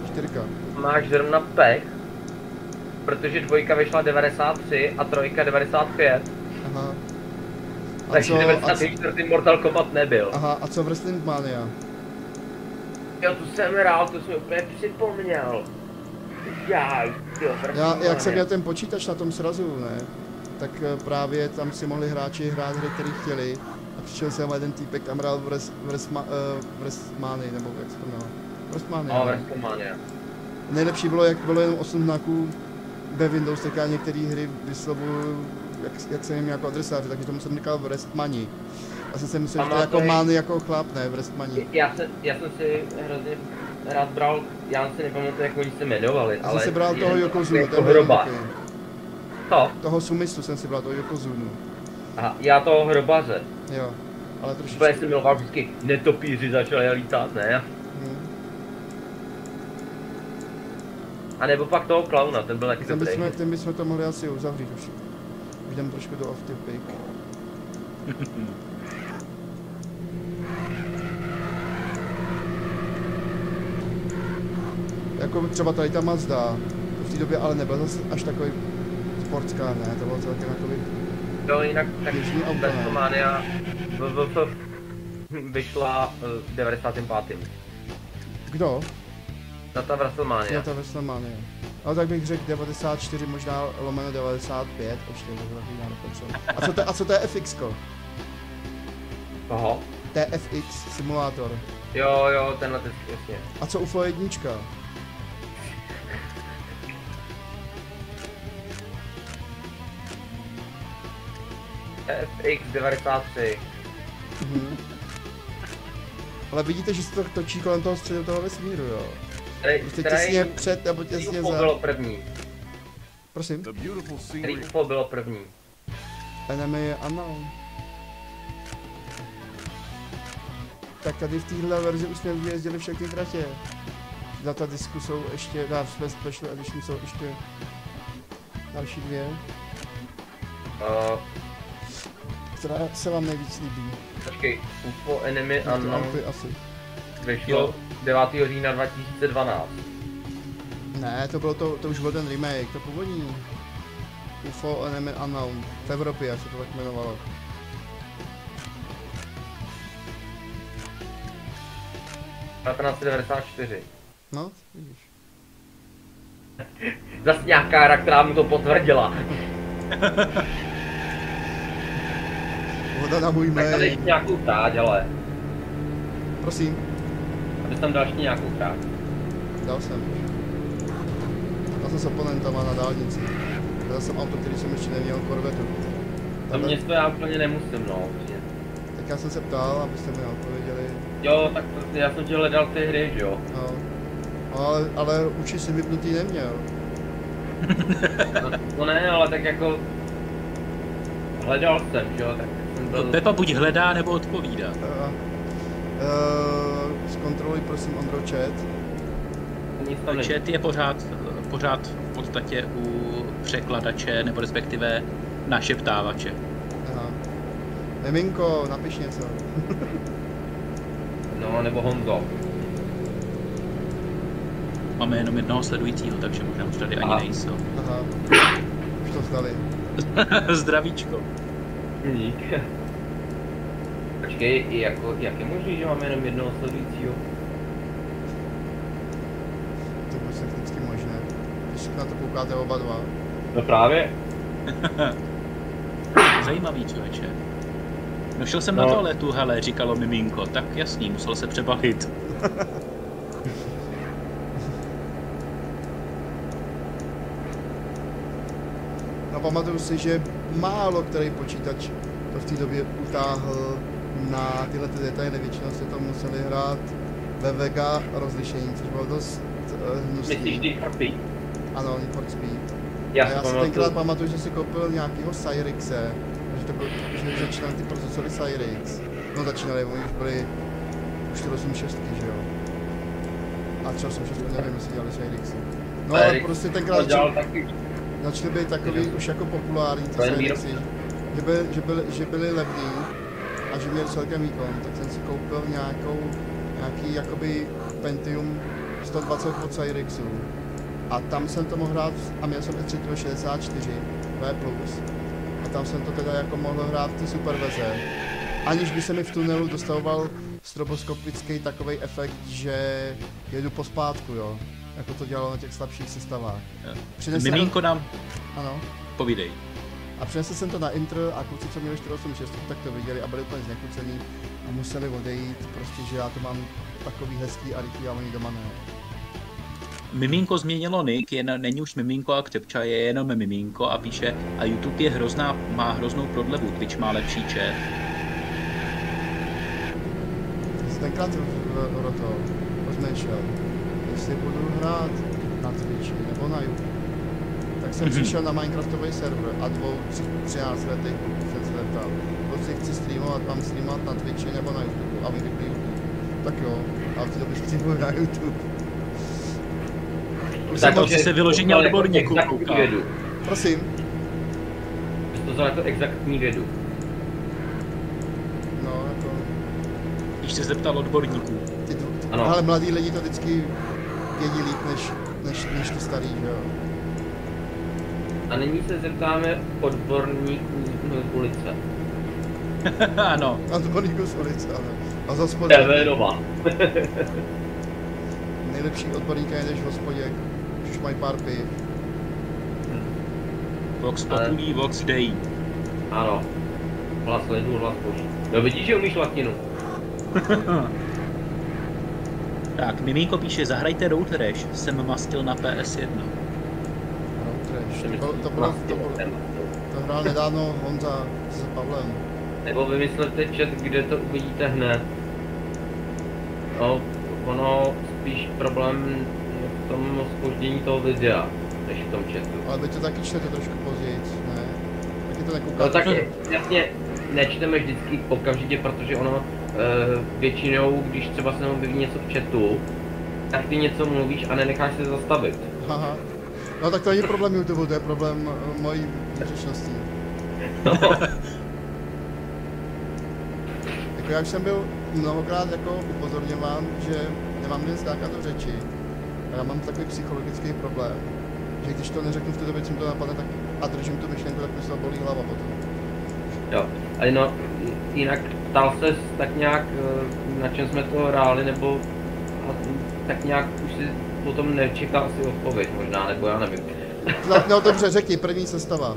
Čtyřka. máš zrovna pech, protože dvojka vyšla 93 a trojka 95. Aha. A Takže co, a, co, 94. Mortal Kombat nebyl. aha, a co Wrestling Mania? Jo, tu jsem hrál, to jsem úplně připomněl. Já, jo, Já, jak jsem měl ten počítač na tom srazu, ne? Tak eh, právě tam si mohli hráči hrát hry, které chtěli. A přišel jsem jeden týpek tam hrál v, res, v, resma, uh, Resmany, nebo jak se to jmenuje? Resmany, No, ne? WrestleMania. Nejlepší bylo, jak bylo jenom 8 znaků ve Windows, tak já některé hry vyslovuju, jak, jak jsem jim jako adresáři, takže tomu jsem říkal v Restmani. Já jsem si myslel, že to je jako mány jako chlap, ne, v Restmani. Já jsem, já jsem si hrozně rád bral, já si nepamatuju, jak oni se jmenovali, Já jsem ale... si bral toho jako hrobař. takový. To, Toho Sumistu jsem si bral, toho Yokozunu. a já toho hrobaře. Jo, ale Úplně trošičku. jsem miloval vždycky, netopíři začali lítat, ne? Hm. A nebo pak toho klauna, ten byl taky Ten dobrý. bychom, ten bychom to mohli asi uzavřít už. Jdem trošku do off topic. jako třeba tady ta Mazda, v té době ale nebyl zase až takový sportská, ne, to bylo celkem jakoby, To jinak tak? WrestleMania WWF vyšla eh, v 95. kdo? Na ta WrestleMania. Jo, ta WrestleMania. Ale tak bych řekl 94, možná lomeno 95, ještě to já nepotřebuji. A co to, a co to je FX? -ko? Koho? TFX simulátor. Jo, jo, tenhle test, jasně. A co UFO jednička? FX 93. Mhm. Ale vidíte, že se to točí kolem toho středu toho vesmíru, jo? Který, Prostě těsně před nebo těsně za. bylo první? Prosím. Který UFO bylo první? Enemy unknown. Tak tady v téhle verzi už jsme vyjezdili všechny tratě. Data disku jsou ještě, na jsme special edition jsou ještě další dvě. Uh, Která se vám nejvíc líbí? počkej, UFO Enemy ty Unknown asi. vyšlo 9. října 2012. Ne, to bylo to, to už byl ten remake, to původní. UFO Enemy Unknown. V Evropě, jak se to tak jmenovalo. Na 1994. No, vidíš. Zas nějaká hra, která mu to potvrdila. Voda na můj Tak tady mail. nějakou tráť, ale. Prosím, Abys tam dal ještě nějakou tráť. dal jsem. Já jsem s oponentama na dálnici. Dal jsem auto, který jsem ještě neměl, Corvetu. To Tahle- město já úplně nemusím, no. Tak já jsem se ptal, abyste mi odpověděli. Jo, tak to, já jsem ti hledal ty hry, že jo. No. No, ale, ale uši jsem vypnutý neměl. No, no ne, ale tak jako... Hledal jsem, že jo, tak jsem To byl... Pepa buď hledá, nebo odpovídá. Uh, uh, zkontroluj prosím Ondro chat. Chat je pořád, pořád v podstatě u překladače, nebo respektive našeptávače. Aha. Miminko, napiš něco. No, nebo Honzo. Máme jenom jednoho sledujícího, takže možná už tady ani nejsou. Aha. Už to zdali. Zdravíčko. Dík. Počkej, jako, jak je možný, že máme jenom jednoho sledujícího? To bude technicky možné. Když na to koukáte oba dva. No právě. Zajímavý člověče. No šel jsem No. na toaletu, hele, říkalo miminko. Tak jasný, musel se přebalit. No pamatuju si, že málo který počítač to v té době utáhl na tyhle ty detaily. Většinou se to museli hrát ve Vega rozlišení, což bylo dost uh, Myslíš hnusný. ty chrapy? Ano, Need for Speed. Já a si já si tenkrát pamatuju, že si koupil nějakýho Cyrixe, že to byl, že začínaly ty procesory Cyrix. No začínaly, oni už byli už 486, že jo. A 386, nevím, jestli dělali Cyrixy. No ale prostě tenkrát taky. začaly být takový už jako populární ty Cyrixy, že, byly, že, byly, že byly levný a že měli celkem výkon, tak jsem si koupil nějakou, nějaký jakoby Pentium 120 od Cyrixu. A tam jsem to mohl hrát, a měl jsem i 64 V+. A tam jsem to teda jako mohl hrát v té superveze. Aniž by se mi v tunelu dostavoval stroboskopický takový efekt, že jedu pospátku, jo. Jako to dělalo na těch slabších sestavách. Přinesl Miminko nám, Ano. povídej. A přinesl jsem to na intro a kluci, co měli 486, tak to viděli a byli úplně znekucený a museli odejít, prostě, že já to mám takový hezký a rychlý a oni doma ne. Miminko změnilo nick, je, není už Miminko a Křepča, je jenom Miminko a píše a YouTube je hrozná, má hroznou prodlevu, Twitch má lepší chat. Tenkrát Roto rozmýšlel, jestli budu hrát na Twitchi nebo na YouTube. Tak jsem přišel na Minecraftový server a dvou, tři, 13 letých kluků jsem se zeptal, kluci chci streamovat, mám streamovat na Twitchi nebo na YouTube a oni řekli YouTube. Tak jo, a v té době streamuju na YouTube. Už jsem to moc- jsi se vyloženě odborníků exaktní koukal. vědu. Prosím, Jsi to vzal jako exaktní vědu. no jako, Když se zeptal odborníků. ty, ty, Ano. ale mladí lidi to vždycky vědí líp než, než, než ty starý, že jo. A nyní se zeptáme odborníků z ulice. ano, A to Bonníku z ulice, ano. A z hospody. TV Nova. Nejlepší odborníka jdeš v hospodě, už mají pár piv. Vox Ale- Populi, Vox Dei. Ano. Hlas lidu, hlas boží. No vidíš, že umíš latinu. Tak, Miminko píše, zahrajte Road Rash, jsem mastil na PS1. Trash. To, bylo- to, bylo, to, bylo, to hrál nedávno Honza s Pavlem. Nebo vymyslete chat, kde to uvidíte hned. No, ono spíš problém je v tom spoždění toho videa, než v tom chatu. Ale vy to taky čtete trošku později, ne? Taky to nekoukáte. No tak je, jasně, nečteme vždycky okamžitě, protože ono e, většinou, když třeba se nám objeví něco v chatu, tak ty něco mluvíš a nenecháš se zastavit. Haha. No tak to není problém YouTube, to je problém eh, mojí. No, Jako já už jsem byl mnohokrát jako upozorňován, že nemám kde skákat do řeči. A já mám takový psychologický problém, že když to neřeknu v té době, co mi to napadne, tak a držím tu myšlenku, tak mi se bolí hlava potom. jo. Ale no, jinak ptal se tak nějak, e, na čem jsme to hráli, nebo tak nějak už si potom nečekal si odpověď možná, nebo já nevím. No, no dobře, řekni, první sestava.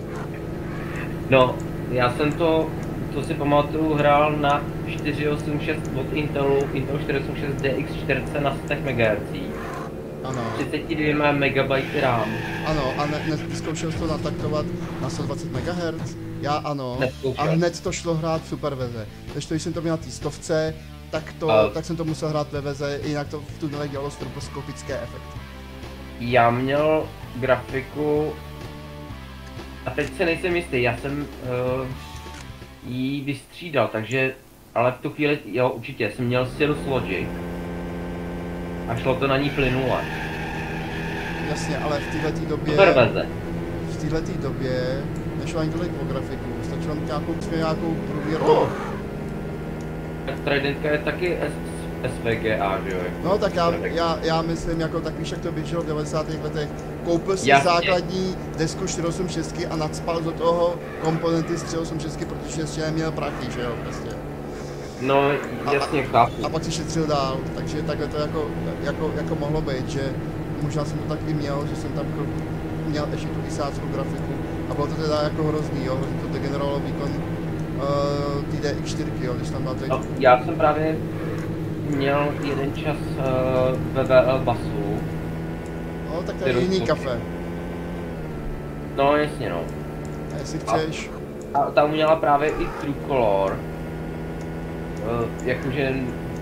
No, já jsem to, to si pamatuju, hrál na 486 od Intelu, Intel 486 DX4 na 100 MHz, Ano, 32 MB RAM. ano, a ne, ne, zkoušel jsi to nataktovat na 120 MHz? Já ano, Nezkoušel. a hned to šlo hrát v superveze. Když to, když jsem to měl na té stovce, tak, to, A- tak jsem to musel hrát ve veze, jinak to v tunelech dělalo stroboskopické efekty. Já měl grafiku, a teď se nejsem jistý, já jsem uh, jí vystřídal, takže, ale v tu chvíli, jo určitě, jsem měl Cirrus Logic a šlo to na ní plynule. Jasně, ale v této době... Superveze. v této době nešlo ani tolik o grafiku, stačilo nějakou, nějakou průvěrnou. Tak Tridentka je taky S, SVGA, že jo? No tak já, já, já myslím, jako tak víš, jak to běželo v 90. letech. Koupil si Jasně. základní desku 486 a nadspal do toho komponenty z 386, protože ještě neměl prachy, že jo, prostě. No, jasně, chápu. A pak si šetřil dál, takže takhle to jako, jako, jako mohlo být, že možná jsem to tak i měl, že jsem tam měl ještě tu isáckou grafiku a bylo to teda jako hrozný, jo, hrozně to degenerovalo výkon uh, té DX4, jo, když tam máte... No, já jsem právě měl jeden čas uh, ve VL basu. No, tak to je jiný kafe. No, jasně, no. A jestli chceš, A ta měla právě i True Color. Uh, jakože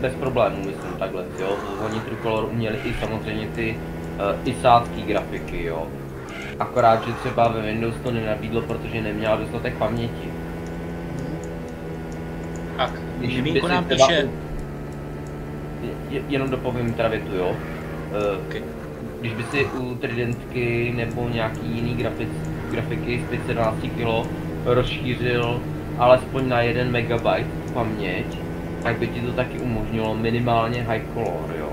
bez problémů, myslím takhle, jo. Oni True Color uměli i samozřejmě ty uh, isátský grafiky, jo. Akorát, že třeba ve Windows to nenabídlo, protože neměla dostatek paměti. Tak, Když Miminko by si nám píše, Je, jenom dopovím teda větu, jo. Uh, Ok. Když by si u Tridentky nebo nějaký jiný grafic, grafiky z 512 kg rozšířil alespoň na 1 MB paměť, tak by ti to taky umožnilo minimálně high color, jo.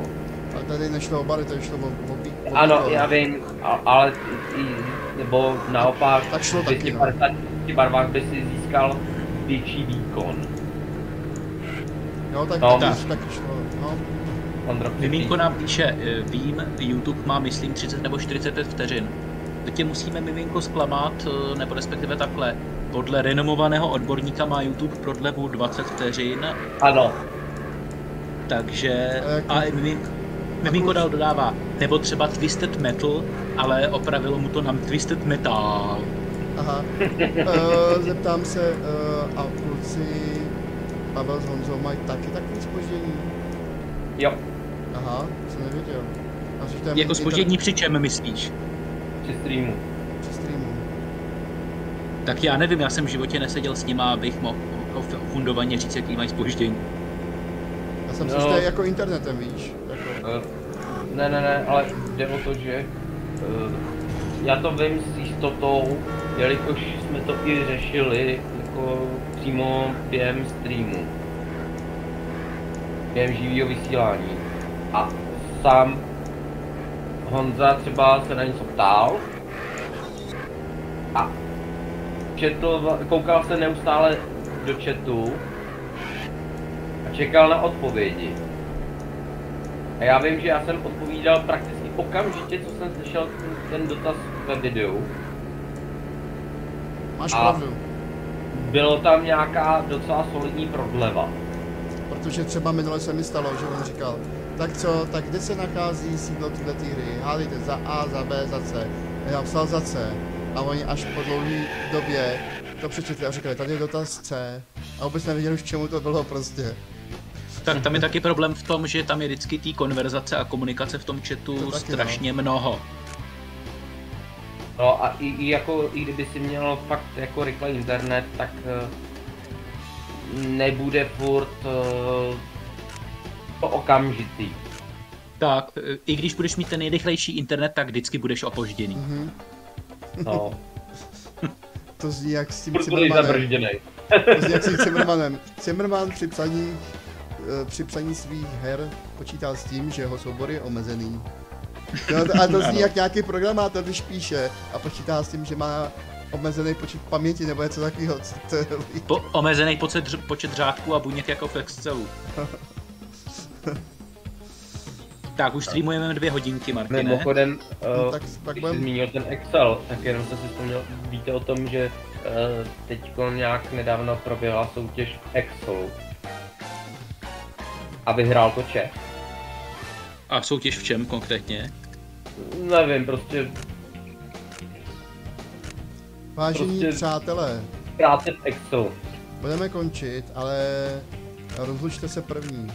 A tady nešlo o bary, tady šlo o, o, bí- o Ano, bývalo. já vím, a, ale i, nebo naopak Tak šlo v taky, no. 250 barvách by si získal větší výkon. Jo, tak, No. taky šlo, no. Ondro, Mimínko nám píše, eh, vím, YouTube má myslím 30 nebo 45 vteřin. To tě musíme miminko zklamat, eh, nebo respektive takhle. Podle renomovaného odborníka má YouTube prodlevu 20 vteřin, Ano, takže... A miminko, miminko dal dodává, nebo třeba Twisted Metal, ale opravilo mu to na Twisted Metal. Aha. Uh, zeptám se, uh, a kluci Pavel s Honzou mají taky takový spoždění? jo, Aha, jsem nevěděl. A že to je Jako spoždění při čem myslíš? při streamu. Při streamu. Tak já nevím, já jsem v životě neseděl s nima, abych mohl mohl fundovaně říct, jaký mají spoždění. Já jsem No. si, že to je jako internetem, víš? Jako, Eh, Ne, ne, ne, ale jde o to, že eh, já to vím s jistotou, jelikož jsme to i řešili jako přímo během streamu. Během živého vysílání. A sám Honza třeba se na něco ptal a četl, koukal se neustále do chatu a čekal na odpovědi. A já vím, že já jsem odpovídal prakticky okamžitě, co jsem slyšel ten, dotaz ve videu. máš A- pravdu. Bylo tam nějaká docela solidní prodleva. Protože třeba minule se mi stalo, že on říkal, tak co, tak kde se nachází sídlo této hry? Hádejte za A, za B, za C. A já psal za C. A oni až po dlouhé době to přečetli a říkali, tady je dotaz C. A vůbec nevěděli už k čemu to bylo prostě. Tak tam je taky problém v tom, že tam je vždycky té konverzace a komunikace v tom chatu To no. strašně mnoho. No a i, i jako, i kdyby si měl fakt jako rychlý internet, tak eh, nebude furt eh, to okamžitý. Tak, e, i když budeš mít ten nejrychlejší internet, tak vždycky budeš opožděný. Mhm. No, To zní jak s tím furt Zimmermanem. To zní jak s tím Zimmermanem. Zimmerman při psaní, eh, při psaní svých her počítal s tím, že jeho soubor je omezený. No, to- a to zní jak nějaký programátor, když píše a počítá s tím, že má omezený počet paměti nebo něco takového. Co to je Po, omezený počet, počet řádků a buněk jako v Excelu. tak, už streamujeme dvě hodinky, Martine. Mimochodem, No, uh, tak když budem- zmínil ten Excel, tak jenom jsem si vzpomněl, víte o tom, že uh, teď nějak nedávno proběhla soutěž Excel. A vyhrál to Čech. A soutěž v čem konkrétně? Nevím, prostě Vážení Prostě- přátelé, práce v Excelu. budeme končit, ale rozlučte se první.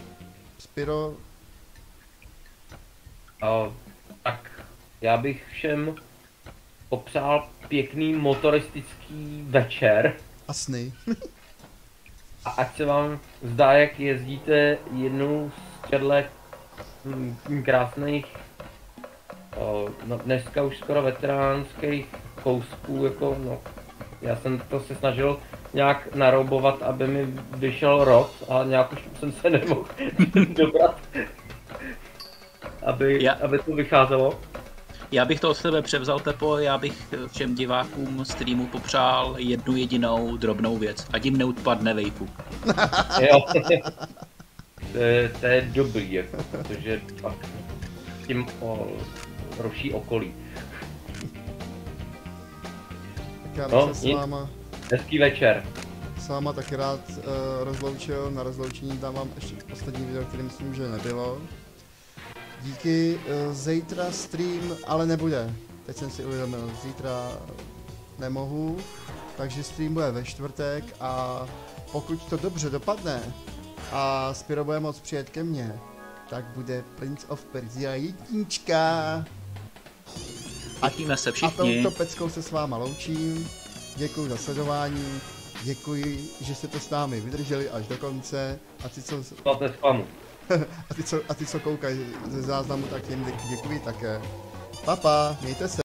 Spiro, Uh, tak já bych všem popřál pěkný motoristický večer. a sny. A ať se vám zdá, jak jezdíte jednou z těchto krásných, o, no dneska už skoro veteránských kousků, jako no, já jsem to se snažil nějak naroubovat, aby mi vyšel rok, ale nějak už jsem se nemohl dobrat, aby, Já- aby to vycházelo. Já bych to od tebe převzal, Pepo, já bych všem divákům streamu popřál jednu jedinou drobnou věc. Ať jim neodpadne vejpu. Jo. to, je, to je dobrý, jako, protože pak tím o, ruší okolí. Tak já bych No, se s váma, Hezký večer. s váma taky rád uh, rozloučil. Na rozloučení dám vám ještě poslední video, který myslím, že nebylo. Díky, uh, zítra stream ale nebude. Teď jsem si uvědomil, zítra nemohu, takže stream bude ve čtvrtek a pokud to dobře dopadne a Spiro bude moc přijet ke mně, tak bude Prince of Persia jednička. Těšíme se A všichni. touto peckou se s váma loučím. Děkuji za sledování. Děkuji, že jste to s námi vydrželi až do konce. A ty, co, a ty, co, a ty, co koukají ze záznamu, tak jim děkuji také. Papa, mějte se.